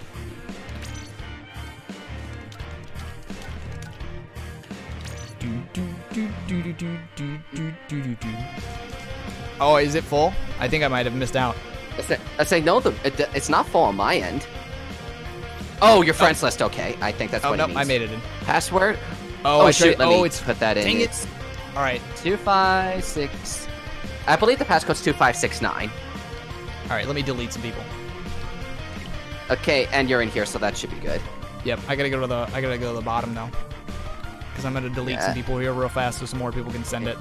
Oh, is it full? I think I might have missed out. I say, I say no, the, it, it's not full on my end. Oh, your friends list. Okay, I think that's Oh what no, it means. I made it in. Password. Oh, Oh, I shoot, let oh, me it's put that in. dang it. All right. two five six. I believe the passcode's two five six nine. All right, let me delete some people. Okay, and you're in here, so that should be good. Yep, I gotta go to the I gotta go to the bottom now. Cause I'm gonna delete some people here real fast so some more people can send it.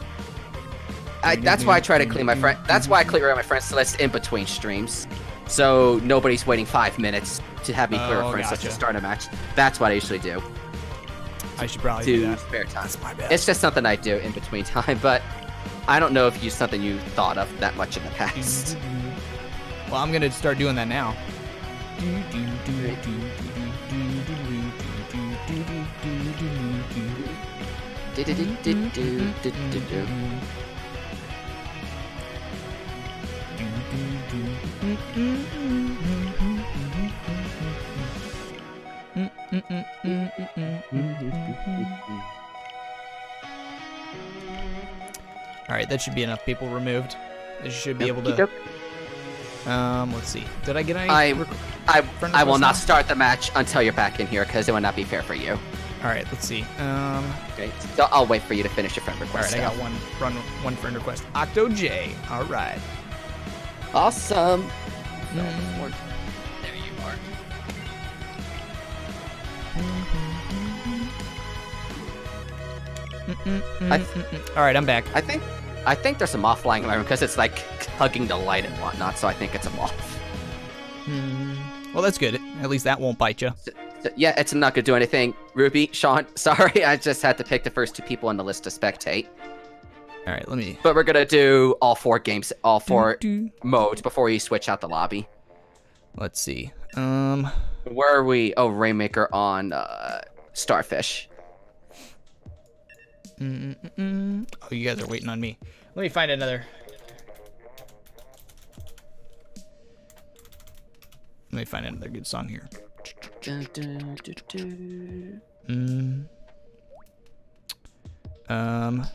I, that's why I try to clean my friend. That's why I clear out my friends list in between streams, so nobody's waiting five minutes to have me clear Oh, a friends list to gotcha. start a match. That's what I usually do I should probably do to that. spare time. That's my bad. It's just something I do in between time, but I don't know if you something you thought of that much in the past. Well, I'm gonna start doing that now. All right, that should be enough people removed. They should be able to. Um, let's see. Did I get any? I, I, I will not start the match until you're back in here because it would not be fair for you. All right, let's see. Um, Okay, so I'll wait for you to finish your friend all request. right, I got one run, one friend request. Octo J. All right. Awesome. Mm. There you are. Mm, mm, mm, I- mm, mm. All right, I'm back. I think I think there's a moth flying around because it's like hugging the light and whatnot. So I think it's a moth. Hmm. Well, that's good. At least that won't bite you. So, yeah, it's not gonna do anything. Ruby, Sean, sorry, I just had to pick the first two people on the list to spectate. All right, let me. But we're gonna do all four games, all four Do, do. modes before you switch out the lobby. Let's see. Um. Where are we? Oh, Rainmaker on uh, Starfish. Mm, mm, mm. Oh, you guys are waiting on me. Let me find another. Let me find another good song here. Mm. Um.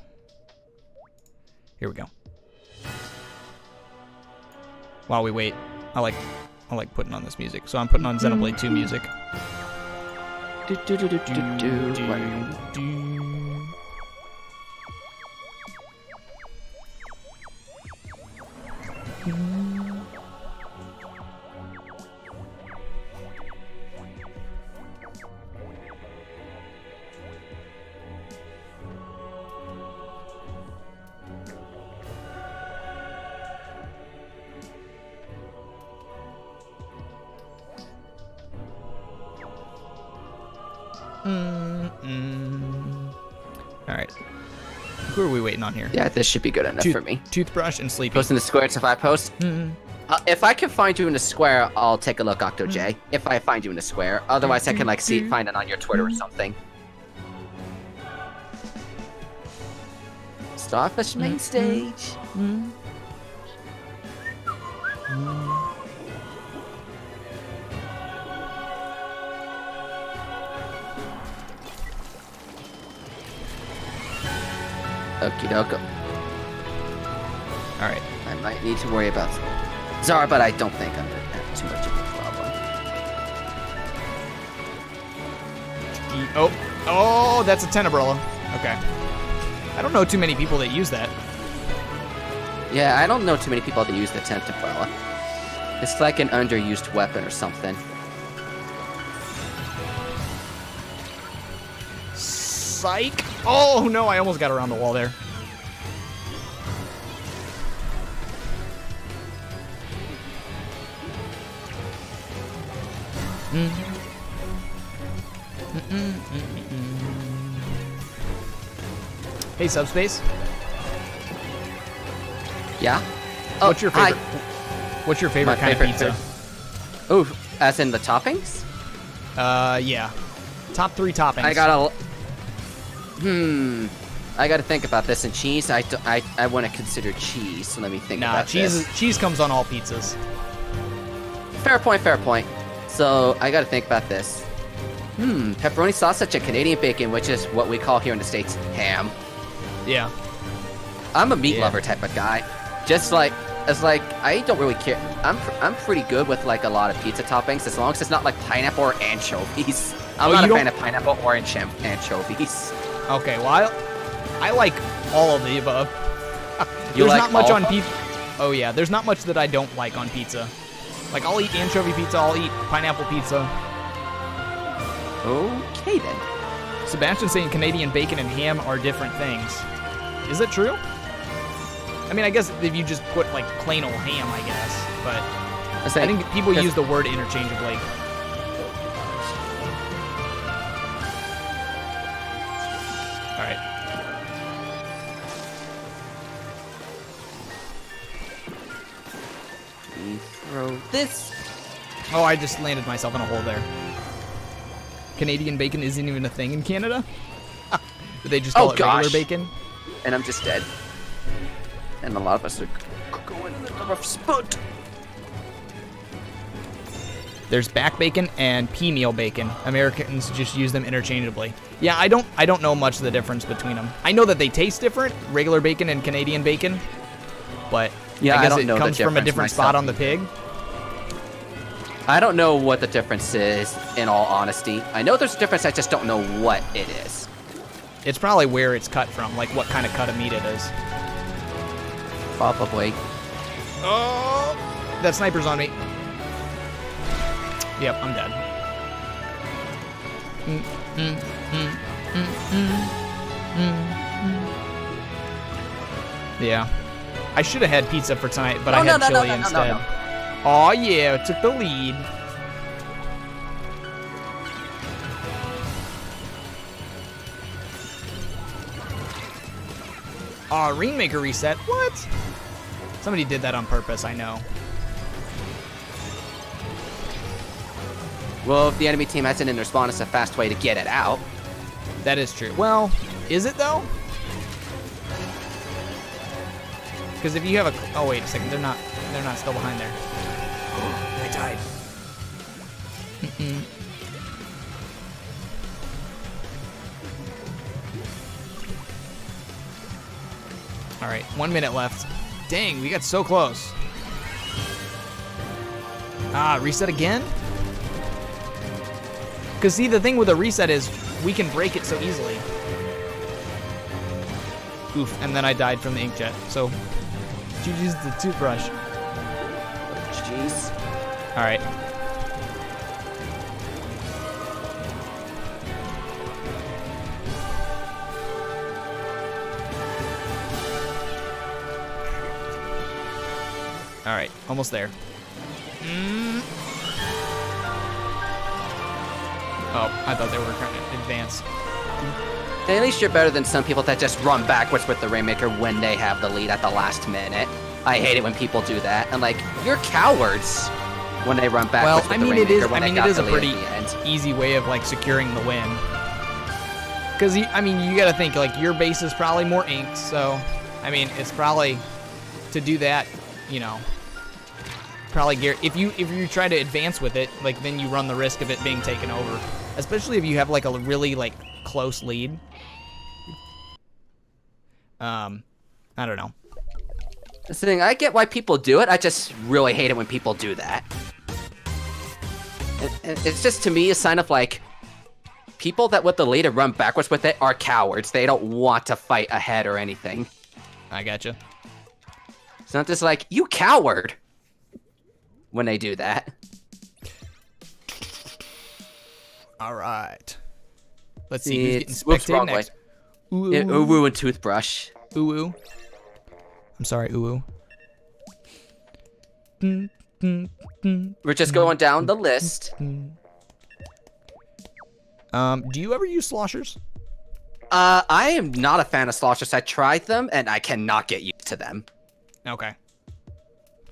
Here we go. While we wait, I like I like putting on this music, so I'm putting on Xenoblade 2 music. Do, do, do, Mm, mm. All right. Who are we waiting on here? Yeah, this should be good enough Tooth- for me. Toothbrush and Sleepy. Post in the squares if I post. Mm. Uh, if I can find you in a square, I'll take a look, Octo J. If I find you in a square, otherwise I can like see find it on your Twitter or something. Starfish main stage. Okie doke. All right. I might need to worry about Zara, but I don't think I'm gonna have too much of a problem. Oh, oh, that's a Tenta Brella. Okay. I don't know too many people that use that. Yeah, I don't know too many people that use the tent umbrella. It's like an underused weapon or something. Psych. Oh no, I almost got around the wall there. Subspace. Yeah. Oh, What's your favorite? What's your favorite kind favorite of pizza? Oh, as in the toppings? Uh, yeah. Top three toppings. I gotta. Hmm. I gotta think about this. And cheese, I, I, I want to consider cheese. So let me think Nah, about cheese. this. Is, cheese comes on all pizzas. Fair point, fair point. So I gotta think about this. Hmm, pepperoni sausage and Canadian bacon, which is what we call here in the States ham. Yeah. I'm a meat Yeah. lover type of guy. Just like, it's like, I don't really care. I'm, pr- I'm pretty good with like a lot of pizza toppings as long as it's not like pineapple or anchovies. I'm Oh, not a fan of pineapple or anchovies. Okay. Well, I, I like all of the above. You There's like not much on pizza. Oh yeah, there's not much that I don't like on pizza. Like I'll eat anchovy pizza, I'll eat pineapple pizza. Okay then. Sebastian's saying Canadian bacon and ham are different things. Is that true? I mean, I guess if you just put like plain old ham, I guess. But I, say, I think people use the word interchangeably. All right. we throw this. Oh, I just landed myself in a hole there. Canadian bacon isn't even a thing in Canada. Do they just call Oh, it regular bacon? And I'm just dead. And a lot of us are going in a rough spot. There's back bacon and pea meal bacon. Americans just use them interchangeably. Yeah, I don't I don't know much of the difference between them. I know that they taste different, regular bacon and Canadian bacon. But Yeah, I I guess don't it know comes from a different spot on the pig. I don't know what the difference is, in all honesty. I know there's a difference, I just don't know what it is. It's probably where it's cut from, like what kind of cut of meat it is. Probably. Oh, that sniper's on me. Yep, I'm dead. Mm, mm, mm, mm, mm, mm, mm. Yeah. I should have had pizza for tonight, but No, I had no, no, chili no, no, no, instead. no. Oh yeah, it took the lead. Aw, Rainmaker reset. What? Somebody did that on purpose, I know. Well, if the enemy team has it in their spawn, it's a fast way to get it out. That is true. Well, is it though? Because if you have a oh wait a second, they're not they're not still behind there. I died. Mm-mm. All right, one minute left. Dang, we got so close. Ah, reset again? Because see, the thing with a reset is we can break it so easily. Oof, and then I died from the inkjet. So, you used the toothbrush. Jeez. All right. All right, almost there. Mm. Oh, I thought they were trying to advance. At least you're better than some people that just run backwards with the Rainmaker when they have the lead at the last minute. I hate it when people do that. And like, you're cowards when they run Well, backwards with I the mean, it is. I mean, it is a pretty easy way of like securing the win. Because I mean, you got to think like your base is probably more inked, so I mean, it's probably to do that. You know, probably gear. If you if you try to advance with it, like then you run the risk of it being taken over. Especially if you have like a really like close lead. Um, I don't know. That's the thing. I get why people do it. I just really hate it when people do that. It- it- It's just to me a sign of like people that with the lead and run backwards with it are cowards. They don't want to fight ahead or anything. I gotcha. It's not just like you coward when they do that. All right. Let's see who's getting It's spectated wrong way. next. Ooh, Yeah, Uwu and toothbrush. Ooh, ooh. I'm sorry, ooh, ooh. We're just going down the list. Um, do you ever use sloshers? Uh, I am not a fan of sloshers. I tried them and I cannot get used to them. Okay,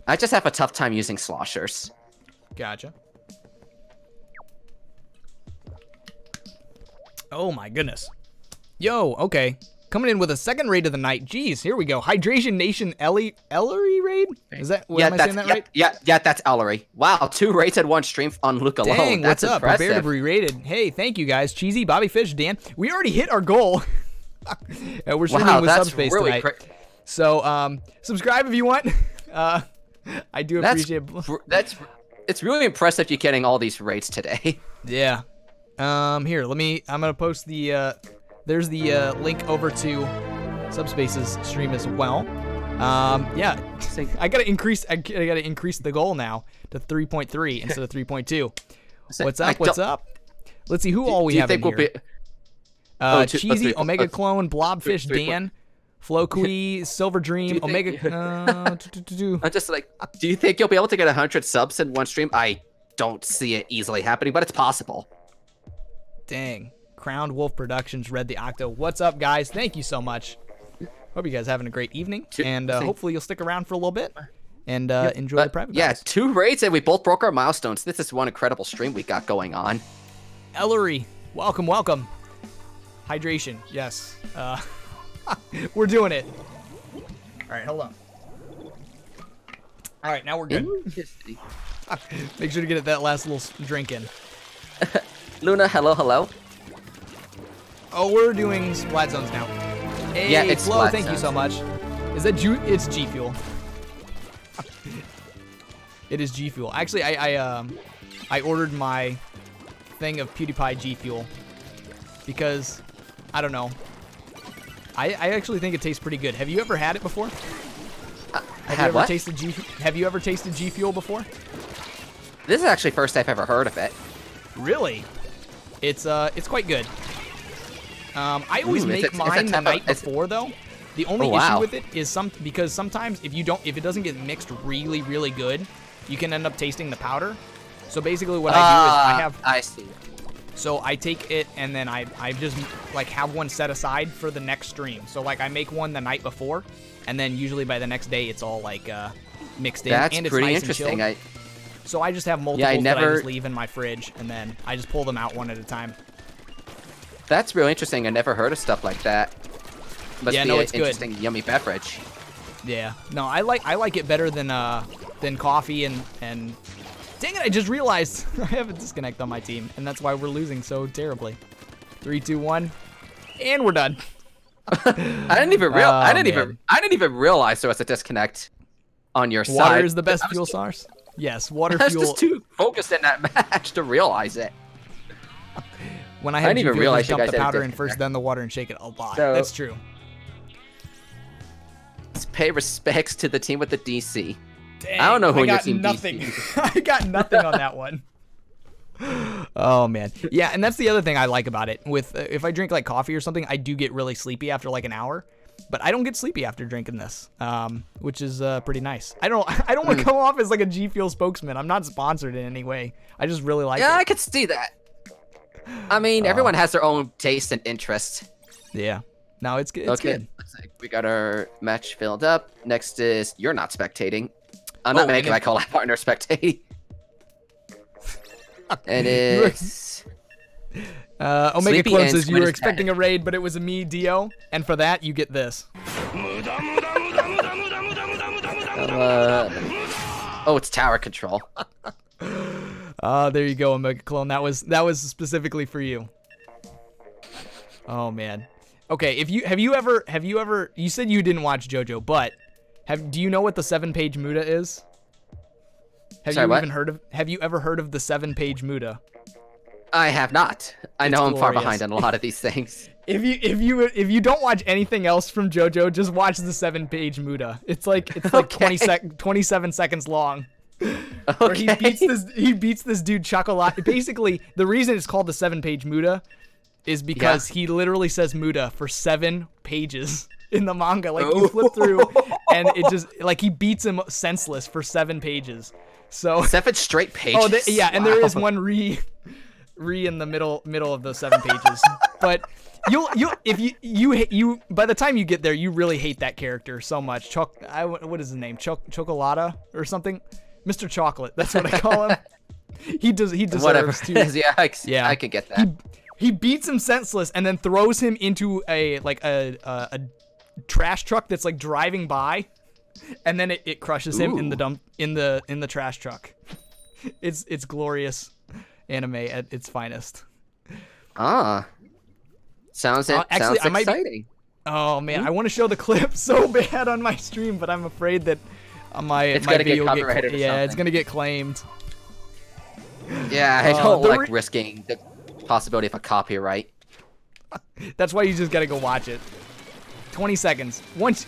I just have a tough time using sloshers. gotcha. Oh my goodness. Yo, okay. Coming in with a second raid of the night. Jeez, here we go. Hydration Nation Ellie Ellery raid? Is that what yeah, am I saying that yeah, right? yeah, yeah, that's Ellery. Wow, two raids at one stream on Luke alone. Dang, that's what's up? impressive. Prepare to be rated. Hey, thank you guys. Cheesy, Bobby Fish, Dan. We already hit our goal. Uh, we're streaming Wow, with that's Subspace really tonight. So, um, subscribe if you want. Uh, I do that's appreciate. br- that's it's really impressive you're getting all these rates today. Yeah. Um, here, let me. I'm gonna post the. Uh, there's the uh, link over to Subspace's stream as well. Um, yeah. I gotta increase. I gotta increase the goal now to 3.3 instead of 3.2. What's up? What's up? Let's see who all we Do you have think in we'll here. be? Uh, Oh, two- Cheesy, three- Omega uh, Clone, Blobfish, three- three- Dan, Flokui, Silver Dream, you Omega. Uh, do- do- do-. I'm just like, do you think you'll be able to get hundred subs in one stream? I don't see it easily happening, but it's possible. Dang. Crowned Wolf Productions read the Octo. What's up, guys? Thank you so much. Hope you guys having a great evening, and uh, hopefully you'll stick around for a little bit and uh, enjoy But, the private. yeah, battles. two raids and we both broke our milestones. This is one incredible stream we got going on. Ellery, welcome, welcome. Hydration, yes. Uh, we're doing it. All right, hold on. All right, now we're good. Make sure to get that last little drink in. Luna, hello, hello. Oh, we're doing Splat Zones now. Hey, Yeah, it's Flo, Splat thank you so much. Is that Ju- It's G Fuel. it is G Fuel. Actually, I I um I ordered my thing of PewDiePie G Fuel because I don't know. I I actually think it tastes pretty good. Have you ever had it before? I Have you ever what? tasted G? Have you ever tasted G Fuel before? This is actually first I've ever heard of it. Really? It's uh, it's quite good. Um, I always Ooh, make it's- it's mine the type of- night it's- before though, The only Oh, wow. issue with it is some because sometimes if you don't if it doesn't get mixed really really good, you can end up tasting the powder. So basically, what I do is I Ah, have I see. So I take it and then I I just like have one set aside for the next stream. So like I make one the night before, and then usually by the next day it's all like uh, mixed in That's and it's pretty nice interesting. I so I just have multiples that I never- just leave in my fridge, and then I just pull them out one at a time. that's real interesting. I never heard of stuff like that. Must Yeah, be no, an it's good. interesting, yummy beverage. Yeah. No, I like I like it better than uh than coffee and and dang it, I just realized I have a disconnect on my team, and that's why we're losing so terribly. Three, two, one, and we're done. I didn't even real. I Oh, didn't even. I didn't even realize there was a disconnect on your side. Water is the best fuel source. Yes, water I was fuel. just too focused in that match to realize it. when I I had didn't even Fuel, realize dump the powder in first, then the water, and shake it a lot. So- That's true. Let's pay respects to the team with the DC. Dang, I don't know who I got nothing. I got nothing on that one. Oh man, yeah, and that's the other thing I like about it. With uh, if I drink like coffee or something, I do get really sleepy after like an hour, but I don't get sleepy after drinking this, um, which is uh, pretty nice. I don't I don't Hmm. want to come off as like a G Fuel spokesman. I'm not sponsored in any way. I just really like Yeah, I could see that. I mean, Uh, everyone has their own taste and interest. Yeah, no, it's good. It's okay, good. looks like we got our match filled up. Next is you're not spectating. I'm not Oh, making my call collab partner spectating. and it's Uh, Omega Sleepy Clone says you were is expecting a raid, but it was a me, Dio, and for that you get this. uh, oh, it's tower control. Ah, there you go, Omega Clone. That was that was specifically for you. Oh man. Okay, if you have you ever have you ever you said you didn't watch JoJo, but have do you know what the seven page Muda is? Have Sorry, you what? even heard of have you ever heard of the seven page Muda? I have not. I know I'm far behind on a lot of these things. If you if you if you don't watch anything else from JoJo, just watch the seven page Muda. It's like it's like 20 sec 27 seconds long. Where he beats this he beats this dude Chocolate. Basically, the reason it's called the seven page Muda is because he literally says Muda for seven pages in the manga. Like you flip through oh. and it just like he beats him senseless for seven pages. So Seven straight oh, pages. Oh, th- yeah, and there is one re, re in the middle middle of those seven pages. but you'll you if you you you by the time you get there, you really hate that character so much. Choc, I, what is his name? Choc, Chocolata or something? Mr. Chocolate. That's what I call him. he does. He deserves Whatever. to. yeah, I, Yeah. I could get that. He, he beats him senseless and then throws him into a like a a, a trash truck that's like driving by, and then it, it crushes him in the dump in the in the trash truck. It's it's glorious anime at its finest. Ah. Sounds, Uh, actually, sounds I might be- exciting. Oh man, I want to show the clip so bad on my stream, but I'm afraid that uh, my It's my gonna get video will copyrighted or yeah, it's gonna get claimed. Yeah, I Uh, don't the like re- risking the possibility of a copyright. That's why you just gotta go watch it. 20 seconds. Once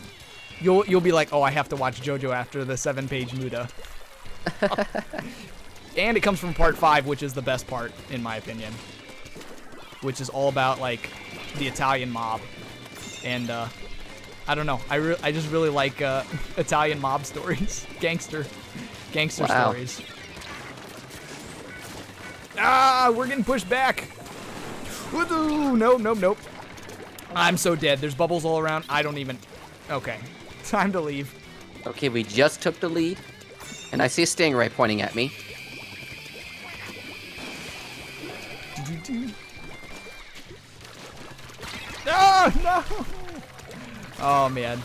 you'll you'll be like, oh, I have to watch JoJo after the seven page Muda. and it comes from part five, which is the best part in my opinion. Which is all about like the Italian mob, and uh, I don't know. I I just really like uh, Italian mob stories, gangster, gangster Wow. stories. Ah, we're getting pushed back. Woohoo! Nope, nope, nope. I'm so dead. There's bubbles all around. I don't even. Okay, time to leave. Okay, we just took the lead, and I see a stingray pointing at me. Oh no! Oh man.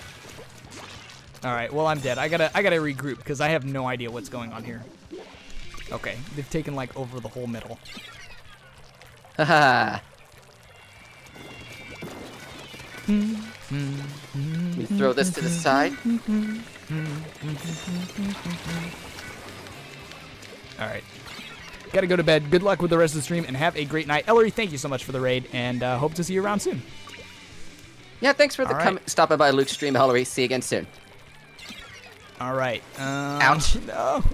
All right. Well, I'm dead. I gotta I gotta regroup because I have no idea what's going on here. Okay, they've taken like over the whole middle. Haha. We throw this to the side. All right. Gotta go to bed. Good luck with the rest of the stream and have a great night. Ellery, thank you so much for the raid and uh, hope to see you around soon. Yeah, thanks for the right. com- stopping by Luke's stream, Ellery. See you again soon. All right. Um, Ouch. No.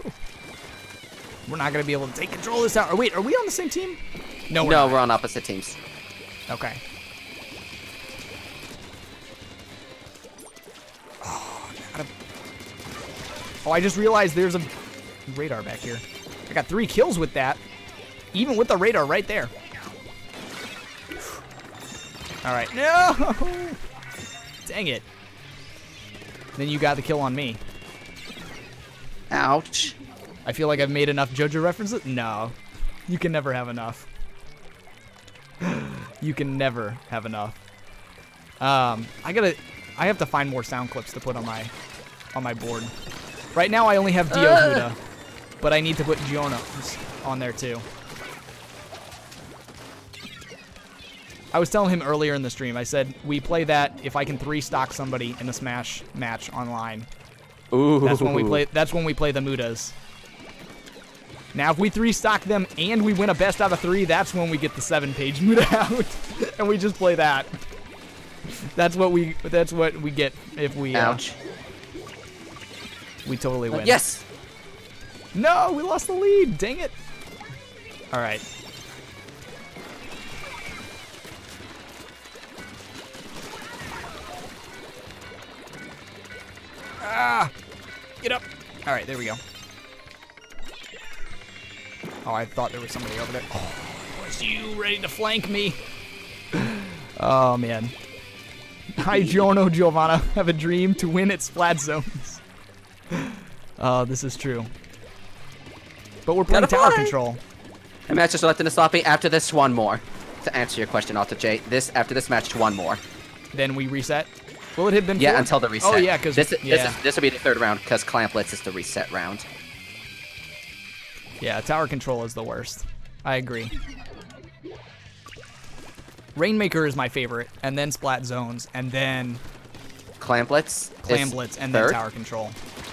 We're not gonna be able to take control of this out. Or wait, are we on the same team? No, we're no, not. we're on opposite teams. Okay. Oh, I just realized there's a radar back here. I got three kills with that. Even with the radar right there. All right. No! Dang it. Then you got the kill on me. Ouch. I feel like I've made enough JoJo references. No. You can never have enough. you can never have enough. Um, I gotta, I have to find more sound clips to put on my, on my board. Right now I only have Dio Uh. Huda, but I need to put Giorno on there too. I was telling him earlier in the stream. I said we play that if I can three stock somebody in a Smash match online. Ooh. That's when we play. That's when we play the Mudas. Now, if we three stock them and we win a best out of three, that's when we get the seven-page Muda out, and we just play that. That's what we. That's what we get if we. Uh, Ouch. We totally win. Yes. No, we lost the lead. Dang it. All right. Ah! Get up. All right, there we go. Oh, I thought there was somebody over there. Oh, was you ready to flank me? Oh, man. Hi, Giorno Giovanna, have a dream to win at Splat Zones. Oh, this is true. But we're playing tower control. The match is left in the sloppy. After this, one more. To answer your question, Octo J, this after this match, one more. Then we reset. Will it have been Yeah, four? until the oh, reset. Oh, yeah, because this, yeah. this, is, this will be the third round because Clam Blitz is the reset round. Yeah, tower control is the worst. I agree. Rainmaker is my favorite, and then Splat Zones, and then Clam Blitz. Clam is Blitz, and third? then Tower Control.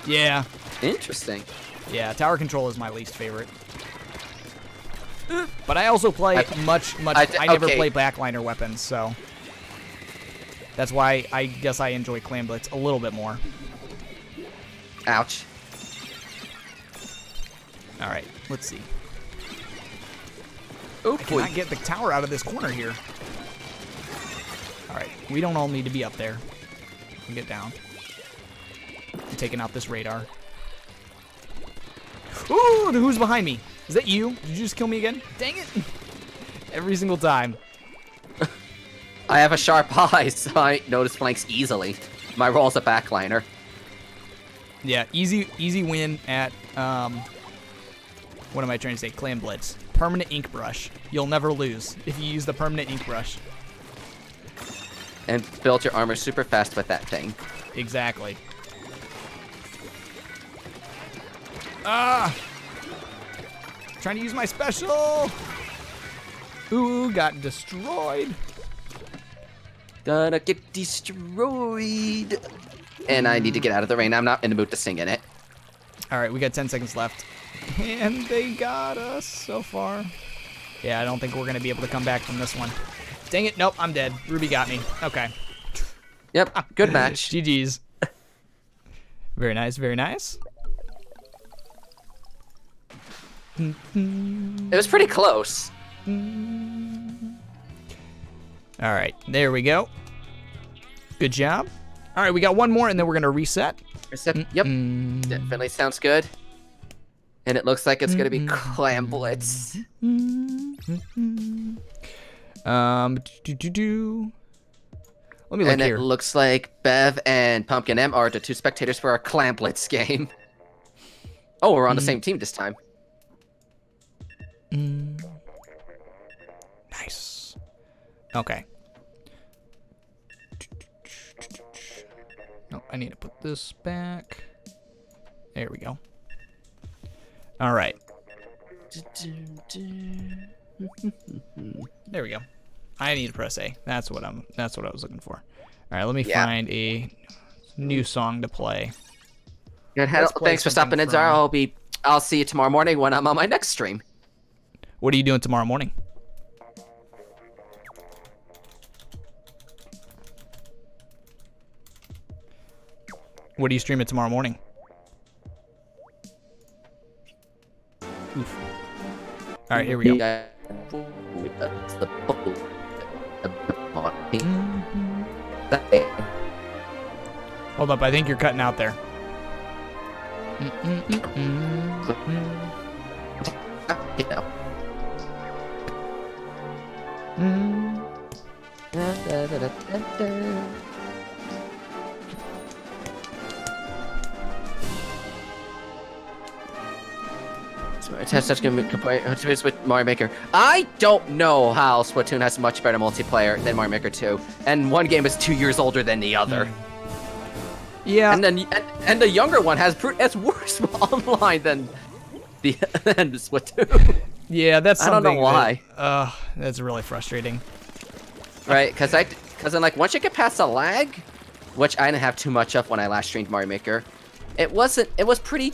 Yeah, Interesting. yeah, Tower Control is my least favorite. But I also play I- much, much. I never okay. play backliner weapons, so that's why I guess I enjoy Clam Blitz a little bit more. Ouch. All right, let's see. Oh I cannot get the tower out of this corner here. All right, we don't all need to be up there. We get down. Taking out this radar. Ooh, who's behind me? Is that you? Did you just kill me again? Dang it! Every single time. I have a sharp eye, so I notice flanks easily. My role's a backliner. Yeah, easy, easy win at um. What am I trying to say? Clam Blitz. Permanent ink brush. You'll never lose if you use the permanent ink brush. And build your armor super fast with that thing. Exactly. Ah! Trying to use my special. Ooh, got destroyed. Gonna get destroyed. And I need to get out of the rain. I'm not in the mood to sing in it. All right, we got 10 seconds left. And they got us so far. Yeah, I don't think we're going to be able to come back from this one. Dang it. Nope, I'm dead. Ruby got me. Okay. Yep, good match. GG's. Very nice, very nice. It was pretty close. All right, there we go. Good job. All right, we got one more, and then we're gonna reset. Yep, Mm, definitely sounds good. And it looks like it's gonna be Clam Blitz. Um, do do do. Let me look And here. it looks like Bev and Pumpkin M are the two spectators for our Clam Blitz game. Oh, we're on Mm. the same team this time. Mm. Nice. Okay. No, I need to put this back. There we go. All right. There we go. I need to press A. That's what I'm. That's what I was looking for. All right, let me Yeah. find a new song to play. Play thanks for stopping in, Zara. I'll be. I'll see you tomorrow morning when I'm on my next stream. What are you doing tomorrow morning? What are you streaming tomorrow morning? Oof. All right, here we go. Yeah. That's the bubble. Hold up, I think you're cutting out there. You know. Test such good complaints with Mario Maker. I don't know how Splatoon has much better multiplayer than Mario Maker 2, and one game is two years older than the other. Hmm. Yeah. And then and, and the younger one has has worse online than the than Splatoon, yeah, that's I don't know why. That, uh, that's really frustrating. right? Because I because then like once you get past the lag, which I didn't have too much of when I last streamed Mario Maker, it wasn't it was pretty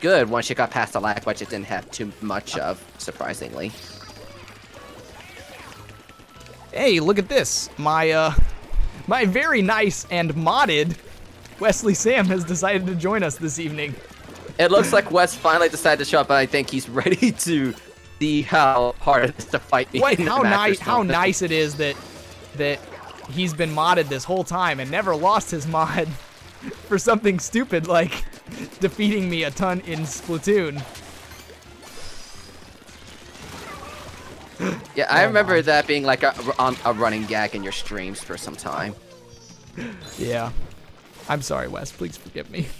good once you got past the lag, which it didn't have too much of surprisingly. Hey, look at this. My uh my very nice and modded Wesley Sam has decided to join us this evening. It looks like Wes finally decided to show up, and I think he's ready to see how hard it is to fight me. What how nice how nice it is that that he's been modded this whole time and never lost his mod for something stupid like defeating me a ton in Splatoon. Yeah, I Oh, remember that being like a, on a running gag in your streams for some time. Yeah. I'm sorry, Wes. Please forgive me.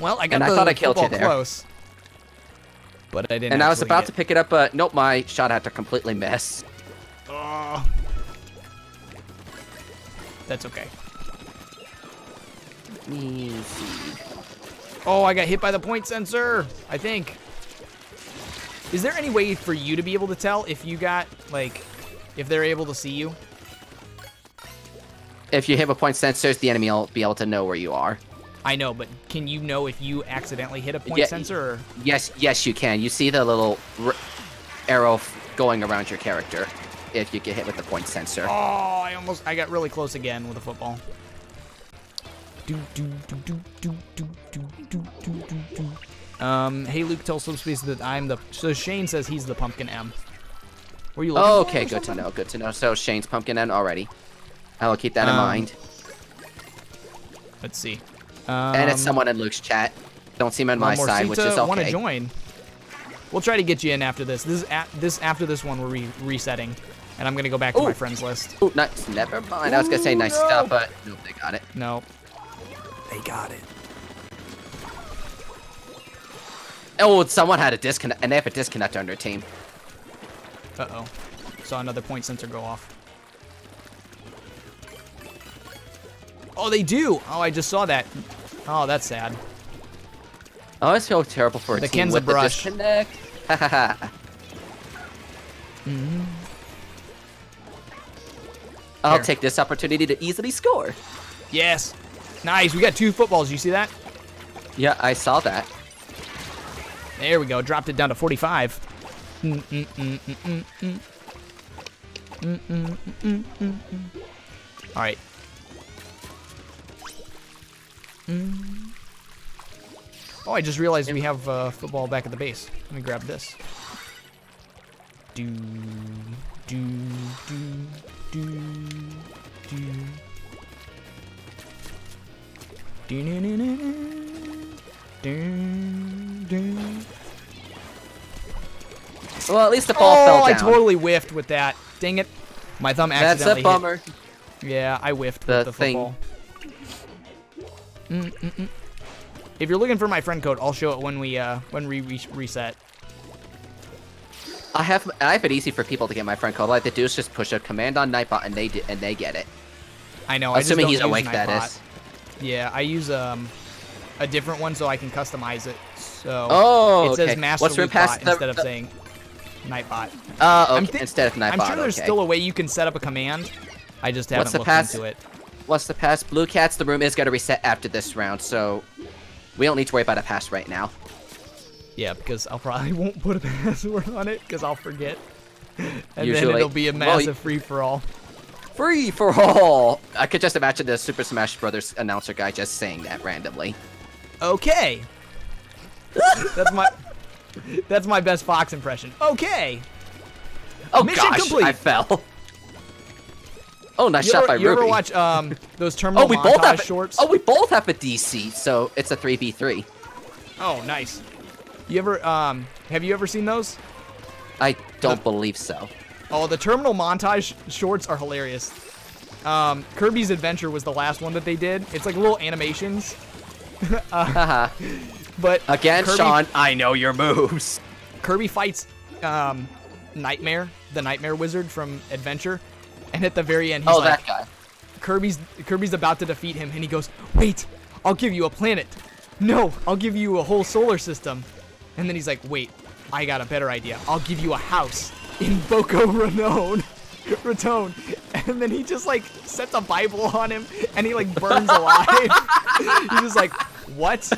Well, I got And I the thought I killed you there. close. But I didn't And I was about get- to pick it up, but nope, my shot had to completely miss. Ugh. That's okay. Oh, I got hit by the point sensor. I think. Is there any way for you to be able to tell if you got like, if they're able to see you? If you hit a point sensor, the enemy will be able to know where you are. I know, but can you know if you accidentally hit a point Yeah, sensor? Or... Yes, yes, you can. You see the little r- arrow f- going around your character if you get hit with the point sensor. Oh, I almost, I got really close again with a football. Do do do do do do do do do do do. Um, hey Luke, tell Subspace that I'm the. So Shane says he's the pumpkin M. Were you looking for okay, good to know. Good to know. So Shane's pumpkin M already. I will keep that in Um, mind. Let's see. Um, And it's someone in Luke's chat. Don't see him on my side, which is okay. want to join? We'll try to get you in after this. This is at, this after this one we're re resetting, and I'm gonna go back to my friends list. Ooh, nice. Never mind. I was gonna say nice no. stuff, but nope, they got it. No, they got it. Oh, someone had a disconnect, and they have a disconnect on their team. Uh oh. Saw another point sensor go off. Oh, they do. Oh, I just saw that. Oh, that's sad. I always feel terrible for a The team Kensa with brush. the disconnect. Ha ha. I'll Here. take this opportunity to easily score. Yes. Nice. We got two footballs. You see that? Yeah, I saw that. There we go. Dropped it down to 45. Mm, mm, Mm. Oh, I just realized we have uh, football back at the base. Let me grab this. Do, do, do, do, do. Do, do, do, do, do, do. Well, at least the ball Oh, fell down. I totally whiffed with that. Dang it. My thumb accidentally That's a bummer. hit. Yeah, I whiffed The with the thing. football. Mm, mm, mm. If you're looking for my friend code, I'll show it when we uh when we re- reset. I have I have it easy for people to get my friend code. All I have to do is just push a command on Nightbot and they di- and they get it. I know. I Assuming don't he's awake, that Nightbot. is. Yeah, I use um a different one so I can customize it. So Oh, it says okay. Master What's the- instead of the- saying Nightbot. Uh, I'm okay, instead of Nightbot. I'm sure there's okay. still a way you can set up a command. I just haven't What's looked pass? into it. What's the pass? Blue Cats, the room is going to reset after this round, so we don't need to worry about a pass right now. Yeah, because I'll probably won't put a password on it because I'll forget. And then Usually- it'll be a well, massive free for all. Free for all! I could just imagine the Super Smash Brothers announcer guy just saying that randomly. Okay. that's my that's my best Fox impression. Okay. Oh Mission gosh, complete. I fell. Oh, nice You shot ever, by you ever watch um those terminal oh, we montage both have shorts? Oh, we both have a DC, so it's a three v three. Oh, nice. You ever um have you ever seen those? I don't believe so. Oh, the terminal montage shorts are hilarious. Um, Kirby's Adventure was the last one that they did. It's like little animations, Haha. but Again, Kirby, Sean, I know your moves. Kirby fights um, Nightmare, the Nightmare Wizard from Adventure, and at the very end, he's Oh, like, that guy. Kirby's Kirby's about to defeat him, and he goes, "Wait, I'll give you a planet. No, I'll give you a whole solar system." And then he's like, "Wait, I got a better idea. I'll give you a house in Boca Raton." Raton, and then he just like sets a Bible on him, and he like burns alive. he's just like, "What?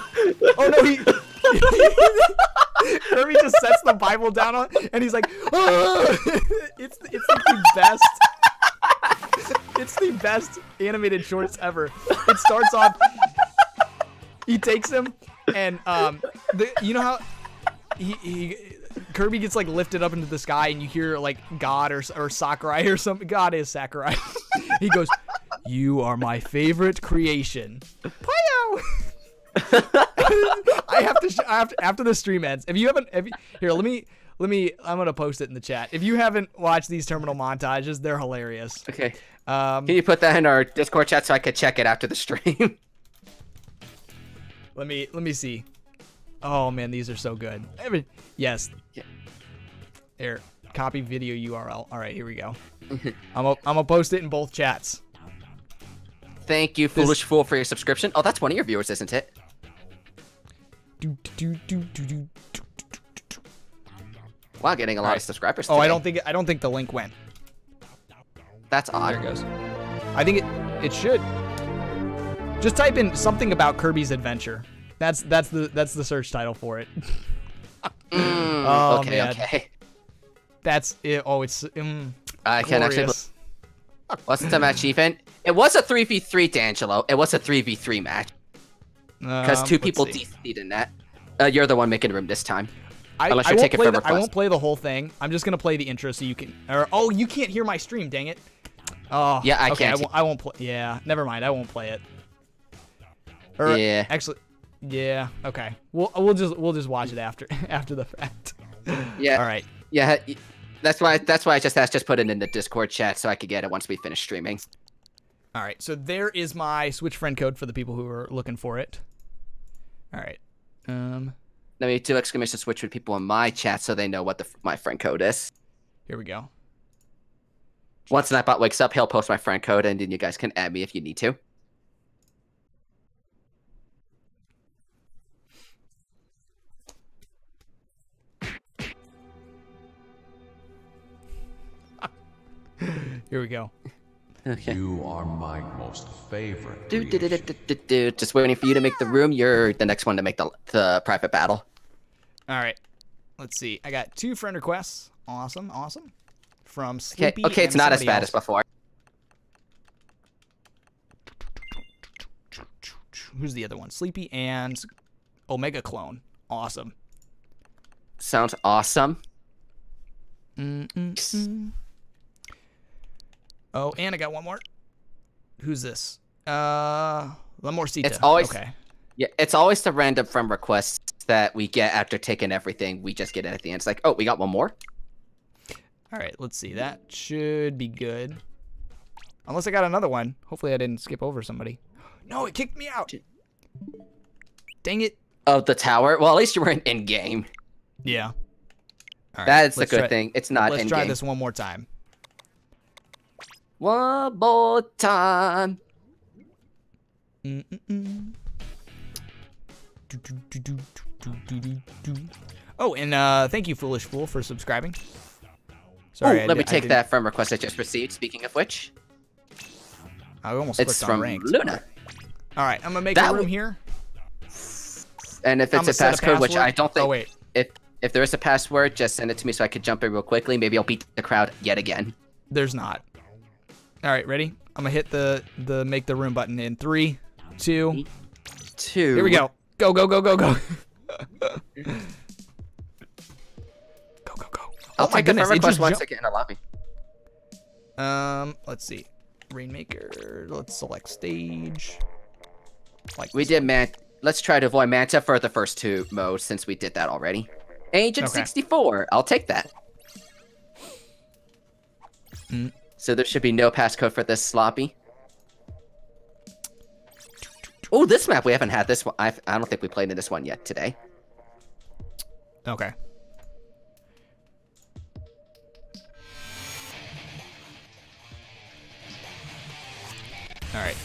Oh no, he." Kirby just sets the Bible down on, and he's like! "It's it's like the best." It's the best animated shorts ever. It starts off. He takes him, and um, the, you know how he, he Kirby gets like lifted up into the sky, and you hear like God or or Sakurai or something. God is Sakurai. he goes, "You are my favorite creation." Pio. I have to, sh- I have to after the stream ends. If you haven't, if you, here, let me. Let me. I'm gonna post it in the chat. If you haven't watched these terminal montages, they're hilarious. Okay. Um, Can you put that in our Discord chat so I could check it after the stream? Let me let me see. Oh man, these are so good. Every, yes. Yeah. Here, copy video URL. All right, here we go. I'm gonna I'm gonna post it in both chats. Thank you, Foolish Fool, for your subscription. Oh, that's one of your viewers, isn't it? Do, do, do. Wow, getting a lot Alright. of subscribers. Oh, I don't think I don't think the link went. That's There it goes. I think it it should. Just type in something about Kirby's Adventure. That's that's the that's the search title for it. Mm, Oh, okay, man. okay. That's it. Oh, it's mm, I can actually. What's the match even? It was a 3v3, D'Angelo. It was a 3v3 match. Because Um, two people. DC'd in that. Uh, you're the one making room this time. I, Unless you're taking the, I won't play the whole thing. I'm just gonna play the intro so you can. Or oh, you can't hear my stream. Dang it. Oh. Yeah, I okay, can't. I won't, I won't play. Yeah, never mind. I won't play it. Or, Yeah. Actually, yeah. Okay. We'll we'll just we'll just watch it after after the fact. Yeah. All right. Yeah, that's why. That's why I just asked. Just put it in the Discord chat so I could get it once we finish streaming. All right. So there is my Switch friend code for the people who are looking for it. All right. Um. Let me do exclamation switch with people in my chat so they know what the, my friend code is. Here we go. Once Nightbot wakes up, he'll post my friend code, and then you guys can add me if you need to. Here we go. Okay. You are my most favorite. Do, do, do, do, do, do, do. Just waiting for you to make the room. You're the next one to make the, the private battle. All right. Let's see. I got two friend requests. Awesome. Awesome. From Okay, Sleepy. okay, it's and not as bad else. as before. Who's the other one? Sleepy and Omega Clone. Awesome. Sounds awesome. Mm-mm-mm. Oh, and I got one more. Who's this? Uh, Lamorcita. It's always- okay. Yeah, it's always the random friend requests that we get after taking everything. We just get it at the end. It's like, oh, we got one more. All right, let's see. That should be good. Unless I got another one. Hopefully, I didn't skip over somebody. No, it kicked me out. Dang it. Oh, the tower. Well, at least you were in, game. Yeah. All right, That's let's good thing. It's not Let's in try this one more time. One more time. Do, do, do. Oh, and uh, thank you, Foolish Fool, for subscribing. Sorry, Ooh, let me take that from request I just received. Speaking of which, I almost it's clicked on from ranked. Luna. All right, I'm gonna make That a room here. And if it's a passcode, which I don't think, Oh wait, if if there is a password, just send it to me so I could jump in real quickly. Maybe I'll beat the crowd yet again. there's not. All right, ready? I'm gonna hit the the make the room button in three, two. Two. Here we go. Go go go go go. go go go. I'll oh my goodness! It just once again in the lobby. Um, let's see. Rainmaker. Let's select stage. Like We did man. Let's try to avoid Manta for the first two modes since we did that already. Agent Okay. 64. I'll take that. Mm. So there should be no passcode for this sloppy. Oh, this map we haven't had this one. I've, I don't think we played in this one yet today. Okay. All right.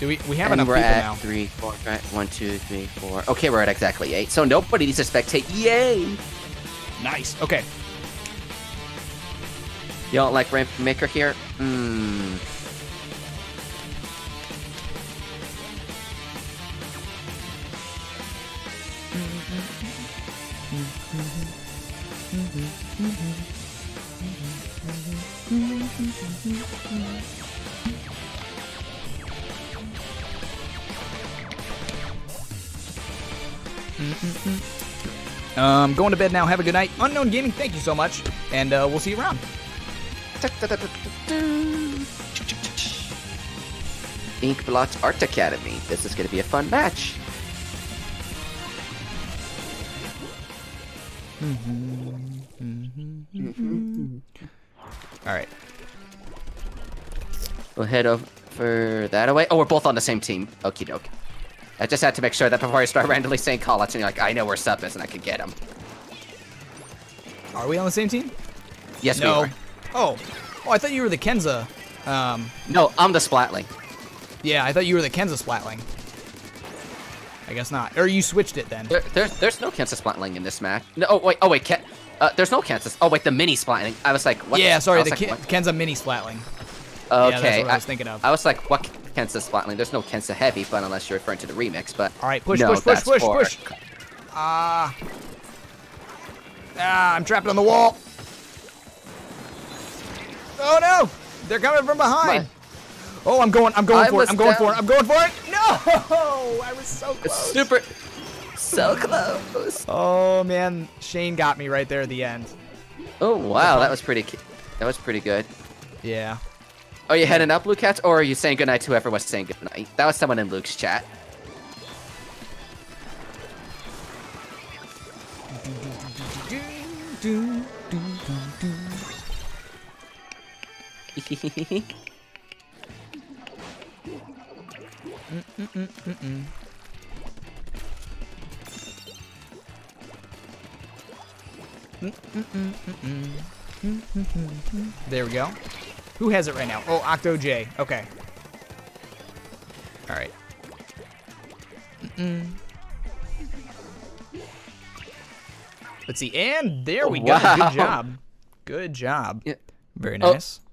Do we we have and enough we're people at now? three, four, five, one, two, three, four. Okay, we're at exactly eight. So nobody needs to spectate. Yay! Nice. Okay. You don't like Rainmaker here? Hmm. Um, going to bed now. Have a good night. Unknown Gaming, thank you so much, and uh, we'll see you around. Inkblot Art Academy. This is going to be a fun match. All right. We'll head over that away. Oh, we're both on the same team. Okie doke. I just had to make sure that before I start randomly saying callouts, and you're like, I know where Sup is and I can get him. Are we on the same team? Yes, no. we are. Oh. Oh, I thought you were the Kensa. Um, No, I'm the Splatling. yeah, I thought you were the Kensa Splatling. I guess not. Or you switched it then. There, there's, there's no Kensa Splatling in this match. No, oh, wait, oh, wait, Ken, uh, there's no Kensa. Oh, wait, the mini Splatling. I was like, what? Yeah, sorry, the like, Ken- Kensa Mini Splatling. Okay, yeah, that's what I was thinking of. I was like, what Kensa Splatling? There's no Kensa Heavy, but unless you're referring to the remix, but. All right, push, no, push, push, push, for- push. Ah. ah, I'm trapped on the wall. Oh no! They're coming from behind. My- Oh, I'm going. I'm going I for it. I'm going for it. I'm going for it. No! I was so close. super. So close. Oh man, Shane got me right there at the end. Oh, wow, that was pretty. That was pretty good. Yeah. Are you heading up, Luke Cats, or are you saying goodnight to whoever was saying goodnight? That was someone in Luke's chat. There we go. Who has it right now? Oh, Octo J. Okay. All right. Let's see. And there we go. Wow. Good job. Good job. Yeah. Very Oh. nice. So,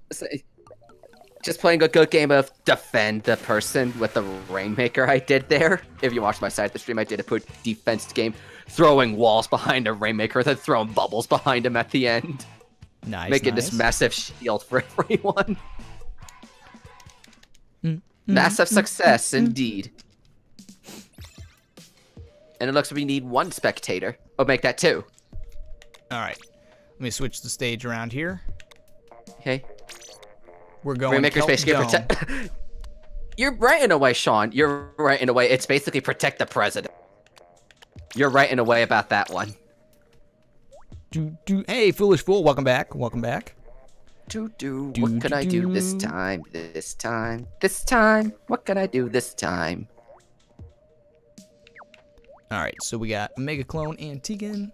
Just playing a good game of defend the person with the Rainmaker I did there. If you watched my side of the stream, I did a put defense game, throwing walls behind a Rainmaker, then throwing bubbles behind him at the end, Nice. making nice. this massive shield for everyone. Mm, Massive success indeed. And it looks like we need one spectator. Oh, make that two. All right. Let me switch the stage around here. Okay. We're going. Basically Dome. protect. You're right in a way, Sean. You're right in a way. It's basically protect the president. You're right in a way about that one. Do, do. Hey, foolish fool. Welcome back. Welcome back. Do do. Do, What can I do this time? This time. This time. What can I do this time? All right. So we got Mega Clone and Tegan.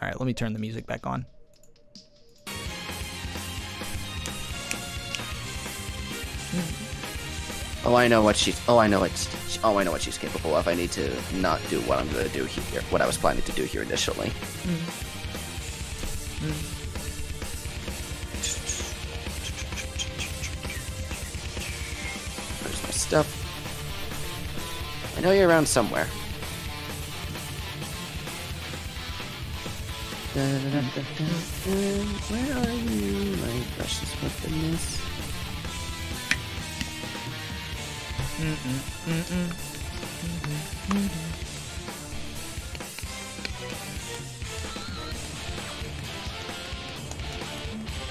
All right. Let me turn the music back on. Oh, I know what she's. Oh, I know what. Oh, I know what she's capable of. I need to not do what I'm gonna do here. What I was planning to do here initially. Where's my stuff? I know you're around somewhere. Where are you, my precious weaponness?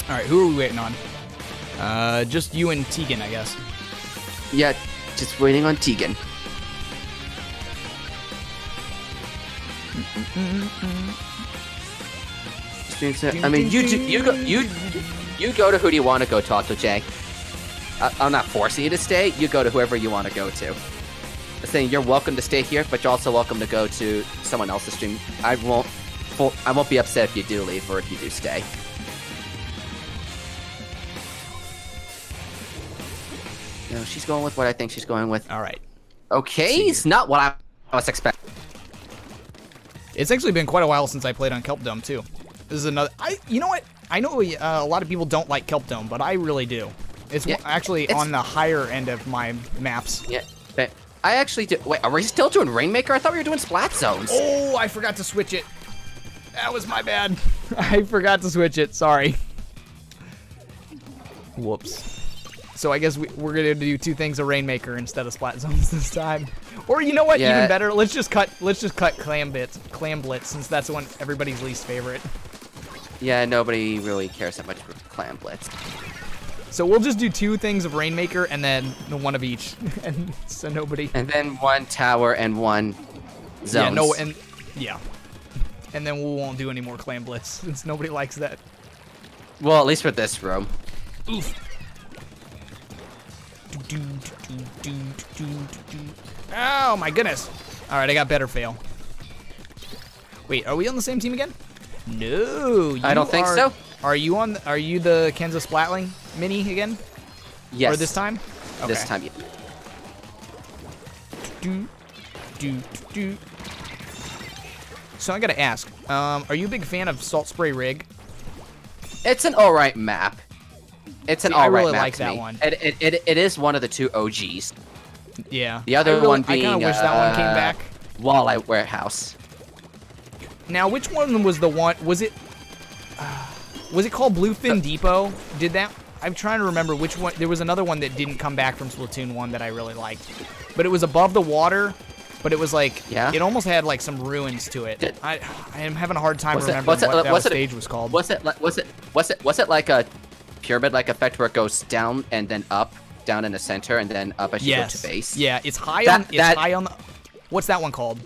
All right. Who are we waiting on? Uh, just you and Tegan, I guess. Yeah, just waiting on Tegan. I mean, you do, you go you you go to who do you want to go talk to, Jay? I, I'm not forcing you to stay. You go to whoever you want to go to. I'm saying you're welcome to stay here, but you're also welcome to go to someone else's stream. I won't I won't be upset if you do leave or if you do stay. No, she's going with what I think she's going with. All right. Okay, it's not what I was expecting. It's actually been quite a while since I played on Kelp Dome too. This is another. I. You know what? I know uh, a lot of people don't like Kelp Dome, but I really do. It's Yeah, actually it's- on the higher end of my maps. Yeah, but I actually do. Wait, are we still doing Rainmaker? I thought we were doing Splat Zones. Oh, I forgot to switch it. That was my bad. I forgot to switch it. Sorry. Whoops. So I guess we, we're gonna do two things of Rainmaker instead of Splat Zones this time. Or you know what? Yeah. Even better. Let's just cut. Let's just cut Clam Blitz. Clam Blitz, since that's the one everybody's least favorite. Yeah, nobody really cares that much for Clam Blitz. So we'll just do two things of Rainmaker and then one of each, and so nobody. And then one tower and one zones. Yeah. No. And yeah. And then we won't do any more Clam Blitz since nobody likes that. well, at least with this room. Oof. Oh my goodness. All right, I got better fail. Wait, are we on the same team again? No. I don't think are- so. Are you on? Are you the Kensa Splatling mini again? Yes. Or this time? This time, yeah. Do, do, do. So I gotta ask, um, are you a big fan of Salt Spray Rig? It's an alright map. It's an See, I alright really map like to that me. one. It, it, it, it is one of the two OGs. Yeah. The other really- one I being, of wish that one came uh, back. Walleye Warehouse. Now, which one was the one? Was it? Uh, was it called Bluefin Depot? Did that? I'm trying to remember which one. There was another one that didn't come back from Splatoon one that I really liked, but it was above the water. But it was like, Yeah? it almost had like some ruins to it. Did- I, I am having a hard time it- remembering it- what that was it- stage was called. Was it, was it, was it, was it like a pyramid-like effect where it goes down and then up, down in the center, and then up as you yes. go to base? Yeah, it's high That- on. It's that- high on the. What's that one called?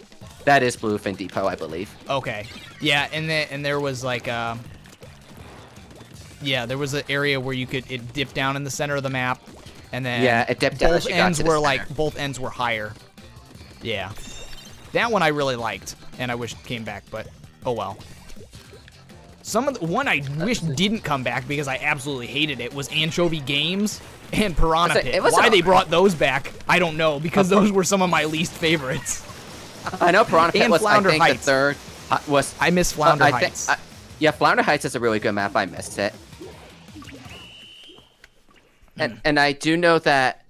That is Bluefin Depot, I believe. Okay. Yeah, and then and there was like um Yeah, there was an area where you could it dipped down in the center of the map and then Yeah, it dipped down both ends were like both ends were higher. Yeah. That one I really liked and I wish it came back, but oh well. Some of the one I wish didn't come back because I absolutely hated it was Anchovy Games and Piranha Pit. it was Why they brought those back, I don't know because those were some of my least favorites. I know Piranha Pit was, I Flounder think, the third. Uh, was I miss Flounder I thi- Heights. I- yeah, Flounder Heights is a really good map. I missed it. And mm. and I do know that,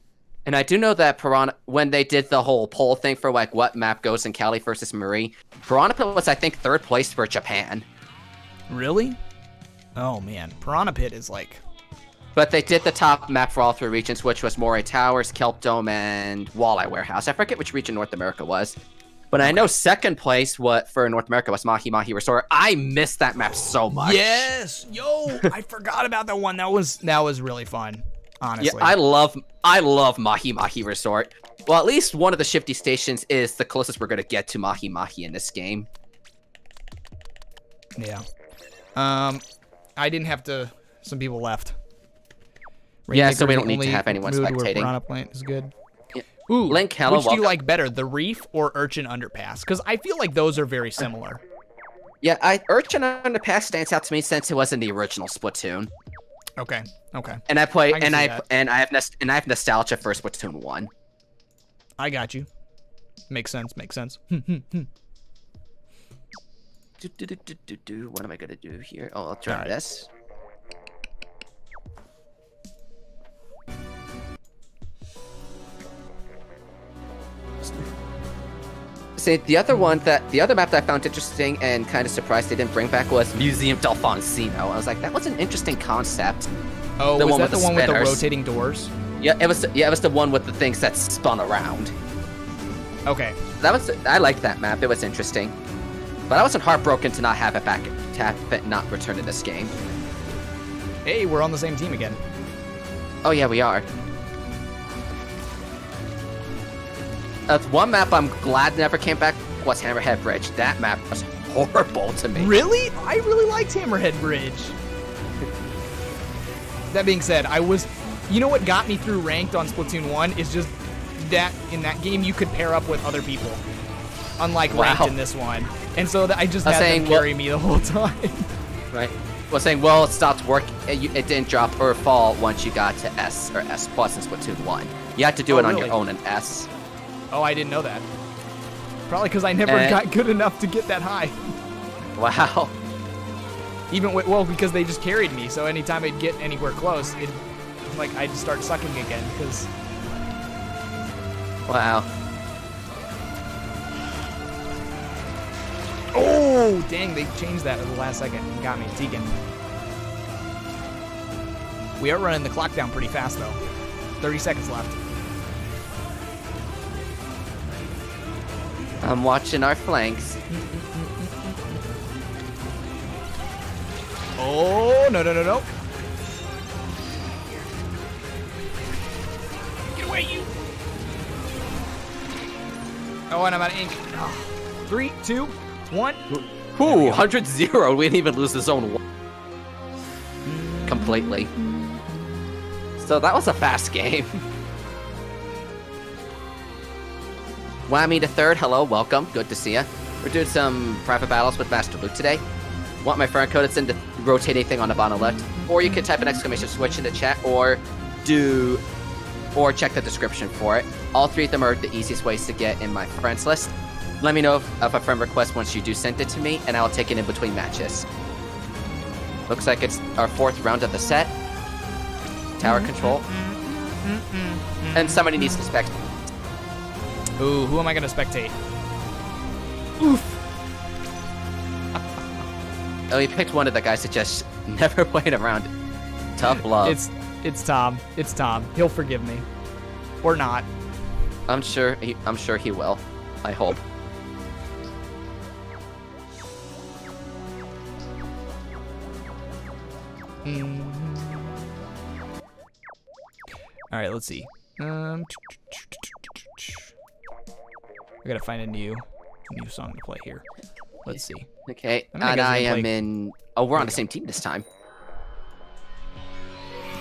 and I do know that Piranha when they did the whole poll thing for like what map goes in Callie versus Marie, Piranha Pit was I think third place for Japan. Really? Oh man, Piranha Pit is like But they did the top map for all three regions, which was Moray Towers, Kelp Dome, and Walleye Warehouse. I forget which region North America was. But I know second place what for North America was Mahi Mahi Resort. I missed that map so much. Yes, yo, I forgot about that one. That was that was really fun. Yeah, I love I love Mahi Mahi Resort. Well, at least one of the shifty stations is the closest we're gonna get to Mahi Mahi in this game. yeah. Um, I didn't have to. Some people left. Yeah, so we don't need to have anyone spectating. Piranha Plant is good. Yeah. Ooh, Link, hello, which do you like better, the Reef or Urchin Underpass? Because I feel like those are very similar. Yeah, I Urchin Underpass stands out to me since it was in the original Splatoon, Okay, okay, and I play I and I that. and I have and I have nostalgia for Splatoon one. I got you. Makes sense. Makes sense. Do, do, do, do, do, do. What am I gonna do here? Oh, I'll try Alright. this. See, the other one that the other map that I found interesting and kind of surprised they didn't bring back was Museum d'Alfonsino. I was like, that was an interesting concept. oh, The was one that with the the one with the rotating doors? Yeah, it was. Yeah, it was the one with the things that spun around. Okay. That was. I liked that map. It was interesting, but I wasn't heartbroken to not have it back, to have it not return to this game. Hey, we're on the same team again. Oh yeah, we are. That's one map I'm glad never came back was Hammerhead Bridge. That map was horrible to me. Really? I really liked Hammerhead Bridge. That being said, I was. You know what got me through ranked on Splatoon 1 is just that in that game you could pair up with other people. Unlike ranked in this one. And so that I just I had saying, them well- carry me the whole time. Right. Was saying, well, it stopped work. It, it didn't drop or fall once you got to S or S plus in Splatoon one. You had to do Oh, it on really? your own in S. oh, I didn't know that. Probably because I never Eh. got good enough to get that high. Wow. Even with, well, because they just carried me. So anytime I'd get anywhere close, it like I'd start sucking again because Wow. Oh, dang, they changed that at the last second and got me. Tegan. We are running the clock down pretty fast, though. 30 seconds left. I'm watching our flanks. Oh, no, no, no, no. Get away, you. Oh, and I'm out of ink. Ah. Three, two, one. Ooh, 100 0. We didn't even lose the zone completely. So that was a fast game. Whammy to third. Hello, welcome. Good to see ya. We're doing some private battles with Master Luke today. Want my friend code? It's in the rotating thing on the bottom left. Or you can type an exclamation switch in the chat or do or check the description for it. All three of them are the easiest ways to get in my friends list. Let me know if, of a friend request once you do send it to me, and I'll take it in between matches. Looks like it's our fourth round of the set. Tower mm-hmm. control. Mm-hmm. Mm-hmm. And somebody needs to spec. Ooh, who am I going to spectate? Oof. oh, he picked one of the guys that just never played around. Tough love. It's it's Tom. It's Tom. He'll forgive me. Or not. I'm sure. He, I'm sure he will. I hope. All right, let's see. Um, I gotta find a new, new song to play here. Let's see. Okay, and I am play? in. Oh, we're on the go. same team this time.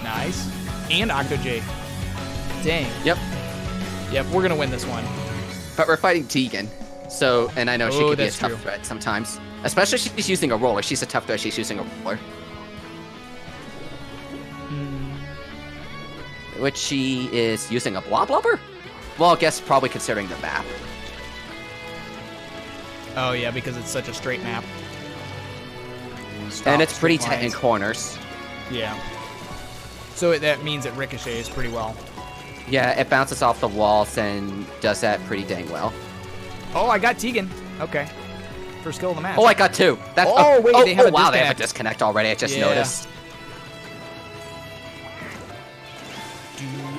Nice. And Octo J. Dang. Yep. Yep, we're gonna win this one. But we're fighting Tegan. So, and I know she Oh, can be a tough true. threat sometimes. Especially if she's using a roller. She's a tough threat. She's using a roller. Hmm. Which she is using a blob lubber? Well, I guess probably considering the map. Oh yeah, because it's such a straight map. and it's pretty tight in corners. Yeah. So it, that means it ricochets pretty well. Yeah, it bounces off the walls and does that pretty dang well. Oh, I got Tegan. Okay. First kill of the match. Oh, I got two. That's Oh, oh wait, oh, they have oh, a wow, they have a disconnect. disconnect already. I just Yeah. noticed.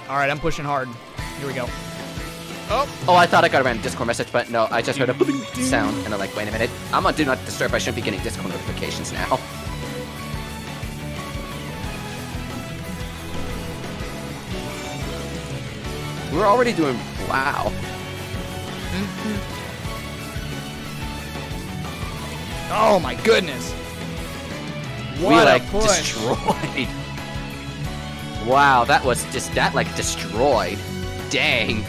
All right, I'm pushing hard. Here we go. Oh, Oh, I thought I got a random Discord message, but no, I just heard a sound, and I'm like, wait a minute. I'm on Do Not Disturb. I shouldn't be getting Discord notifications now. We're already doing wow. Mm-hmm. oh my goodness. What we a like destroyed. Wow, that was just that like destroyed. Dang.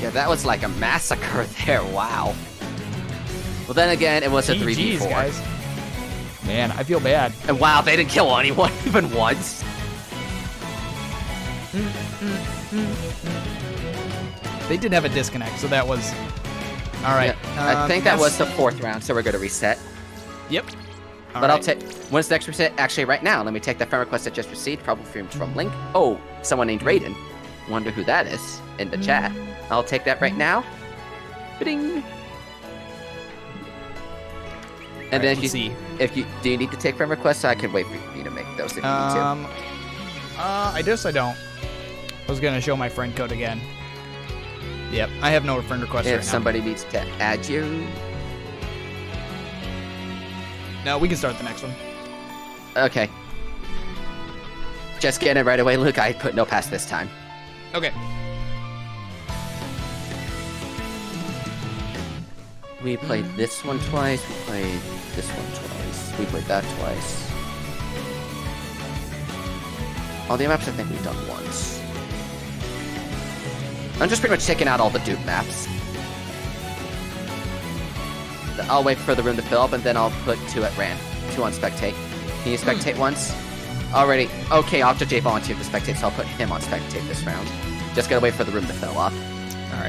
Yeah, that was like a massacre there. Wow. Well, then again, it was a three v GG's, four. guys. Man, I feel bad. And wow, they didn't kill anyone even once. They did have a disconnect, so that was. All right. Yeah, I um, think that was the fourth round, so we're gonna reset. Yep. All but I'll take. When's the next reset? Actually, right now. Let me take that friend request that just received, probably from, from Link. Oh, someone named Raiden. Wonder who that is in the chat. I'll take that right now. Ba-ding. And Alright, then if you see. if you do you need to take friend requests, I can wait for you to make those if you need to. Um, uh, I guess I don't. I was gonna show my friend code again. Yep, I have no friend request If right somebody needs to add you. No, we can start the next one. Okay. Just getting it right away, Luke. I put no pass this time. Okay. We played mm-hmm. this one twice. We played this one twice. We played that twice. All the maps I think we've done once. I'm just pretty much taking out all the Duke maps. I'll wait for the room to fill up and then I'll put two at ran. Two on spectate. Can you spectate hmm. once? Already. Okay, Octo J volunteered to spectate, so I'll put him on spectate this round. Just gotta wait for the room to fill up. All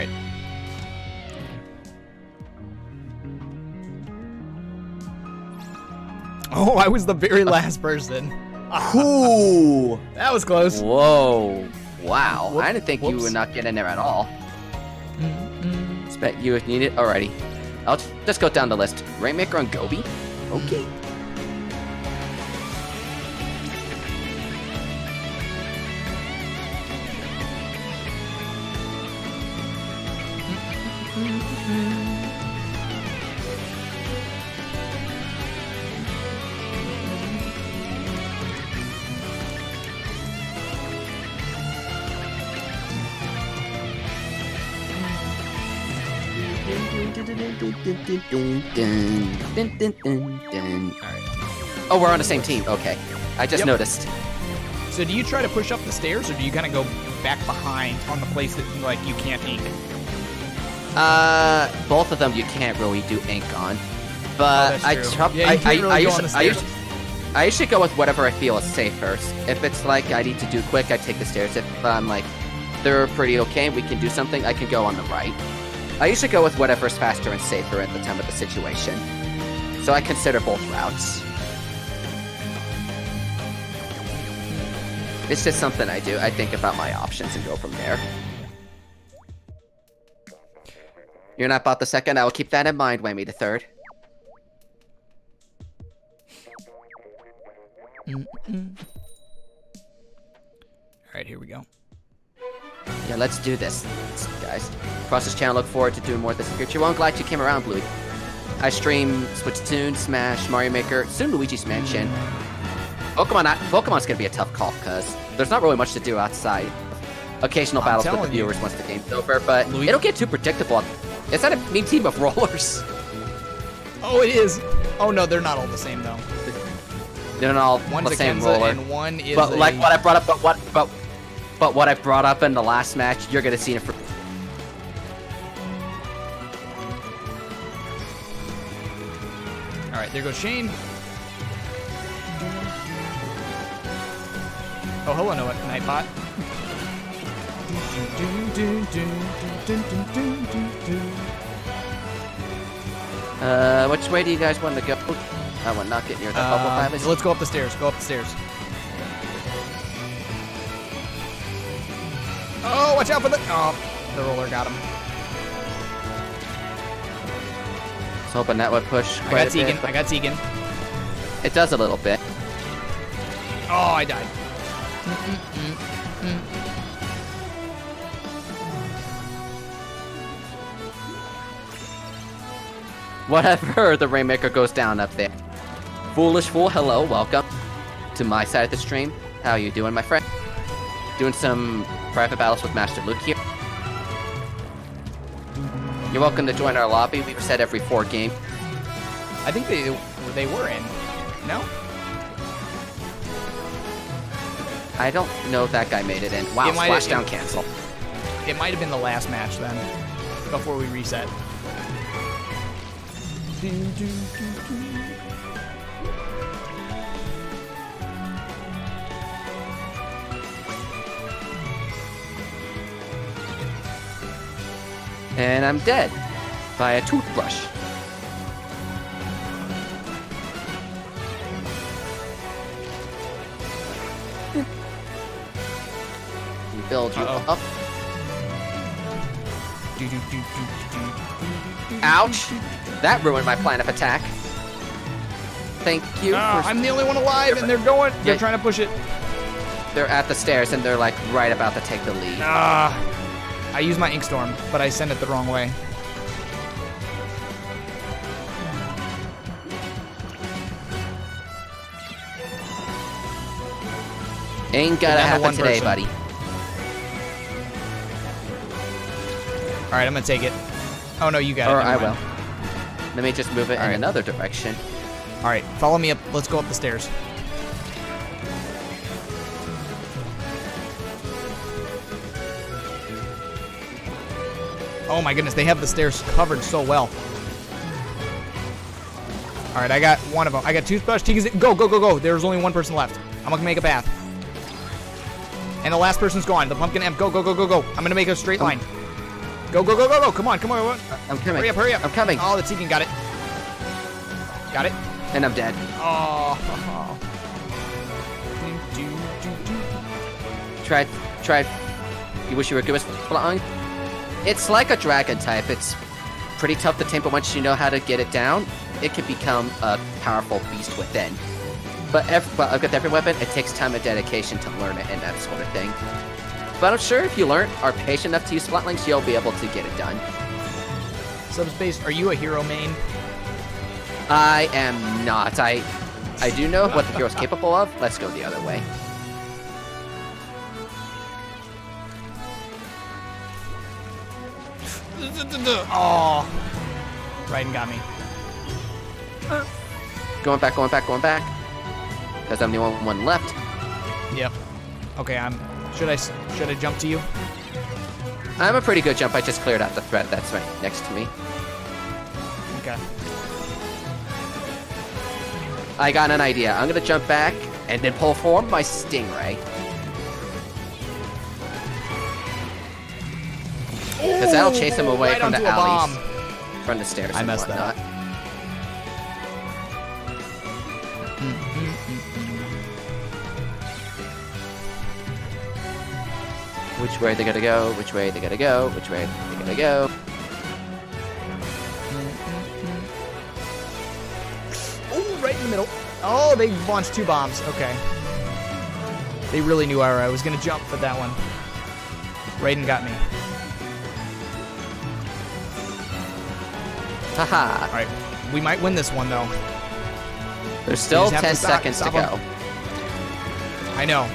Oh, I was the very last person. Ooh! That was close. Whoa. Wow. Whoop- I didn't think you would not get in there at all. Expect you would need it. Alrighty. I'll just go down the list. Rainmaker on Goby? Okay. Oh, we're on the same team. Okay. I just Yep. noticed. So do you try to push up the stairs, or do you kind of go back behind on the place that like you can't ink? Uh, both of them you can't really do ink on. But Oh, I, true. Yeah, I, I, really I, usually, I, usually, I usually go with whatever I feel is safe first. If it's like I need to do quick, I take the stairs. If I'm like, they're pretty okay, we can do something, I can go on the right. I usually go with whatever's faster and safer at the time of the situation. So I consider both routes. It's just something I do. I think about my options and go from there. You're not about the second. I will keep that in mind, Whammy the third. All right, here we go. Yeah, let's do this, guys. Across this channel, look forward to doing more of this in the future. Well, I'm glad you came around, Blue. I stream Splatoon, Smash, Mario Maker, soon Luigi's Mansion. Pokemon, Pokemon's gonna be a tough call because there's not really much to do outside. Occasional I'm battles with the telling you. viewers once the game's over, but Luigi- it'll get too predictable. Is that a mean team of rollers? Oh, it is. Oh no, they're not all the same though. They're not all One's the same Kensa roller. and one is. But a... like what I brought up, but what, but, but what I brought up in the last match, you're gonna see it for. All right, there goes Shane. Oh, hello, no, Nightbot. Uh, which way do you guys want to go? I will not get near that bubble palace. let's go up the stairs. Go up the stairs. Oh, watch out for the. Oh, the roller got him. was hoping that would push I got a bit. Tegan. I got Tegan. It does a little bit. Oh, I died. Whatever, the Rainmaker goes down up there. Foolish Fool, hello, welcome to my side of the stream. How you doing, my friend? Doing some private battles with Master Luke here. You're welcome to join our lobby. We reset every four game. I think they they were in. No. I don't know if that guy made it in. Wow, It splashdown cancel. It might have been the last match then, before we reset. And I'm dead by a toothbrush. You build you Uh-oh. up. Ouch! That ruined my plan of attack. Thank you. For... I'm the only one alive, and they're going. They're Yeah. trying to push it. They're at the stairs and they're like right about to take the lead. Ah. I use my Ink Storm, but I send it the wrong way. Ain't gotta happen one today, person. buddy. Alright, I'm gonna take it. Oh no, you got or it. Or I will. Let me just move it All in right. another direction. Alright, follow me up. Let's go up the stairs. Oh my goodness, they have the stairs covered so well. All right, I got one of them. I got toothbrush. Tiggy's go, go, go, go. There's only one person left. I'm gonna make a path. And the last person's gone. The pumpkin imp. Go, go, go, go, go. I'm gonna make a straight line. Go, go, go, go, go. Come on, come on. I'm coming. Hurry up, hurry up. I'm coming. Oh, the Tegan got it. Got it. And I'm dead. Oh. Tried, tried. You wish you were good with flying? It's like a dragon type. It's pretty tough to tame, but once you know how to get it down, it can become a powerful beast within. But, ev- but with every weapon, it takes time and dedication to learn it and that sort of thing. But I'm sure if you learn, are patient enough to use Splatlings, you'll be able to get it done. Subspace, are you a hero main? I am not. I I do know what the hero's capable of. Let's go the other way. Oh. Raiden got me. Going back, going back, going back. Because I'm the only one left. Yep. Okay, I'm. Should I should I jump to you? I'm a pretty good jump. I just cleared out the threat that's right next to me. Okay. I got an idea. I'm gonna jump back and then pull form my stingray. Because that'll chase him away right from the onto alleys, bomb. from the stairs. I and messed that whatnot. Which way they gotta go? Which way they gotta go? Which way they gotta go? Oh, right in the middle. Oh, they launched two bombs. Okay. They really knew where I was gonna jump for that one. Raiden got me. Haha. All right, we might win this one though. There's still 10 to stop- seconds stop to go. I know.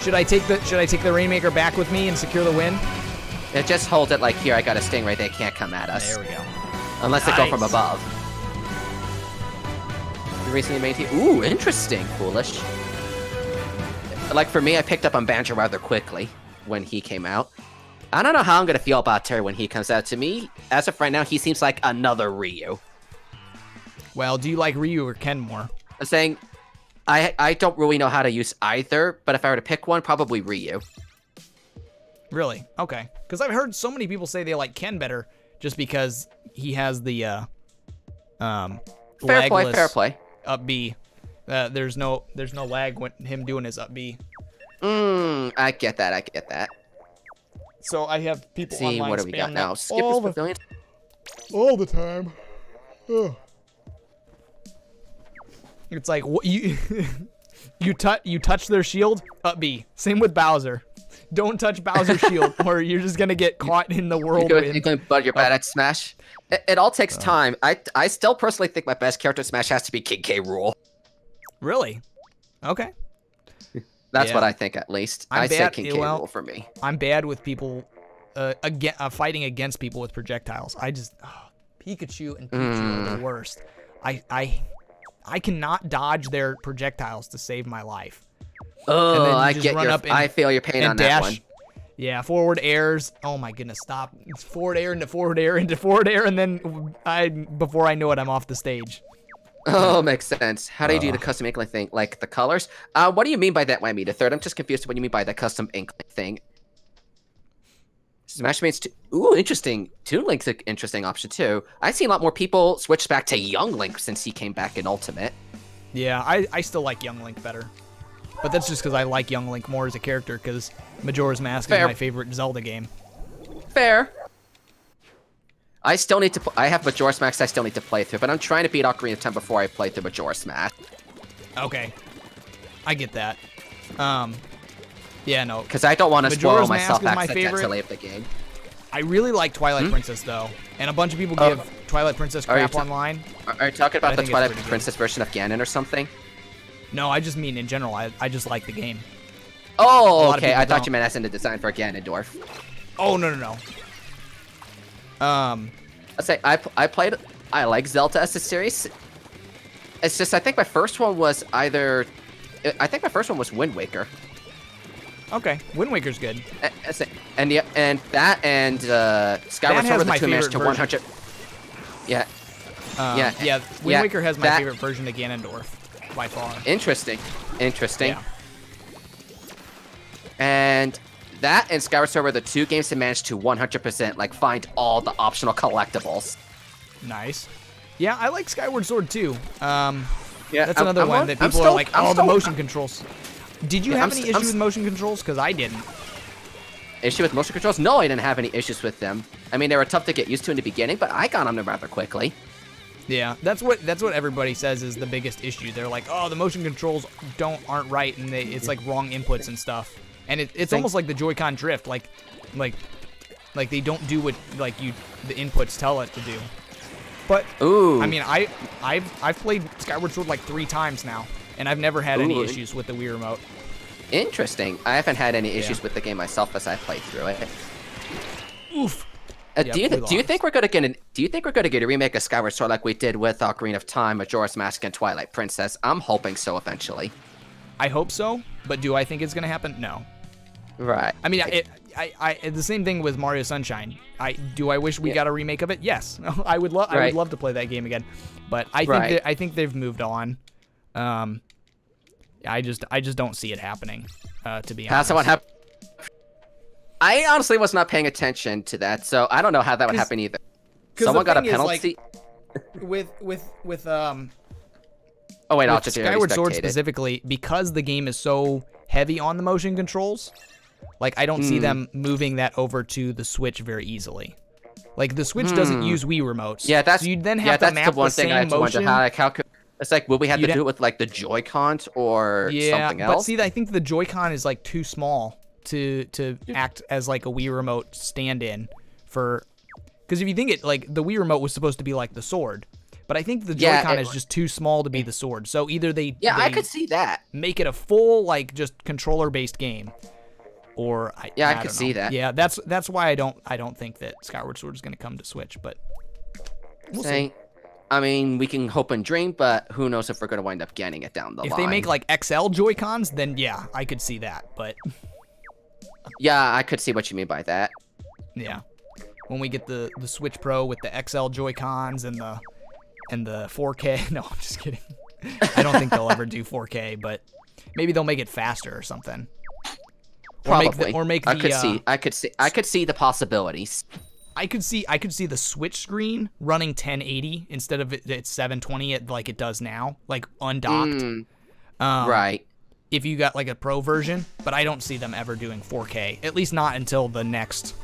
Should I take the Should I take the Rainmaker back with me and secure the win? It just holds it like here. I got a stingray. They can't come at us There we go. unless they go from above. You recently made. Ooh, interesting. Foolish. Like for me, I picked up on Banjo rather quickly when he came out. I don't know how I'm gonna feel about Terry when he comes out. To me, as of right now, he seems like another Ryu. Well, do you like Ryu or Ken more? I'm saying, I I don't really know how to use either, but if I were to pick one, probably Ryu. Really? Okay. Because I've heard so many people say they like Ken better just because he has the uh, um, Fair play, fair play. up B. Uh, there's no there's no lag when him doing his up B. Mmm, I get that. I get that. So I have people See, online what do we got now? that Skipper's all the, Pavilion. all the time. Ugh. It's like what you you touch you touch their shield up B. Same with Bowser. Don't touch Bowser's shield, or you're just gonna get caught in the world. You go whirlwind. Inkling, but you're bad at oh. Smash. It, it all takes uh. time. I I still personally think my best character in Smash has to be King K. Rool. Really? Okay. That's Yeah. what I think, at least. I'm I say bad- King K. well- for me. I'm bad with people, uh, again, uh, fighting against people with projectiles. I just oh, Pikachu and Pikachu Mm. are the worst. I I I cannot dodge their projectiles to save my life. Oh, I get run your. up and- I feel your pain on that dash. one. Yeah, forward airs. Oh my goodness, stop! It's forward air into forward air into forward air, and then I before I know it, I'm off the stage. Oh, makes sense. How do you do the custom Inkling thing? Like the colors? Uh, what do you mean by that, Whammy? The third? I'm just confused what you mean by the custom Inkling thing. Smash Mates 2. Ooh, interesting. Toon Link's an interesting option, too. I've seen a lot more people switch back to Young Link since he came back in Ultimate. Yeah, I, I still like Young Link better. But that's just because I like Young Link more as a character, because Majora's Mask Fair. is my favorite Zelda game. Fair. I still need to. I have Majora's Mask. I still need to play through, but I'm trying to beat Ocarina of Time before I play through Majora's Mask. Okay. I get that. Um, yeah, no. Because I don't want to spoil myself my accidentally of the game. I really like Twilight Princess, though. And a bunch of people Hmm? Oh. give Twilight Princess Are crap ta- online. Are, are you talking about the Twilight. Princess version of Ganon or something? No, I just mean in general. I, I just like the game. Oh, okay. I thought don't. you meant as in the design for Ganondorf. Oh no no no. Um, I say I I played. I like Zelda as a series. It's just I think my first one was either. I think my first one was Wind Waker. okay, Wind Waker's good. A- I say- And yeah, and that and uh, Skyward Sword my the two matched to 100. Yeah, Um, Yeah, yeah. Wind yeah, Waker has my that- favorite version of Ganondorf by far. interesting, interesting. Yeah. And that and Skyward Sword were the two games that managed to 100% like find all the optional collectibles. Nice. Yeah, I like Skyward Sword too. Um, Yeah, that's I'm- another I'm one on- that people still- are like, I'm oh, the motion controls. Did you Yeah, have I'm any I'm issues with motion controls? Because I didn't. Issue with motion controls? No, I didn't have any issues with them. I mean, they were tough to get used to in the beginning, but I got on them rather quickly. Yeah, that's what that's what everybody says is the biggest issue. They're like, oh, the motion controls don't aren't right, and they, it's like wrong inputs and stuff. And it, it's almost like the Joy-Con drift, like, like, like they don't do what like you the inputs tell it to do. But Ooh. I mean, I I've I've played Skyward Sword like three times now, and I've never had any issues with the Wii remote. Interesting. I haven't had any issues Yeah. with the game myself as I played through it. Oof. Uh, Yep, do you do you think we're gonna get an, Do you think we're gonna get a remake of Skyward Sword like we did with Ocarina of Time, Majora's Mask, and Twilight Princess? I'm hoping so eventually. I hope so, but do I think it's gonna happen? No. Right. I mean, it, I, I, the same thing with Mario Sunshine. I do. I wish we Yeah. got a remake of it. Yes, I would love. I would love to play that game again, but I think Right. that, I think they've moved on. Um, I just I just don't see it happening. Uh, to be How's honest. that one happen? I honestly was not paying attention to that, so I don't know how that would happen either. Someone got a is, like, penalty. with with with um oh wait, I'll just Skyward Sword specifically because the game is so heavy on the motion controls. Like I don't Hmm. see them moving that over to the Switch very easily. Like the Switch doesn't use Wii remotes. Hmm. Yeah, that's so you then have yeah, to that's map the one the thing same I motion. how like how could it's like will we have You'd to do it with like the Joy Cons or yeah, something but see, I think the Joy-Con is like too small to to act as like a Wii remote stand-in for. Because if you think it, like the Wii remote was supposed to be like the sword, but I think the Joy-Con it- is just too small to be the sword. So either they yeah, I could see that. make it a full like just controller-based game, or I, Yeah, I don't could see that. Yeah, that's that's why I don't I don't think that Skyward Sword is going to come to Switch, but we'll see. I mean, we can hope and dream, but who knows if we're gonna wind up getting it down the If line. they make like XL Joy-Cons, then yeah, I could see that, but. yeah, I could see what you mean by that. Yeah. When we get the the Switch Pro with the XL Joy Cons and the and the 4K. No, I'm just kidding. I don't think they'll ever do 4K, but maybe they'll make it faster or something. Or make the, or make I could uh, see. I could see. I could see the possibilities. I could see I could see the Switch screen running 1080 instead of it, it's 720 it like it does now, like undocked. Mm, Um, right. If you got like a pro version, but I don't see them ever doing 4K. At least not until the next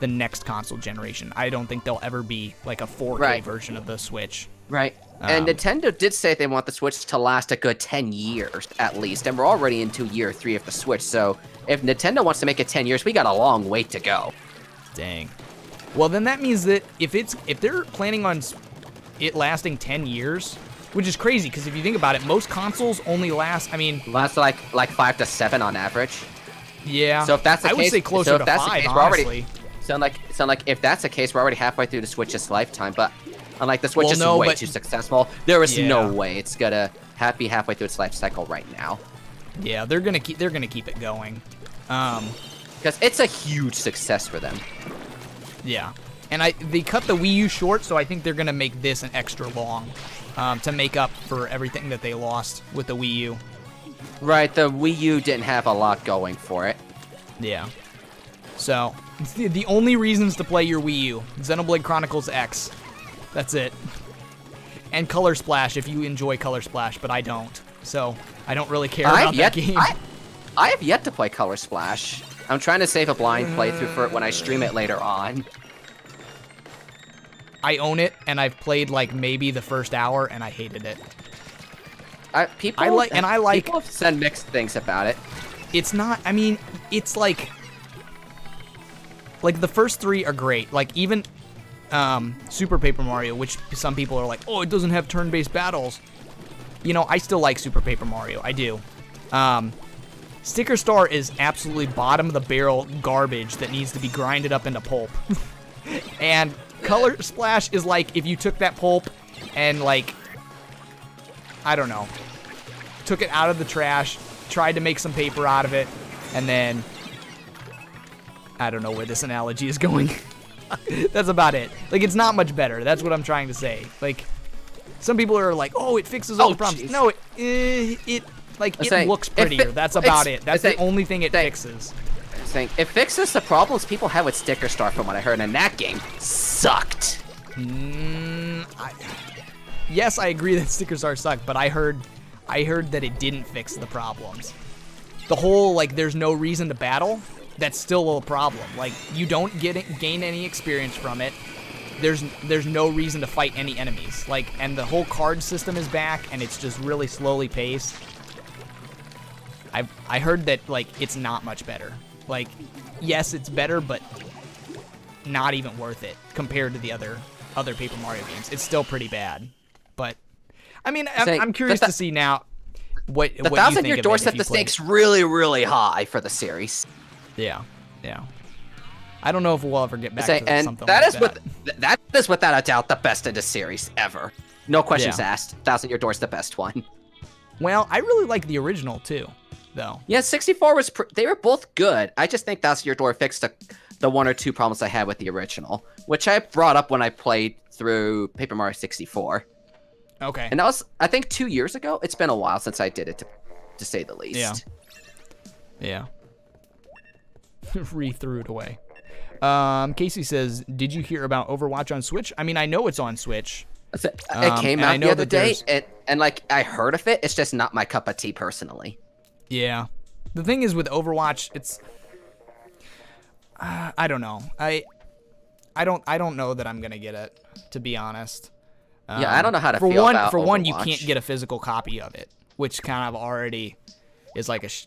the next console generation. I don't think they'll ever be like a 4K Right. version of the Switch. Right. and um, Nintendo did say they want the Switch to last a good 10 years at least, and we're already into year three of the Switch. So if Nintendo wants to make it 10 years, we got a long wait to go. Dang. Well, then that means that if it's if they're planning on it lasting 10 years, which is crazy because if you think about it, most consoles only last. I mean, Last like like five to seven on average. yeah. So if that's the I would say closer so if to that's the five, case, we're already- honestly. So like sound like if that's the case, we're already halfway through the Switch's lifetime. But unlike the Switch Well, is no, way but- too successful, there is no way it's gonna ha- be halfway through its life cycle right now. Yeah, they're gonna keep they're gonna keep it going. Um, Because it's a huge success for them. yeah. And I they cut the Wii U short, so I think they're gonna make this an extra long, um, to make up for everything that they lost with the Wii U. Right, the Wii U didn't have a lot going for it. Yeah. So the, the only reasons to play your Wii U: Xenoblade Chronicles X. That's it. And Color Splash if you enjoy Color Splash, but I don't. So I don't really care I about yet, that game. I, I have yet to play Color Splash. I'm trying to save a blind playthrough for it when I stream it later on. I own it, and I've played like maybe the first hour, and I hated it. I, people, I like- and I like- People have said mixed things about it. It's not. I mean, it's like like the first three are great. Like even um, Super Paper Mario, which some people are like, oh, it doesn't have turn-based battles. You know, I still like Super Paper Mario. I do. Um, Sticker Star is absolutely bottom of the barrel garbage that needs to be grinded up into pulp. and Color Splash is like if you took that pulp and like I don't know, took it out of the trash, tried to make some paper out of it, and then I don't know where this analogy is going. That's about it. Like it's not much better. That's what I'm trying to say. Like some people are like, "Oh, it fixes all Oh, the problems." jeez. No, it it, it like it saying, looks prettier. it- That's about it. That's the like- only thing it like- fixes. Saying it fixes the problems people have with Sticker Star, from what I heard, and that game sucked. Mm, I, yes, I agree that stickers are suck, but I heard, I heard that it didn't fix the problems. The whole like, there's no reason to battle. That's still a problem. Like, you don't get it, gain any experience from it. There's there's no reason to fight any enemies. Like, and the whole card system is back, and it's just really slowly paced. I I heard that like it's not much better. Like, yes, it's better, but not even worth it compared to the other other Paper Mario games. It's still pretty bad, but I mean, I'm, Saying, I'm curious to see now what The what you thousand think year of door it if set you the stakes really, really high for the series. Yeah, yeah. I don't know if we'll ever get back Say, to and something that like is that. with that is without a doubt the best in the series ever. No questions Yeah. asked. Thousand Year Door is the best one. Well, I really like the original too, though. Yeah, 64 was. Pr- they were both good. I just think Thousand Year Door fixed the, the one or two problems I had with the original, which I brought up when I played through Paper Mario 64. Okay. And that was, I think, two years ago. It's been a while since I did it, to, to say the least. Yeah. Yeah. Re threw it away. Um, Casey says, "Did you hear about Overwatch on Switch? I mean, I know it's on Switch. So, it Um, came out know the other day, and, and like I heard of it. It's just not my cup of tea personally. Yeah. The thing is with Overwatch, it's uh, I don't know. I I don't I don't know that I'm gonna get it to be honest. Yeah, I don't know how to for feel one about for one you can't get a physical copy of it, which kind of already is like a sh-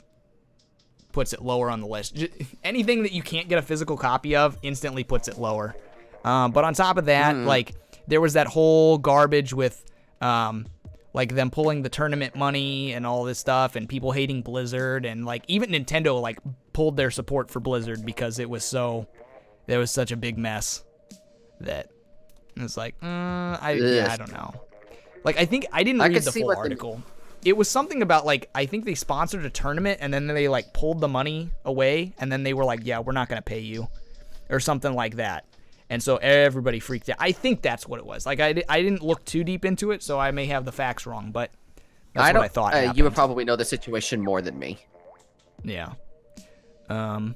puts it lower on the list. J- anything that you can't get a physical copy of instantly puts it lower. Um, but on top of that, Hmm. like there was that whole garbage with um, like them pulling the tournament money and all this stuff, and people hating Blizzard, and like even Nintendo like pulled their support for Blizzard because it was so there was such a big mess that it's like mm, I yeah, I don't know. Like I think I didn't I read the full what the- article. It was something about like I think they sponsored a tournament and then they like pulled the money away and then they were like, yeah, we're not gonna pay you, or something like that. And so everybody freaked out. I think that's what it was. Like I, di- I didn't look too deep into it, so I may have the facts wrong, but that's I what. I thought. uh, you would probably know the situation more than me. Yeah. Um.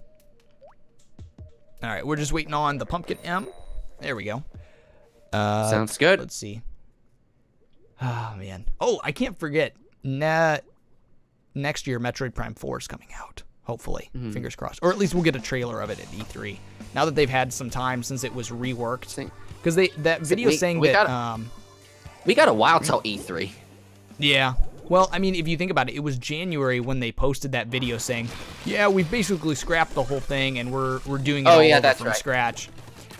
All right, we're just waiting on the pumpkin M. There we go. Uh, Sounds good. Let's see. Oh man. Oh, I can't forget. Nah, next year, Metroid Prime 4 is coming out. Hopefully, Mm-hmm. fingers crossed, or at least we'll get a trailer of it at E3. Now that they've had some time since it was reworked, because they that video we- saying we that gotta- um We got a while till E E3. yeah. Well, I mean, if you think about it, it was January when they posted that video saying, "Yeah, we've basically scrapped the whole thing and we're we're doing it Oh, all yeah, over that's from right. scratch."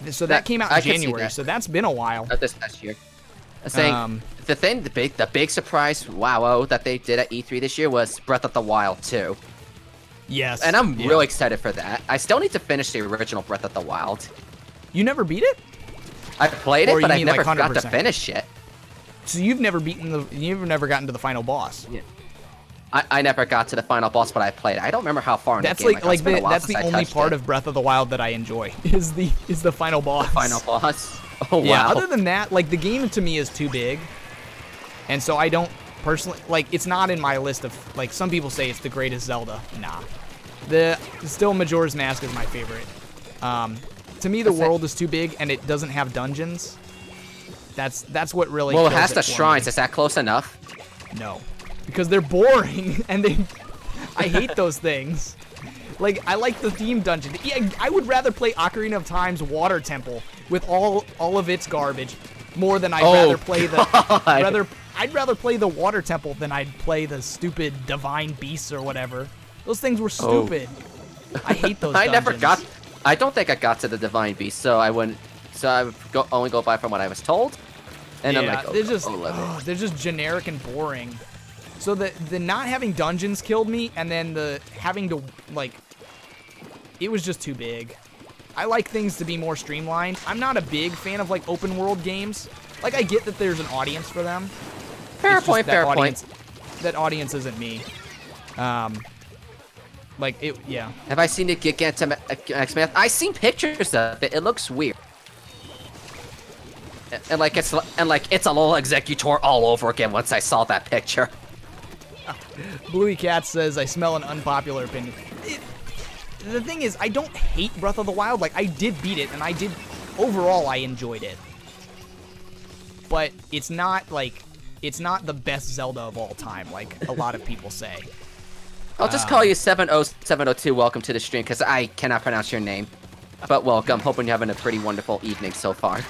So that, That- came out in January. that. So that's been a while. Not this past year. Saying Um, the thing, the big, the big surprise, wow, oh, that they did at E3 this year was Breath of the Wild 2, Yes. and I'm yeah. really excited for that. I still need to finish the original Breath of the Wild. You never beat it? I played it, but I never like, got to finish it. So you've never beaten the you've never gotten to the final boss. Yeah. I, I never got to the final boss, but I played. I don't remember how far in That's the game. like like It's been a the, that's the only part it. of Breath of the Wild that I enjoy is the is the final boss. final boss. Oh wow. Yeah, other than that, like the game to me is too big. And so I don't personally like it's not in my list of like some people say it's the greatest Zelda. Nah. The still Majora's Mask is my favorite. Um to me the That's world is too big and it doesn't have dungeons. That's that's what really well, it has the for me. shrines. Is that close enough? No. Because they're boring and they I hate those things. Like I like the theme dungeon. Yeah, I would rather play Ocarina of Time's Water Temple with all all of its garbage more than I'd Oh, rather play the God. rather I'd rather play the Water Temple than I'd play the stupid Divine Beasts or whatever. Those things were Oh. stupid. I hate those I never got. I don't think I got to the divine beast, so I wouldn't. So I would go, only go by from what I was told. And yeah, I'm like, oh, they're just oh, oh, they're just generic and boring. So the the not having dungeons killed me, and then the having to like, it was just too big. I like things to be more streamlined. I'm not a big fan of like open world games. Like I get that there's an audience for them. Fair It's point. Fair audience, point. That audience isn't me. Um, like it, yeah. Have I seen it get get to X Math? I seen pictures of it. It looks weird. And, and like it's and like it's a little executor all over again once I saw that picture. Bluey Cat says I smell an unpopular opinion. It, the thing is, I don't hate Breath of the Wild. Like I did beat it, and I did overall I enjoyed it. But it's not like it's not the best Zelda of all time, like a lot of people say. I'll just call you 70702. Welcome to the stream because I cannot pronounce your name. But welcome. Hoping you're having a pretty wonderful evening so far.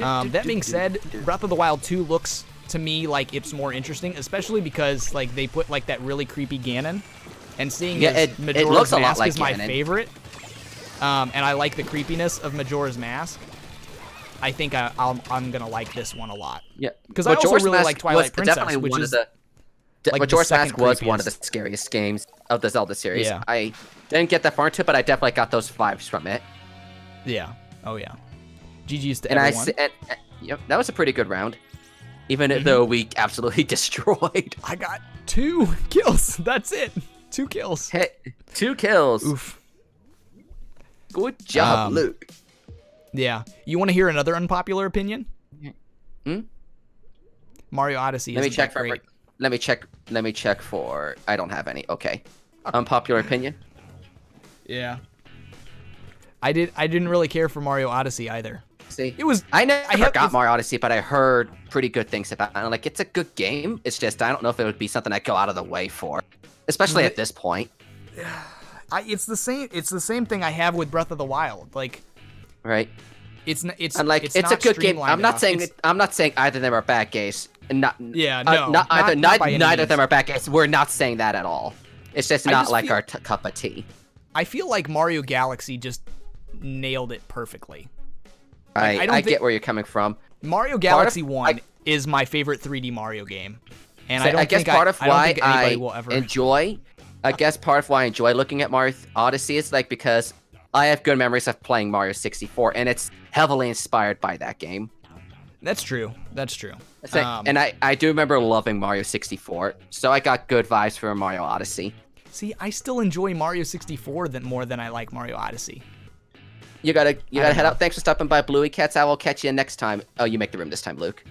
Um, that being said, Breath of the Wild 2 looks to me like it's more interesting, especially because like they put like that really creepy Ganon, and seeing Yeah, it- it Majora's looks a lot Mask like is my Ganon. favorite. Um, and I like the creepiness of Majora's Mask. I think I, I'll, I'm gonna like this one a lot. Yeah. Because I also really Mask like Twilight Princess, definitely which one is, of the. Like, Majora's Mask was one of the scariest games of the Zelda series. Yeah. I didn't get that far into it, but I definitely got those vibes from it. Yeah. Oh yeah. GG's to And I, everyone. s- and, and, yep, that was a pretty good round, even Mm-hmm. though we absolutely destroyed. I got two kills. That's it. Two kills. Hit two kills. Oof. Good job, Um, Luke. Yeah. You want to hear another unpopular opinion? Hmm? Mario Odyssey. Let me check for. great. Let me check. Let me check for. I don't have any. Okay. Unpopular opinion. Yeah. I did. I didn't really care for Mario Odyssey either. See, It was. I never I have- got Mario Odyssey, but I heard pretty good things about it. And, Like, it's a good game. It's just I don't know if it would be something I'd go out of the way for, especially at this point, I, it's the same. It's the same thing I have with Breath of the Wild. Like right? it's. n- It's. And like, it's, not a good game. I'm not enough. saying It's- it, I'm not saying either of them are bad games. Not Yeah, uh, no, not either. not- not neither neither of them are bad games. We're not saying that at all. It's just not just like feel- our t- cup of tea. I feel like Mario Galaxy just nailed it perfectly. I, I I, don't get where you're coming from. Mario Galaxy of- One I- is my favorite 3D Mario game, and So I don't guess think part I, of why think anybody I will ever. enjoy, I guess part of why I enjoy looking at Mario Odyssey is like because I have good memories of playing Mario 64, and it's heavily inspired by that game. That's true. That's true. Like- Um, and I, I do remember loving Mario 64, so I got good vibes for Mario Odyssey. see, I still enjoy Mario 64 than more than I like Mario Odyssey. You gotta you gotta head know. out. Thanks for stopping by, Bluey Cats. I will catch you next time. Oh, you make the room this time, Luke.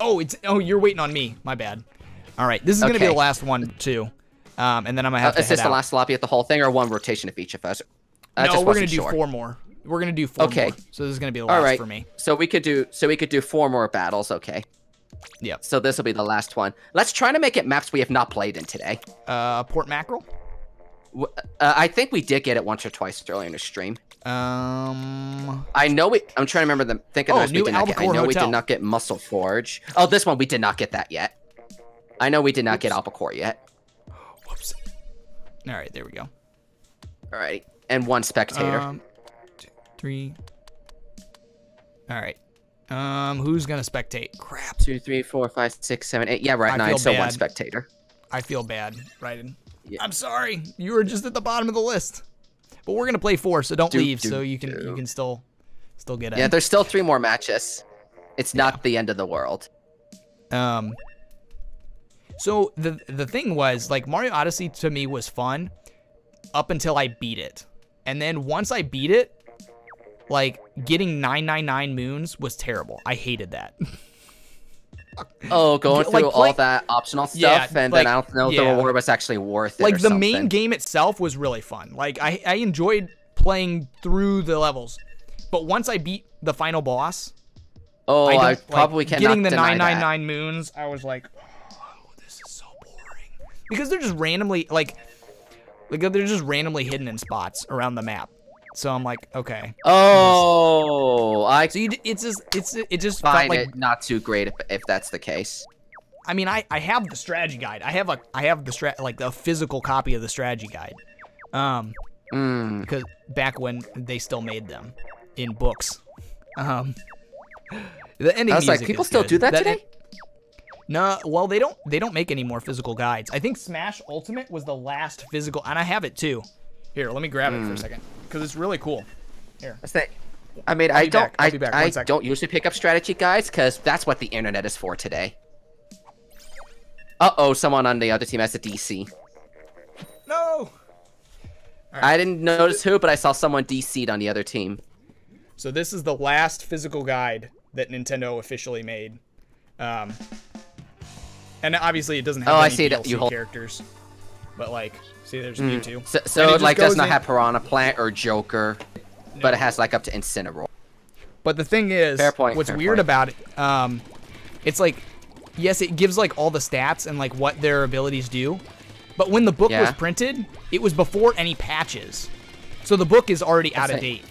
Oh, it's oh, you're waiting on me. My bad. All right, this is gonna be the last one too, um, and then I'm gonna Uh, have to is this the last lobby of the whole thing, or one rotation of each of us? I no, we're gonna do sure. four more. We're gonna do four Okay. more. So this is gonna be the last right. for me. So we could do so we could do four more battles. Okay. Yep. So this will be the last one. Let's try to make it maps we have not played in today. Uh, Port Mackerel. Uh, I think we did get it once or twice earlier in the stream. Um, I know we. I'm trying to remember them. Think of Oh, those we New did not get. I know we did not get Musselforge. Oh, this one we did not get that yet. I know we did not get Albacore yet. whoops. All right, there we go. All right, and one spectator. Um, two, three. All right. Um, who's gonna spectate? Crap. Two, three, four, five, six, seven, eight. Yeah, right. I nine. So one spectator. I feel bad, Ryden. Yeah. I'm sorry. You were just at the bottom of the list. But we're gonna play four, so don't Do, leave. do, so you can you can still still get in. Yeah, there's still three more matches. It's not the end of the world. Um. So the the thing was like Mario Odyssey to me was fun up until I beat it, and then once I beat it, like getting 999 moons was terrible. I hated that. Oh, going Like, through all play- that optional stuff, Yeah, and like, then I don't know if yeah. the reward was actually worth it. like the main game itself was really fun. Like I I enjoyed playing through the levels, but once I beat the final boss, Oh, I, I, don't, like, probably cannot getting the 999 moons. I was like, oh, this is so boring because they're just randomly like, like they're just randomly hidden in spots around the map. So I'm like, okay. Oh, I So you, it's just it's it just felt find like it not too great if, if that's the case. I mean I I have the strategy guide. I have a I have the strat like the physical copy of the strategy guide. Um, Mm. because back when they still made them in books. Um, the ending I was like, people still good. do that today? No, well they don't they don't make any more physical guides. I think Smash Ultimate was the last physical, and I have it too. Here, let me grab it for a second because it's really cool. Here, I say, I mean, I don't. I'll I, be back. One I don't usually pick up strategy guides because that's what the internet is for today. Uh oh, someone on the other team has a DC. no. I didn't notice who, but I saw someone DC'd on the other team. So this is the last physical guide that Nintendo officially made. Um, and obviously it doesn't have Oh, I any see that DLC you hold- characters, but like, see, there's Mewtwo. So, And so it it like does not in- have Piranha Plant or Joker, but it has like up to Incineroar. But the thing is, Fair point, what's fair weird point. about it, um, it's like, yes, it gives like all the stats and like what their abilities do. But when the book was printed, it was before any patches, so the book is already out of That's date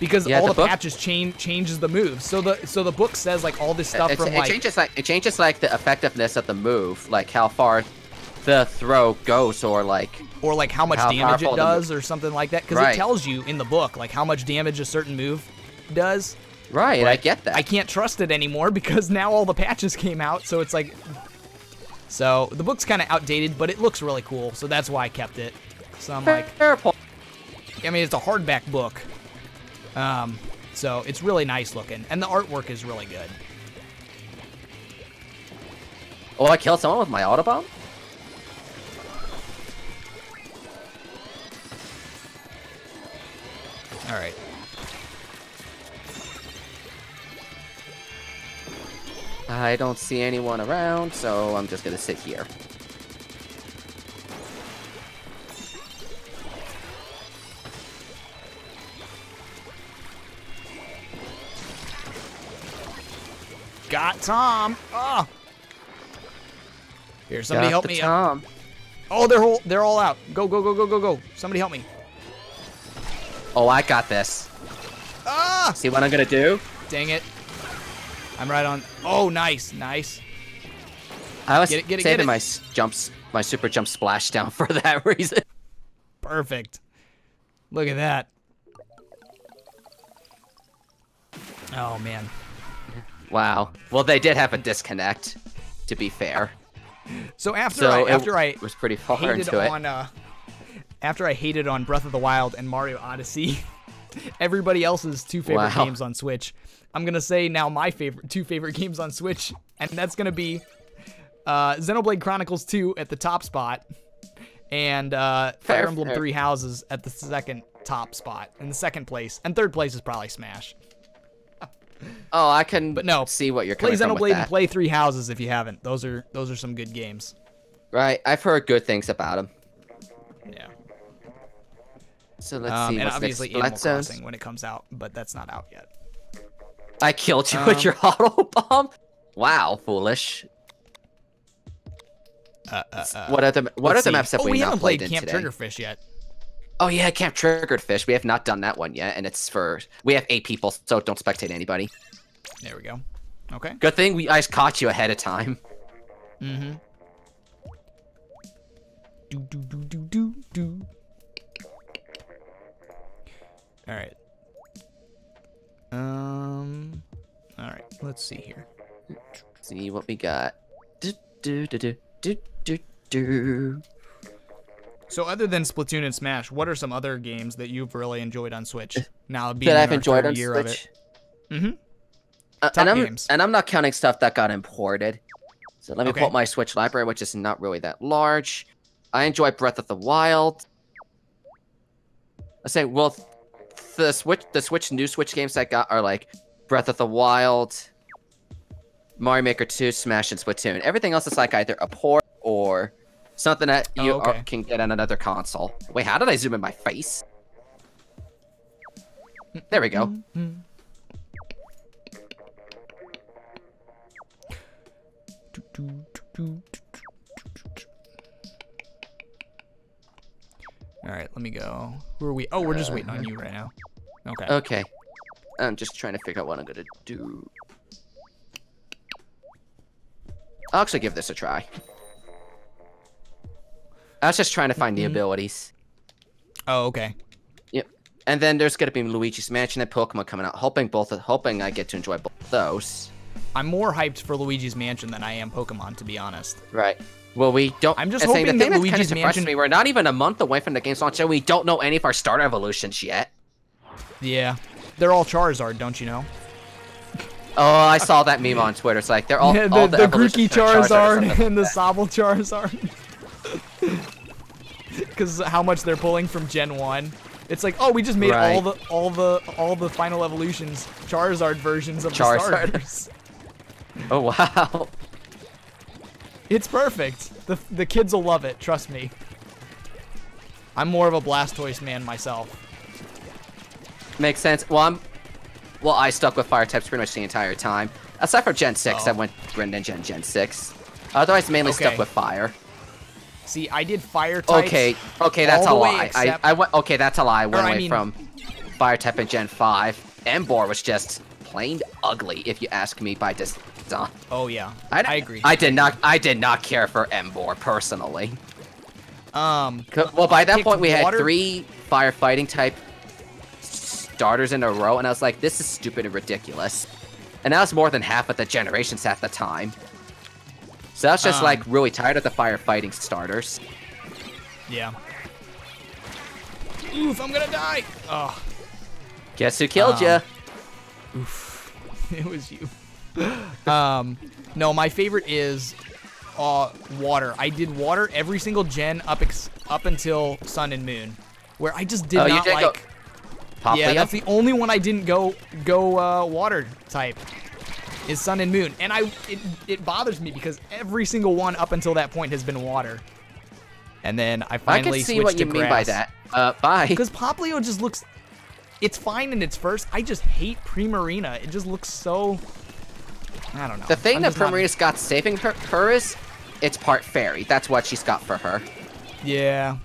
because Yeah, all the the, patches change changes the moves. So the so the book says like all this stuff It, from it like changes like it changes like the effectiveness of the move, like how far the throw goes, or like or like how much how damage it powerful the mo- does or something like that because Right. it tells you in the book like how much damage a certain move does. right. I get that. I can't trust it anymore because now all the patches came out, so it's like so the book's kind of outdated, but it looks really cool, so that's why I kept it. So I'm like. I mean, it's a hardback book, um, so it's really nice looking, and the artwork is really good. Oh, I killed someone with my Autobomb? All right, I don't see anyone around, so I'm just gonna sit here. got Tom. Oh, here, somebody Got help me. Tom. Oh, they're all they're all out. Go go go go go go. Somebody help me. Oh, I got this. Ah, See what I'm gonna do? dang it. I'm right on. Oh, nice, nice. I was Get it, get it, saving get my jumps, my super jump splash down for that reason. Perfect. Look at that. Oh man. Wow. Well, they did have a disconnect, to be fair. So after So I after I was pretty far into it. uh after I hated on Breath of the Wild and Mario Odyssey, everybody else's two favorite Wow. games on Switch. I'm gonna say now my favorite two favorite games on Switch, and that's gonna be uh, Xenoblade Chronicles 2 at the top spot, and uh, Fire Emblem fair. Three Houses at the second top spot, in the second place, and third place is probably Smash. Oh, I can But no, see what you're Play coming from with Xenoblade and play Three Houses if you haven't. Those are those are some good games. Right, I've heard good things about them. So let's Um, see and what's obviously next. Animal Blood Zones. Crossing when it comes out, but that's not out yet. I killed you Um, with your auto bomb. Wow, foolish. Uh, uh, uh, What other what other maps have oh, we, we not haven't played played Camp today? Triggerfish yet. Oh yeah, Camp Triggerfish. We have not done that one yet, and it's for we have eight people, so don't spectate anybody. There we go. Okay. Good thing we guys caught you ahead of time. Mm-hmm. All right. Um. All right. Let's see here. See what we got. Do, do, do, do, do, do, do. So, other than Splatoon and Smash, what are some other games that you've really enjoyed on Switch? Now, being That I've enjoyed on year of it. Switch. Mm-hmm. Uh, and I'm games. and I'm not counting stuff that got imported. So let me Okay. pull up my Switch library, which is not really that large. I enjoy Breath of the Wild. I say, well, the Switch, the Switch new Switch games I got are like Breath of the Wild, Mario Maker 2, Smash, and Splatoon. Everything else is like either a port or something that you Oh, are- can get on another console. Wait, how did I zoom in my face? There we go. Mm-hmm. Do, All right, let me go. Who are we? Oh, we're just waiting on you right now. Okay. Okay. I'm just trying to figure out what I'm gonna do. I'll actually give this a try. I was just trying to find the Mm-hmm. abilities. Oh, okay. Yep. And then there's gonna be Luigi's Mansion and Pokemon coming out. Hoping both, hoping I get to enjoy both those. I'm more hyped for Luigi's Mansion than I am Pokemon, to be honest. Right. Well, we don't. I'm just I think hoping the thing that that kind of surprised Mansion- me. We're not even a month away from the game's launch, and we don't know any of our starter evolutions yet. Yeah, they're all Charizard, don't you know? Oh, I saw that meme on Twitter. It's like they're all, Yeah, the all the, the Grookey are or Charizard and the like. Sobble Charizard. Because how much they're pulling from Gen One. It's like, oh, we just made all the all the all the final evolutions Charizard versions of Charizard. the starters. Oh wow. It's perfect. The the kids will love it. Trust me. I'm more of a Blastoise man myself. Makes sense. Well, I'm. Well, I stuck with fire types pretty much the entire time, aside from Gen Six. Oh. I went Greninja and Gen Six. Otherwise, mainly Okay. stuck with fire. See, I did fire types. Okay, okay, that's a lie. except- I, I went. Okay, that's a lie. I went Or, I away mean- from fire type in Gen Five. Emboar was just plain ugly, if you ask me. By design. Oh yeah, I, I agree. I did not. I did not care for Emboar personally. um, Well, by that point, we had water- three firefighting type starters in a row, and I was like, this is stupid and ridiculous. And that was more than half of the generations at the time. So I was just Um, like really tired of the firefighting starters. yeah. Oof, I'm gonna die. Oh, Guess who killed Um, ya? it was you. um, no, my favorite is uh water. I did water every single gen up ex- up until Sun and Moon, where I just did Oh, you not like. Yeah, that's the only one I didn't go go uh, water type. Is Sun and Moon, and I it, it bothers me because every single one up until that point has been water, and then I finally I can see switched what you to mean by that. Uh, bye. Because Poplio just looks, it's fine in its first. I just hate Primarina. It just looks so. I don't know. The thing I'm that just not- Primarina's got saving her, her is, it's part fairy. That's what she's got for her. Yeah,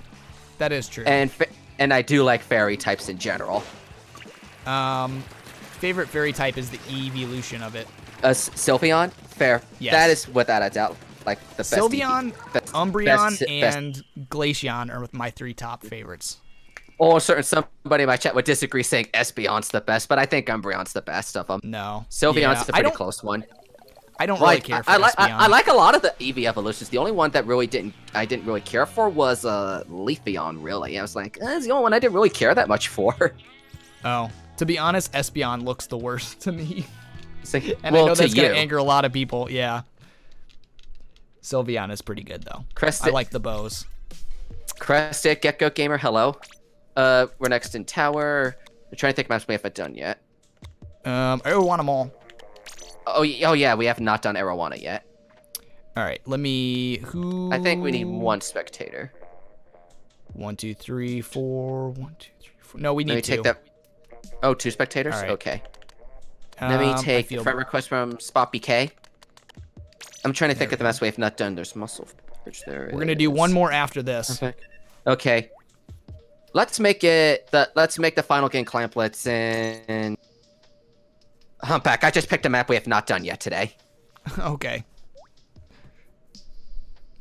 that is true. And and I do like fairy types in general. um, favorite fairy type is the evolution of it. Uh, Sylveon, fair. Yes. That is without a doubt like the best. Sylveon, best- Umbreon, best- best- and Glaceon are my three top favorites. Or certain somebody in my chat would disagree, saying Espeon's the best, but I think Umbreon's the best of them. No, Sylveon's yeah, a pretty close one. I don't really Like care for I, I like I, Espeon. I like a lot of the Eevee evolutions. The only one that really didn't I didn't really care for was uh Leafeon. Really, I was like, eh, it's the only one I didn't really care that much for. Oh, to be honest, Espeon looks the worst to me, like, and well, I know that's you, gonna anger a lot of people. Yeah. Sylveon is pretty good though. Crested, I like the bows. Crested Gecko Gamer. Hello. Uh, we're next in tower. I'm trying to think maps we haven't done yet. Um, I want them all. Oh, oh yeah, we have not done Arowana yet. All right, let me. Who? I think we need one spectator. One, two, three, four. One, two, three, four. No, we need Let me two. take that. Oh, two spectators. Right. Okay. Um, Let me I take feel- friend request from Spot BK. I'm trying to think of the best way if not done. There's muscle. Which there We're gonna do one more after this. Perfect. Okay. Let's make it the let's make the final game Clam Blitz and Humpback. I just picked a map we have not done yet today. okay.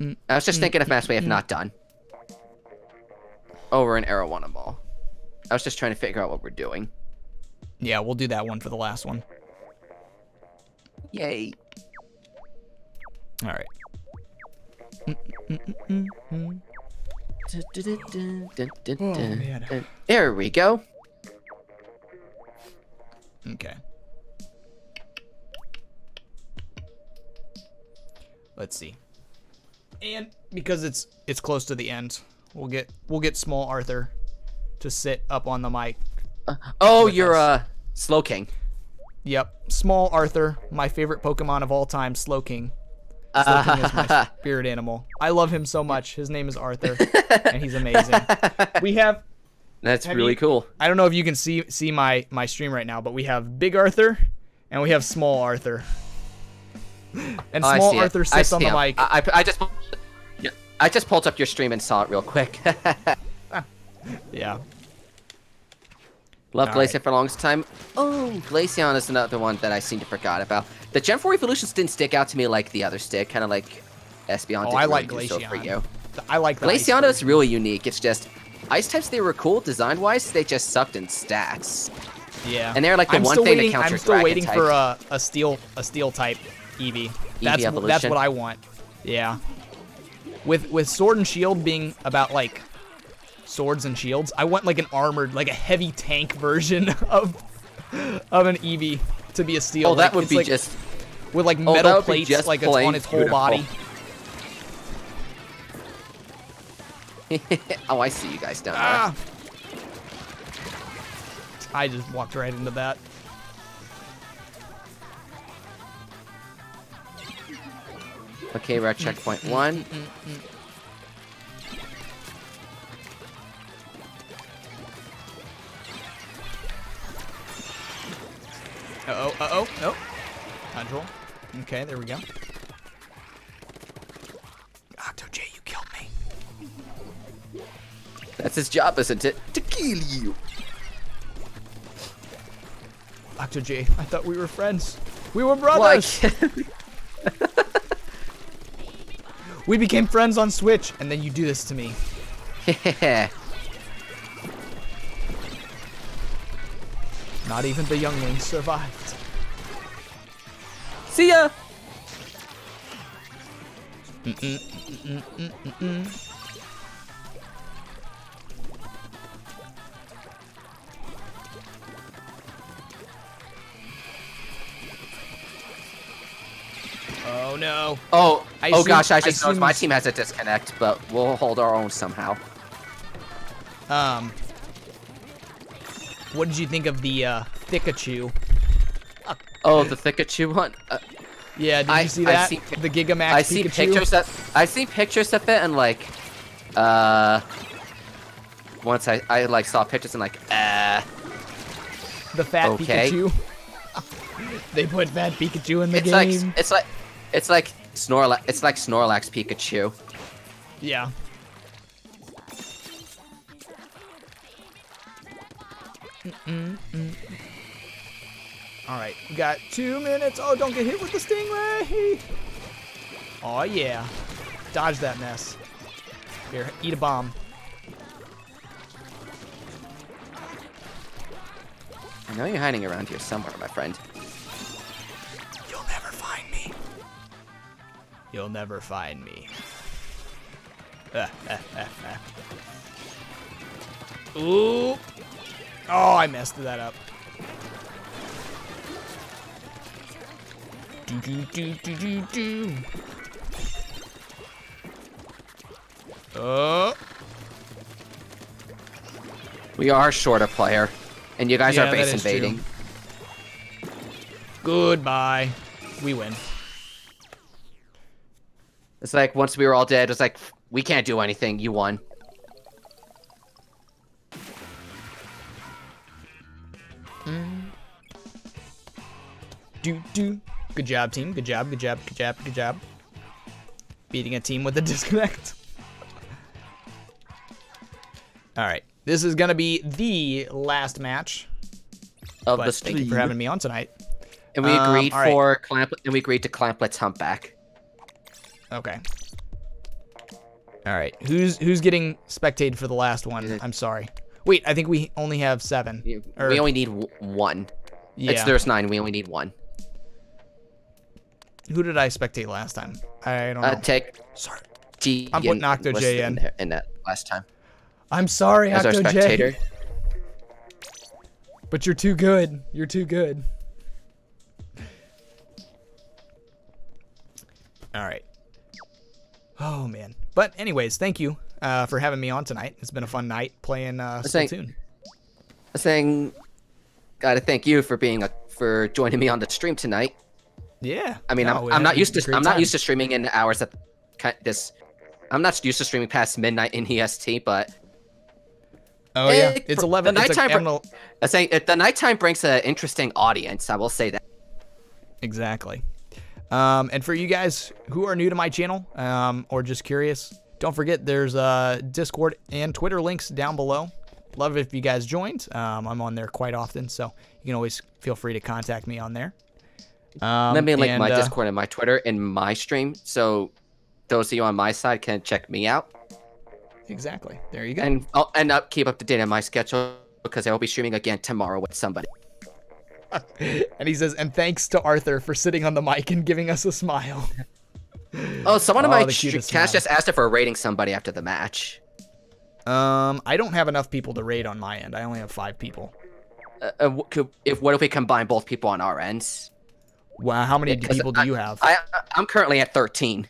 I was just mm, thinking of maps we have mm, not mm. done. Oh, we're in Arowana Mall. I was just trying to figure out what we're doing. Yeah, we'll do that one for the last one. Yay. All right. Oh. There we go. Okay. Let's see. And because it's it's close to the end, we'll get we'll get small Arthur to sit up on the mic. Oh, you're us. uh Slowking. Yep, small Arthur, my favorite Pokemon of all time, Slowking. Slowking is my uh, spirit animal. I love him so much. His name is Arthur, and he's amazing. We have That's Have really you- cool. I don't know if you can see see my my stream right now, but we have Big Arthur and we have Small Arthur. And Oh, Small see it. Arthur sits on the him. mic. I, I, I just I just pulled up your stream and saw it real quick. Ah. yeah. Love All Glaceon right. for the longest time. Oh, Glaceon is another one that I seem to forgot about. The Gen 4 evolutions didn't stick out to me like the others did, kind of like Espeon Oh, did I really like Glaceon. so for you. I like the ice Glaceon is really unique. It's just ice types they were cool design wise, they just sucked in stats. Yeah. And they're like the I'm one thing that waiting, counts I'm still waiting type. for a, a steel a steel type Eevee. That's that's evolution? what I want. Yeah. With with sword and shield being about like swords and shields, I want like an armored, like a heavy tank version of of an Eevee to be a steel. Oh, that would be like- just. with like Oh, metal be plates, just like it's on its whole beautiful. body. oh, I see you guys down there. Ah! I just walked right into that. Okay, we're at checkpoint one. Mm, mm, mm, Uh oh, uh oh. Control. Okay, there we go. Octo J, you killed me. That's his job, isn't it? To kill you. Octo J, I thought we were friends. We were brothers. can't- we became friends on Switch, and then you do this to me. Not even the younglings survived. See ya. Oh no. Oh, I oh assume- gosh, I I just noticed my team has a disconnect, but we'll hold our own somehow. Um. What did you think of the uh, Pikachu? Oh, the Pikachu one. Uh, Yeah, did I- you see I that? see pic- the Gigamax I Pikachu. see pictures of I see pictures of it and like, uh, once I I like saw pictures and like, uh, The fat Okay. Pikachu. they put fat Pikachu in the it's like it's like it's like Snorlax. It's like Snorlax Pikachu. Yeah. All right, we got two minutes. Oh, don't get hit with the stingray. Oh yeah, dodge that mess. Here, eat a bomb. I know you're hiding around here somewhere, my friend. You'll never find me. You'll never find me. Ooh. Oh, I messed that up. Do do do do do do. Oh. We are short a player, and you guys Yeah, are base is true. invading. Goodbye. We win. It's like once we were all dead, it's like we can't do anything. You won. Do do. Good job, team. Good job. Good job. Good job. Good job. Beating a team with a disconnect. All right. This is gonna be the last match. Of the thank you for having me on tonight. And we Um, agreed right. for clamp, and we agreed to Clam Blitz humpback. Okay. All right. Who's who's getting spectated for the last one? I'm sorry. Wait, I think we only have seven. We Or- we only need one. Yeah. It's there's nine. We only need one. Who did I spectate last time? I don't know. Uh, take sorry. G. I'm putting Octo J in. in that last time I'm sorry, as our Octo J. spectator. But you're too good. You're too good. All right. Oh man. But anyways, thank you uh, for having me on tonight. It's been a fun night playing uh, Splatoon. Saying, gotta thank you for being a for joining me on the stream tonight. Yeah. I mean, no, I'm, I'm not used to I'm not used to streaming in hours that this. I'm not used to streaming past midnight in EST, but Oh yeah, Eh, it's eleven. the It's a, nighttime I'm br- gonna- I saying the nighttime brings an interesting audience. I will say that. Exactly. Um, and for you guys who are new to my channel um, or just curious, don't forget there's uh, Discord and Twitter links down below. Love it if you guys joined. Um, I'm on there quite often, so you can always feel free to contact me on there. Um, Let me link and, my uh, Discord and my Twitter in my stream, so those of you on my side can check me out Exactly. There you go. and I'll end up keep up to date on my schedule because I will be streaming again tomorrow with somebody. and he says, and thanks to Arthur for sitting on the mic and giving us a smile. Oh, someone in Oh, my cutest chat smile. just asked if we're rating somebody after the match. Um, I don't have enough people to raid on my end. I only have five people. Uh, uh, could, if what if we combine both people on our ends? Wow, how many 'cause people do I- you have? I I'm currently at 13.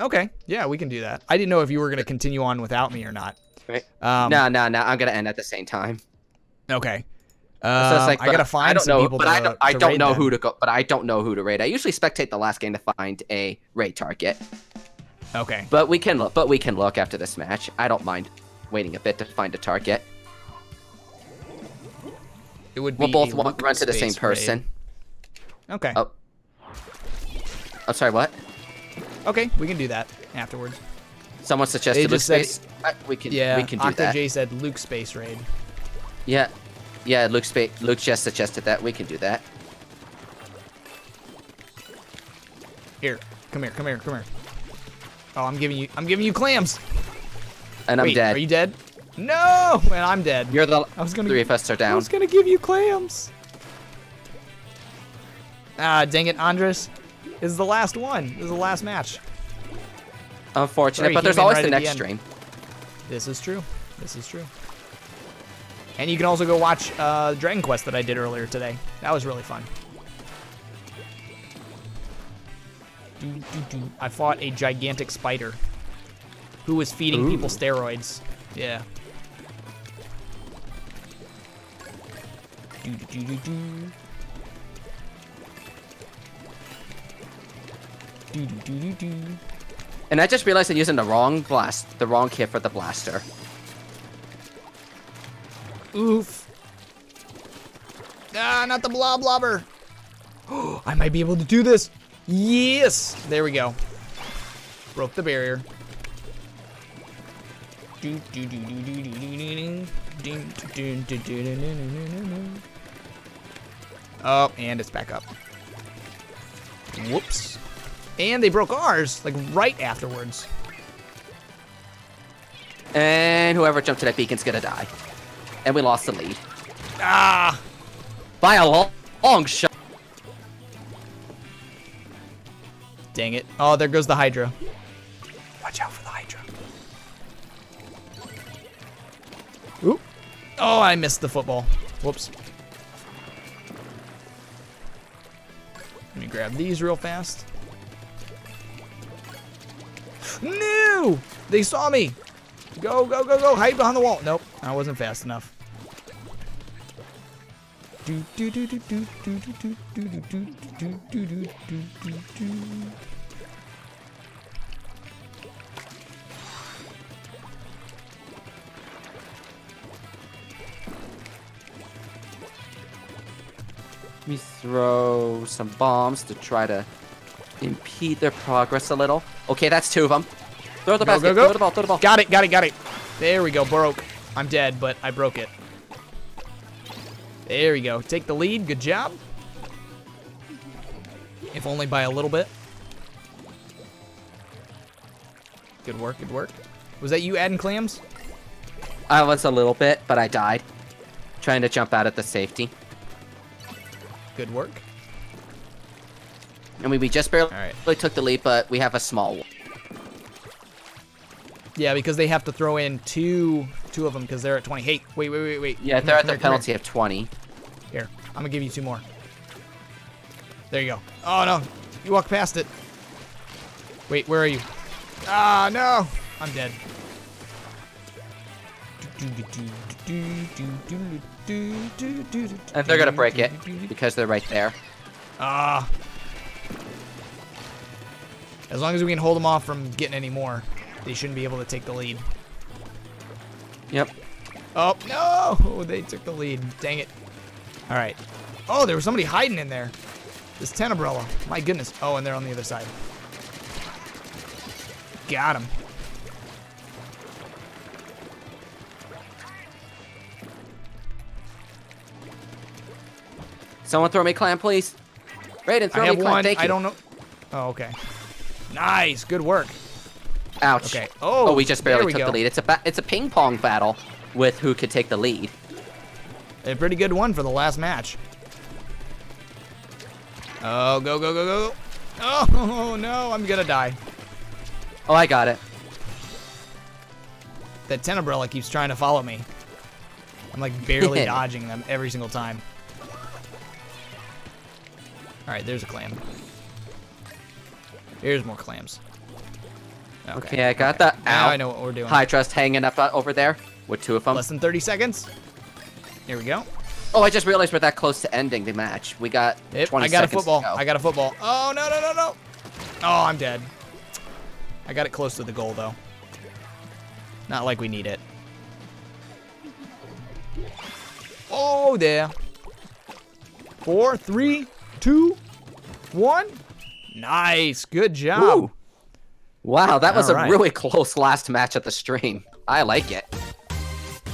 okay, yeah, we can do that. I didn't know if you were gonna continue on without me or not. Right. Um, no, no, no. I'm gonna end at the same time. Okay. So Um, it's like, I gotta find I don't some know, people but to, I don't, I don't know then. who to go. But I don't know who to raid. I usually spectate the last game to find a raid target. Okay. But we can look. But we can look after this match. I don't mind waiting a bit to find a target. It would be We'll both run to the same person. raid. Okay. Oh. I'm sorry. What? Okay, we can do that afterwards. Someone suggested just Luke said- space. Uh, we can. Yeah. We can do Octo that. J said Luke space raid. Yeah. Yeah. Luke space. Luke just suggested that. We can do that. Here, come here, come here, come here. Oh, I'm giving you, I'm giving you clams. And I'm dead. are you dead? No, and I'm dead. You're the. I was gonna- Three of us are down. I was gonna give you clams. Ah, dang it, Andres. This is the last one. This is the last match. Unfortunate, Sorry, but there's always right the at the next stream. This is true. This is true. And you can also go watch uh, Dragon Quest that I did earlier today. That was really fun. I fought a gigantic spider who was feeding people steroids. Yeah. Do, do, do, Do, do, do, and I just realized I'm using the wrong blast, the wrong kit for the blaster. Oof. Ah, not the blob. I might be able to do this. Yes. There we go. Broke the barrier. Oh, and it's back up. Whoops. And they broke ours, like, right afterwards. And whoever jumped to that beacon's gonna die. And we lost the lead. Ah! By a long, long shot. Dang it. Oh, there goes the Hydra. Watch out for the Hydra. Oop. Oh, I missed the football. Whoops. Let me grab these real fast. No! They saw me! Go, go, go, go! Hide behind the wall! Nope, I wasn't fast enough. Let me throw some bombs to try to impede their progress a little. Okay, that's two of them. Throw the Go, basket. go, go. Throw the ball. Throw the ball. Got it, got it, got it. There we go, broke. I'm dead, but I broke it. There we go. Take the lead. Good job. If only by a little bit. Good work, good work. Was that you adding clams? I was a little bit, but I died. Trying to jump out at the safety. Good work. I mean, we just barely All right. took the lead, but we have a small one. Yeah, because they have to throw in two two of them because they're at 20. Hey, wait, wait, wait, wait. Yeah, they're here, at come the here, come penalty of 20. Here. Here, I'm gonna give you two more. There you go. Oh no, you walked past it. Wait, where are you? Ah, no, I'm dead. And they're gonna break it because they're right there. Ah. As long as we can hold them off from getting any more, they shouldn't be able to take the lead. Yep. Oh, no! They took the lead. Dang it. All right. Oh, there was somebody hiding in there. This Tenta Brella. My goodness. Oh, and they're on the other side. Got him. Someone throw me a clam, please. Raiden, throw I me clam. one. Thank you. I don't know. Oh, okay. Nice. Good work. Ouch. Okay. Oh, we oh, just barely we took go. the lead. It's a ba- it's a ping pong battle with who could take the lead. A pretty good one for the last match. Oh, go, go, go, go. Oh, no, I'm gonna die. Oh, I got it. That Tenta Brella keeps trying to follow me. I'm like barely dodging them every single time. All right, there's a clam. Here's more clams. Okay, I got that. Now Ow. I know what we're doing. High trust hanging up uh, over there with two of them. Less than 30 seconds. Here we go. Oh, I just realized we're that close to ending the match. We got Yep, 20 I got a football. Go. I got a football. Oh, no, no, no, no. Oh, I'm dead. I got it close to the goal, though. Not like we need it. Oh, there. Four, three, two, one. Nice. Good job. Ooh. Wow, that was All a right. really close last match of the stream. I like it.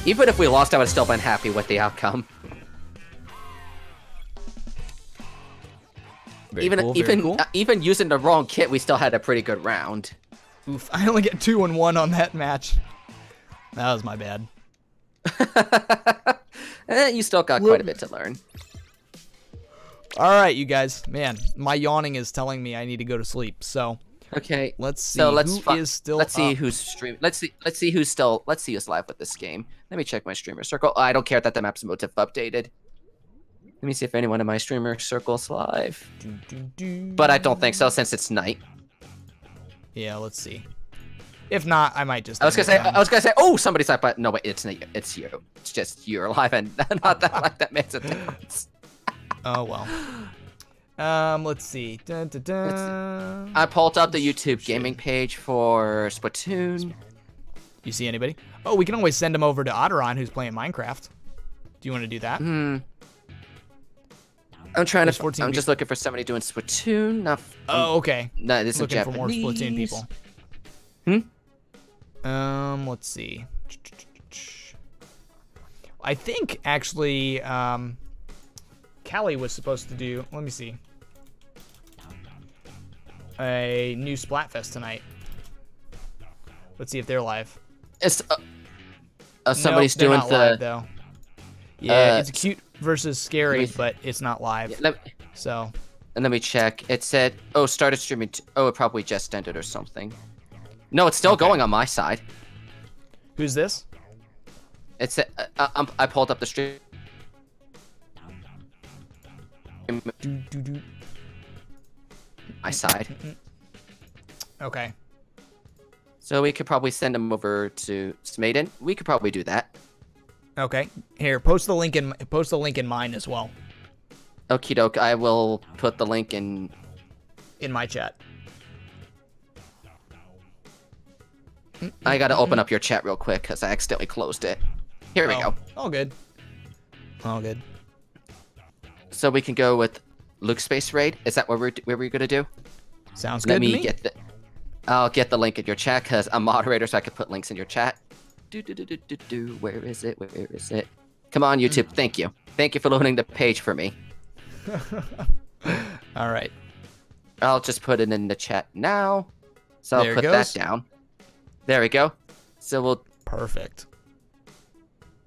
Even if we lost, I would still been happy with the outcome. Very even cool, even cool. uh, even using the wrong kit, we still had a pretty good round. Oof. I only get two and one on that match. That was my bad. Eh, you still got quite a bit to learn. All right, you guys. Man, my yawning is telling me I need to go to sleep. So Okay. let's see So let's who fi- still let's see up. who's stream. Let's see. Let's see who's still. Let's see who's live with this game. Let me check my streamer circle. Oh, I don't care that the map's motive updated. Let me see if anyone in my streamer circle's live. Do, do, do. But I don't think so since it's night. Yeah, let's see. If not, I might just. I was gonna say. I was gonna say. Oh, somebody's live, but no, wait. It's not. It's you. It's just you're alive and not that like that makes a difference. Down. Oh well. Um, let's see. Dun, dun, dun. I pulled up the YouTube gaming page for Splatoon. You see anybody? Oh, we can always send him over to Otteron, who's playing Minecraft. Do you want to do that? Hmm. I'm trying There's to. 14 I'm just looking for somebody doing Splatoon. Not. Oh, okay. No, this is Looking for more Japanese. Splatoon people. Hmm? Um, let's see. I think actually, um, Callie was supposed to do. Let me see. A new Splatfest tonight. Let's see if they're live. It's uh, uh, somebody's Nope, doing not the. live, though. Yeah, uh, it's cute versus scary, me- but it's not live. Yeah, So and let me check. It said, "Oh, started streaming." T- oh, it probably just ended or something. No, it's still Okay. going on my side. who's this? It said, uh, uh, um, I pulled up the stream. My side, Okay. so we could probably send him over to Smaden. We could probably do that. Okay. Here, post the link in post the link in mine as well Okie doke. I will put the link in. in my chat. I gotta open up your chat real quick because I accidentally closed it. Here we Oh, go. All good. All good. So we can go with Luke Space Raid. Is that what we're what we're gonna do? Sounds good Let to me, me. get the. I'll get the link in your chat because I'm moderator, so I can put links in your chat. Do do do do do do. Where is it? Where is it? Come on, YouTube. Hmm. Thank you. Thank you for loading the page for me. All right. I'll just put it in the chat now. So There I'll put that down. There we go. So we'll. Perfect.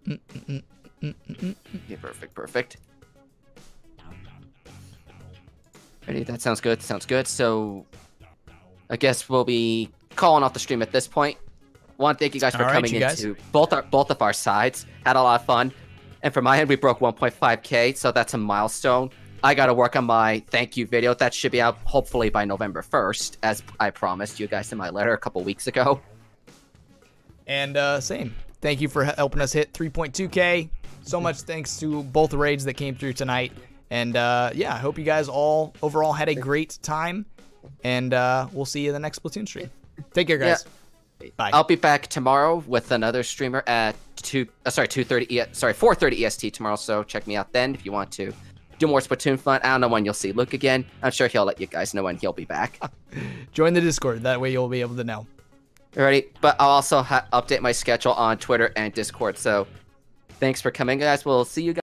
Mm, mm, mm, yeah, perfect, perfect. Ready? That sounds good. Sounds good. So, I guess we'll be calling off the stream at this point. Want to thank you guys for All right, coming guys. into both our both of our sides. Had a lot of fun, and for my end, we broke 1.5k, so that's a milestone. I got to work on my thank you video. That should be out hopefully by November 1st, as I promised you guys in my letter a couple weeks ago. And uh, same. Thank you for helping us hit 3.2k. So much thanks to both raids that came through tonight. And uh, yeah, I hope you guys all overall had a great time. And uh, we'll see you in the next Splatoon stream. Take care, guys. Bye. I'll be back tomorrow with another streamer at two. Uh, sorry, two thirty. Sorry, four thirty EST tomorrow. So check me out then if you want to do more Splatoon fun. I don't know when you'll see Luke again. I'm sure he'll let you guys know when he'll be back. Join the Discord. That way you'll be able to know. Alrighty, but I'll also ha- update my schedule on Twitter and Discord. So thanks for coming, guys. We'll see you guys.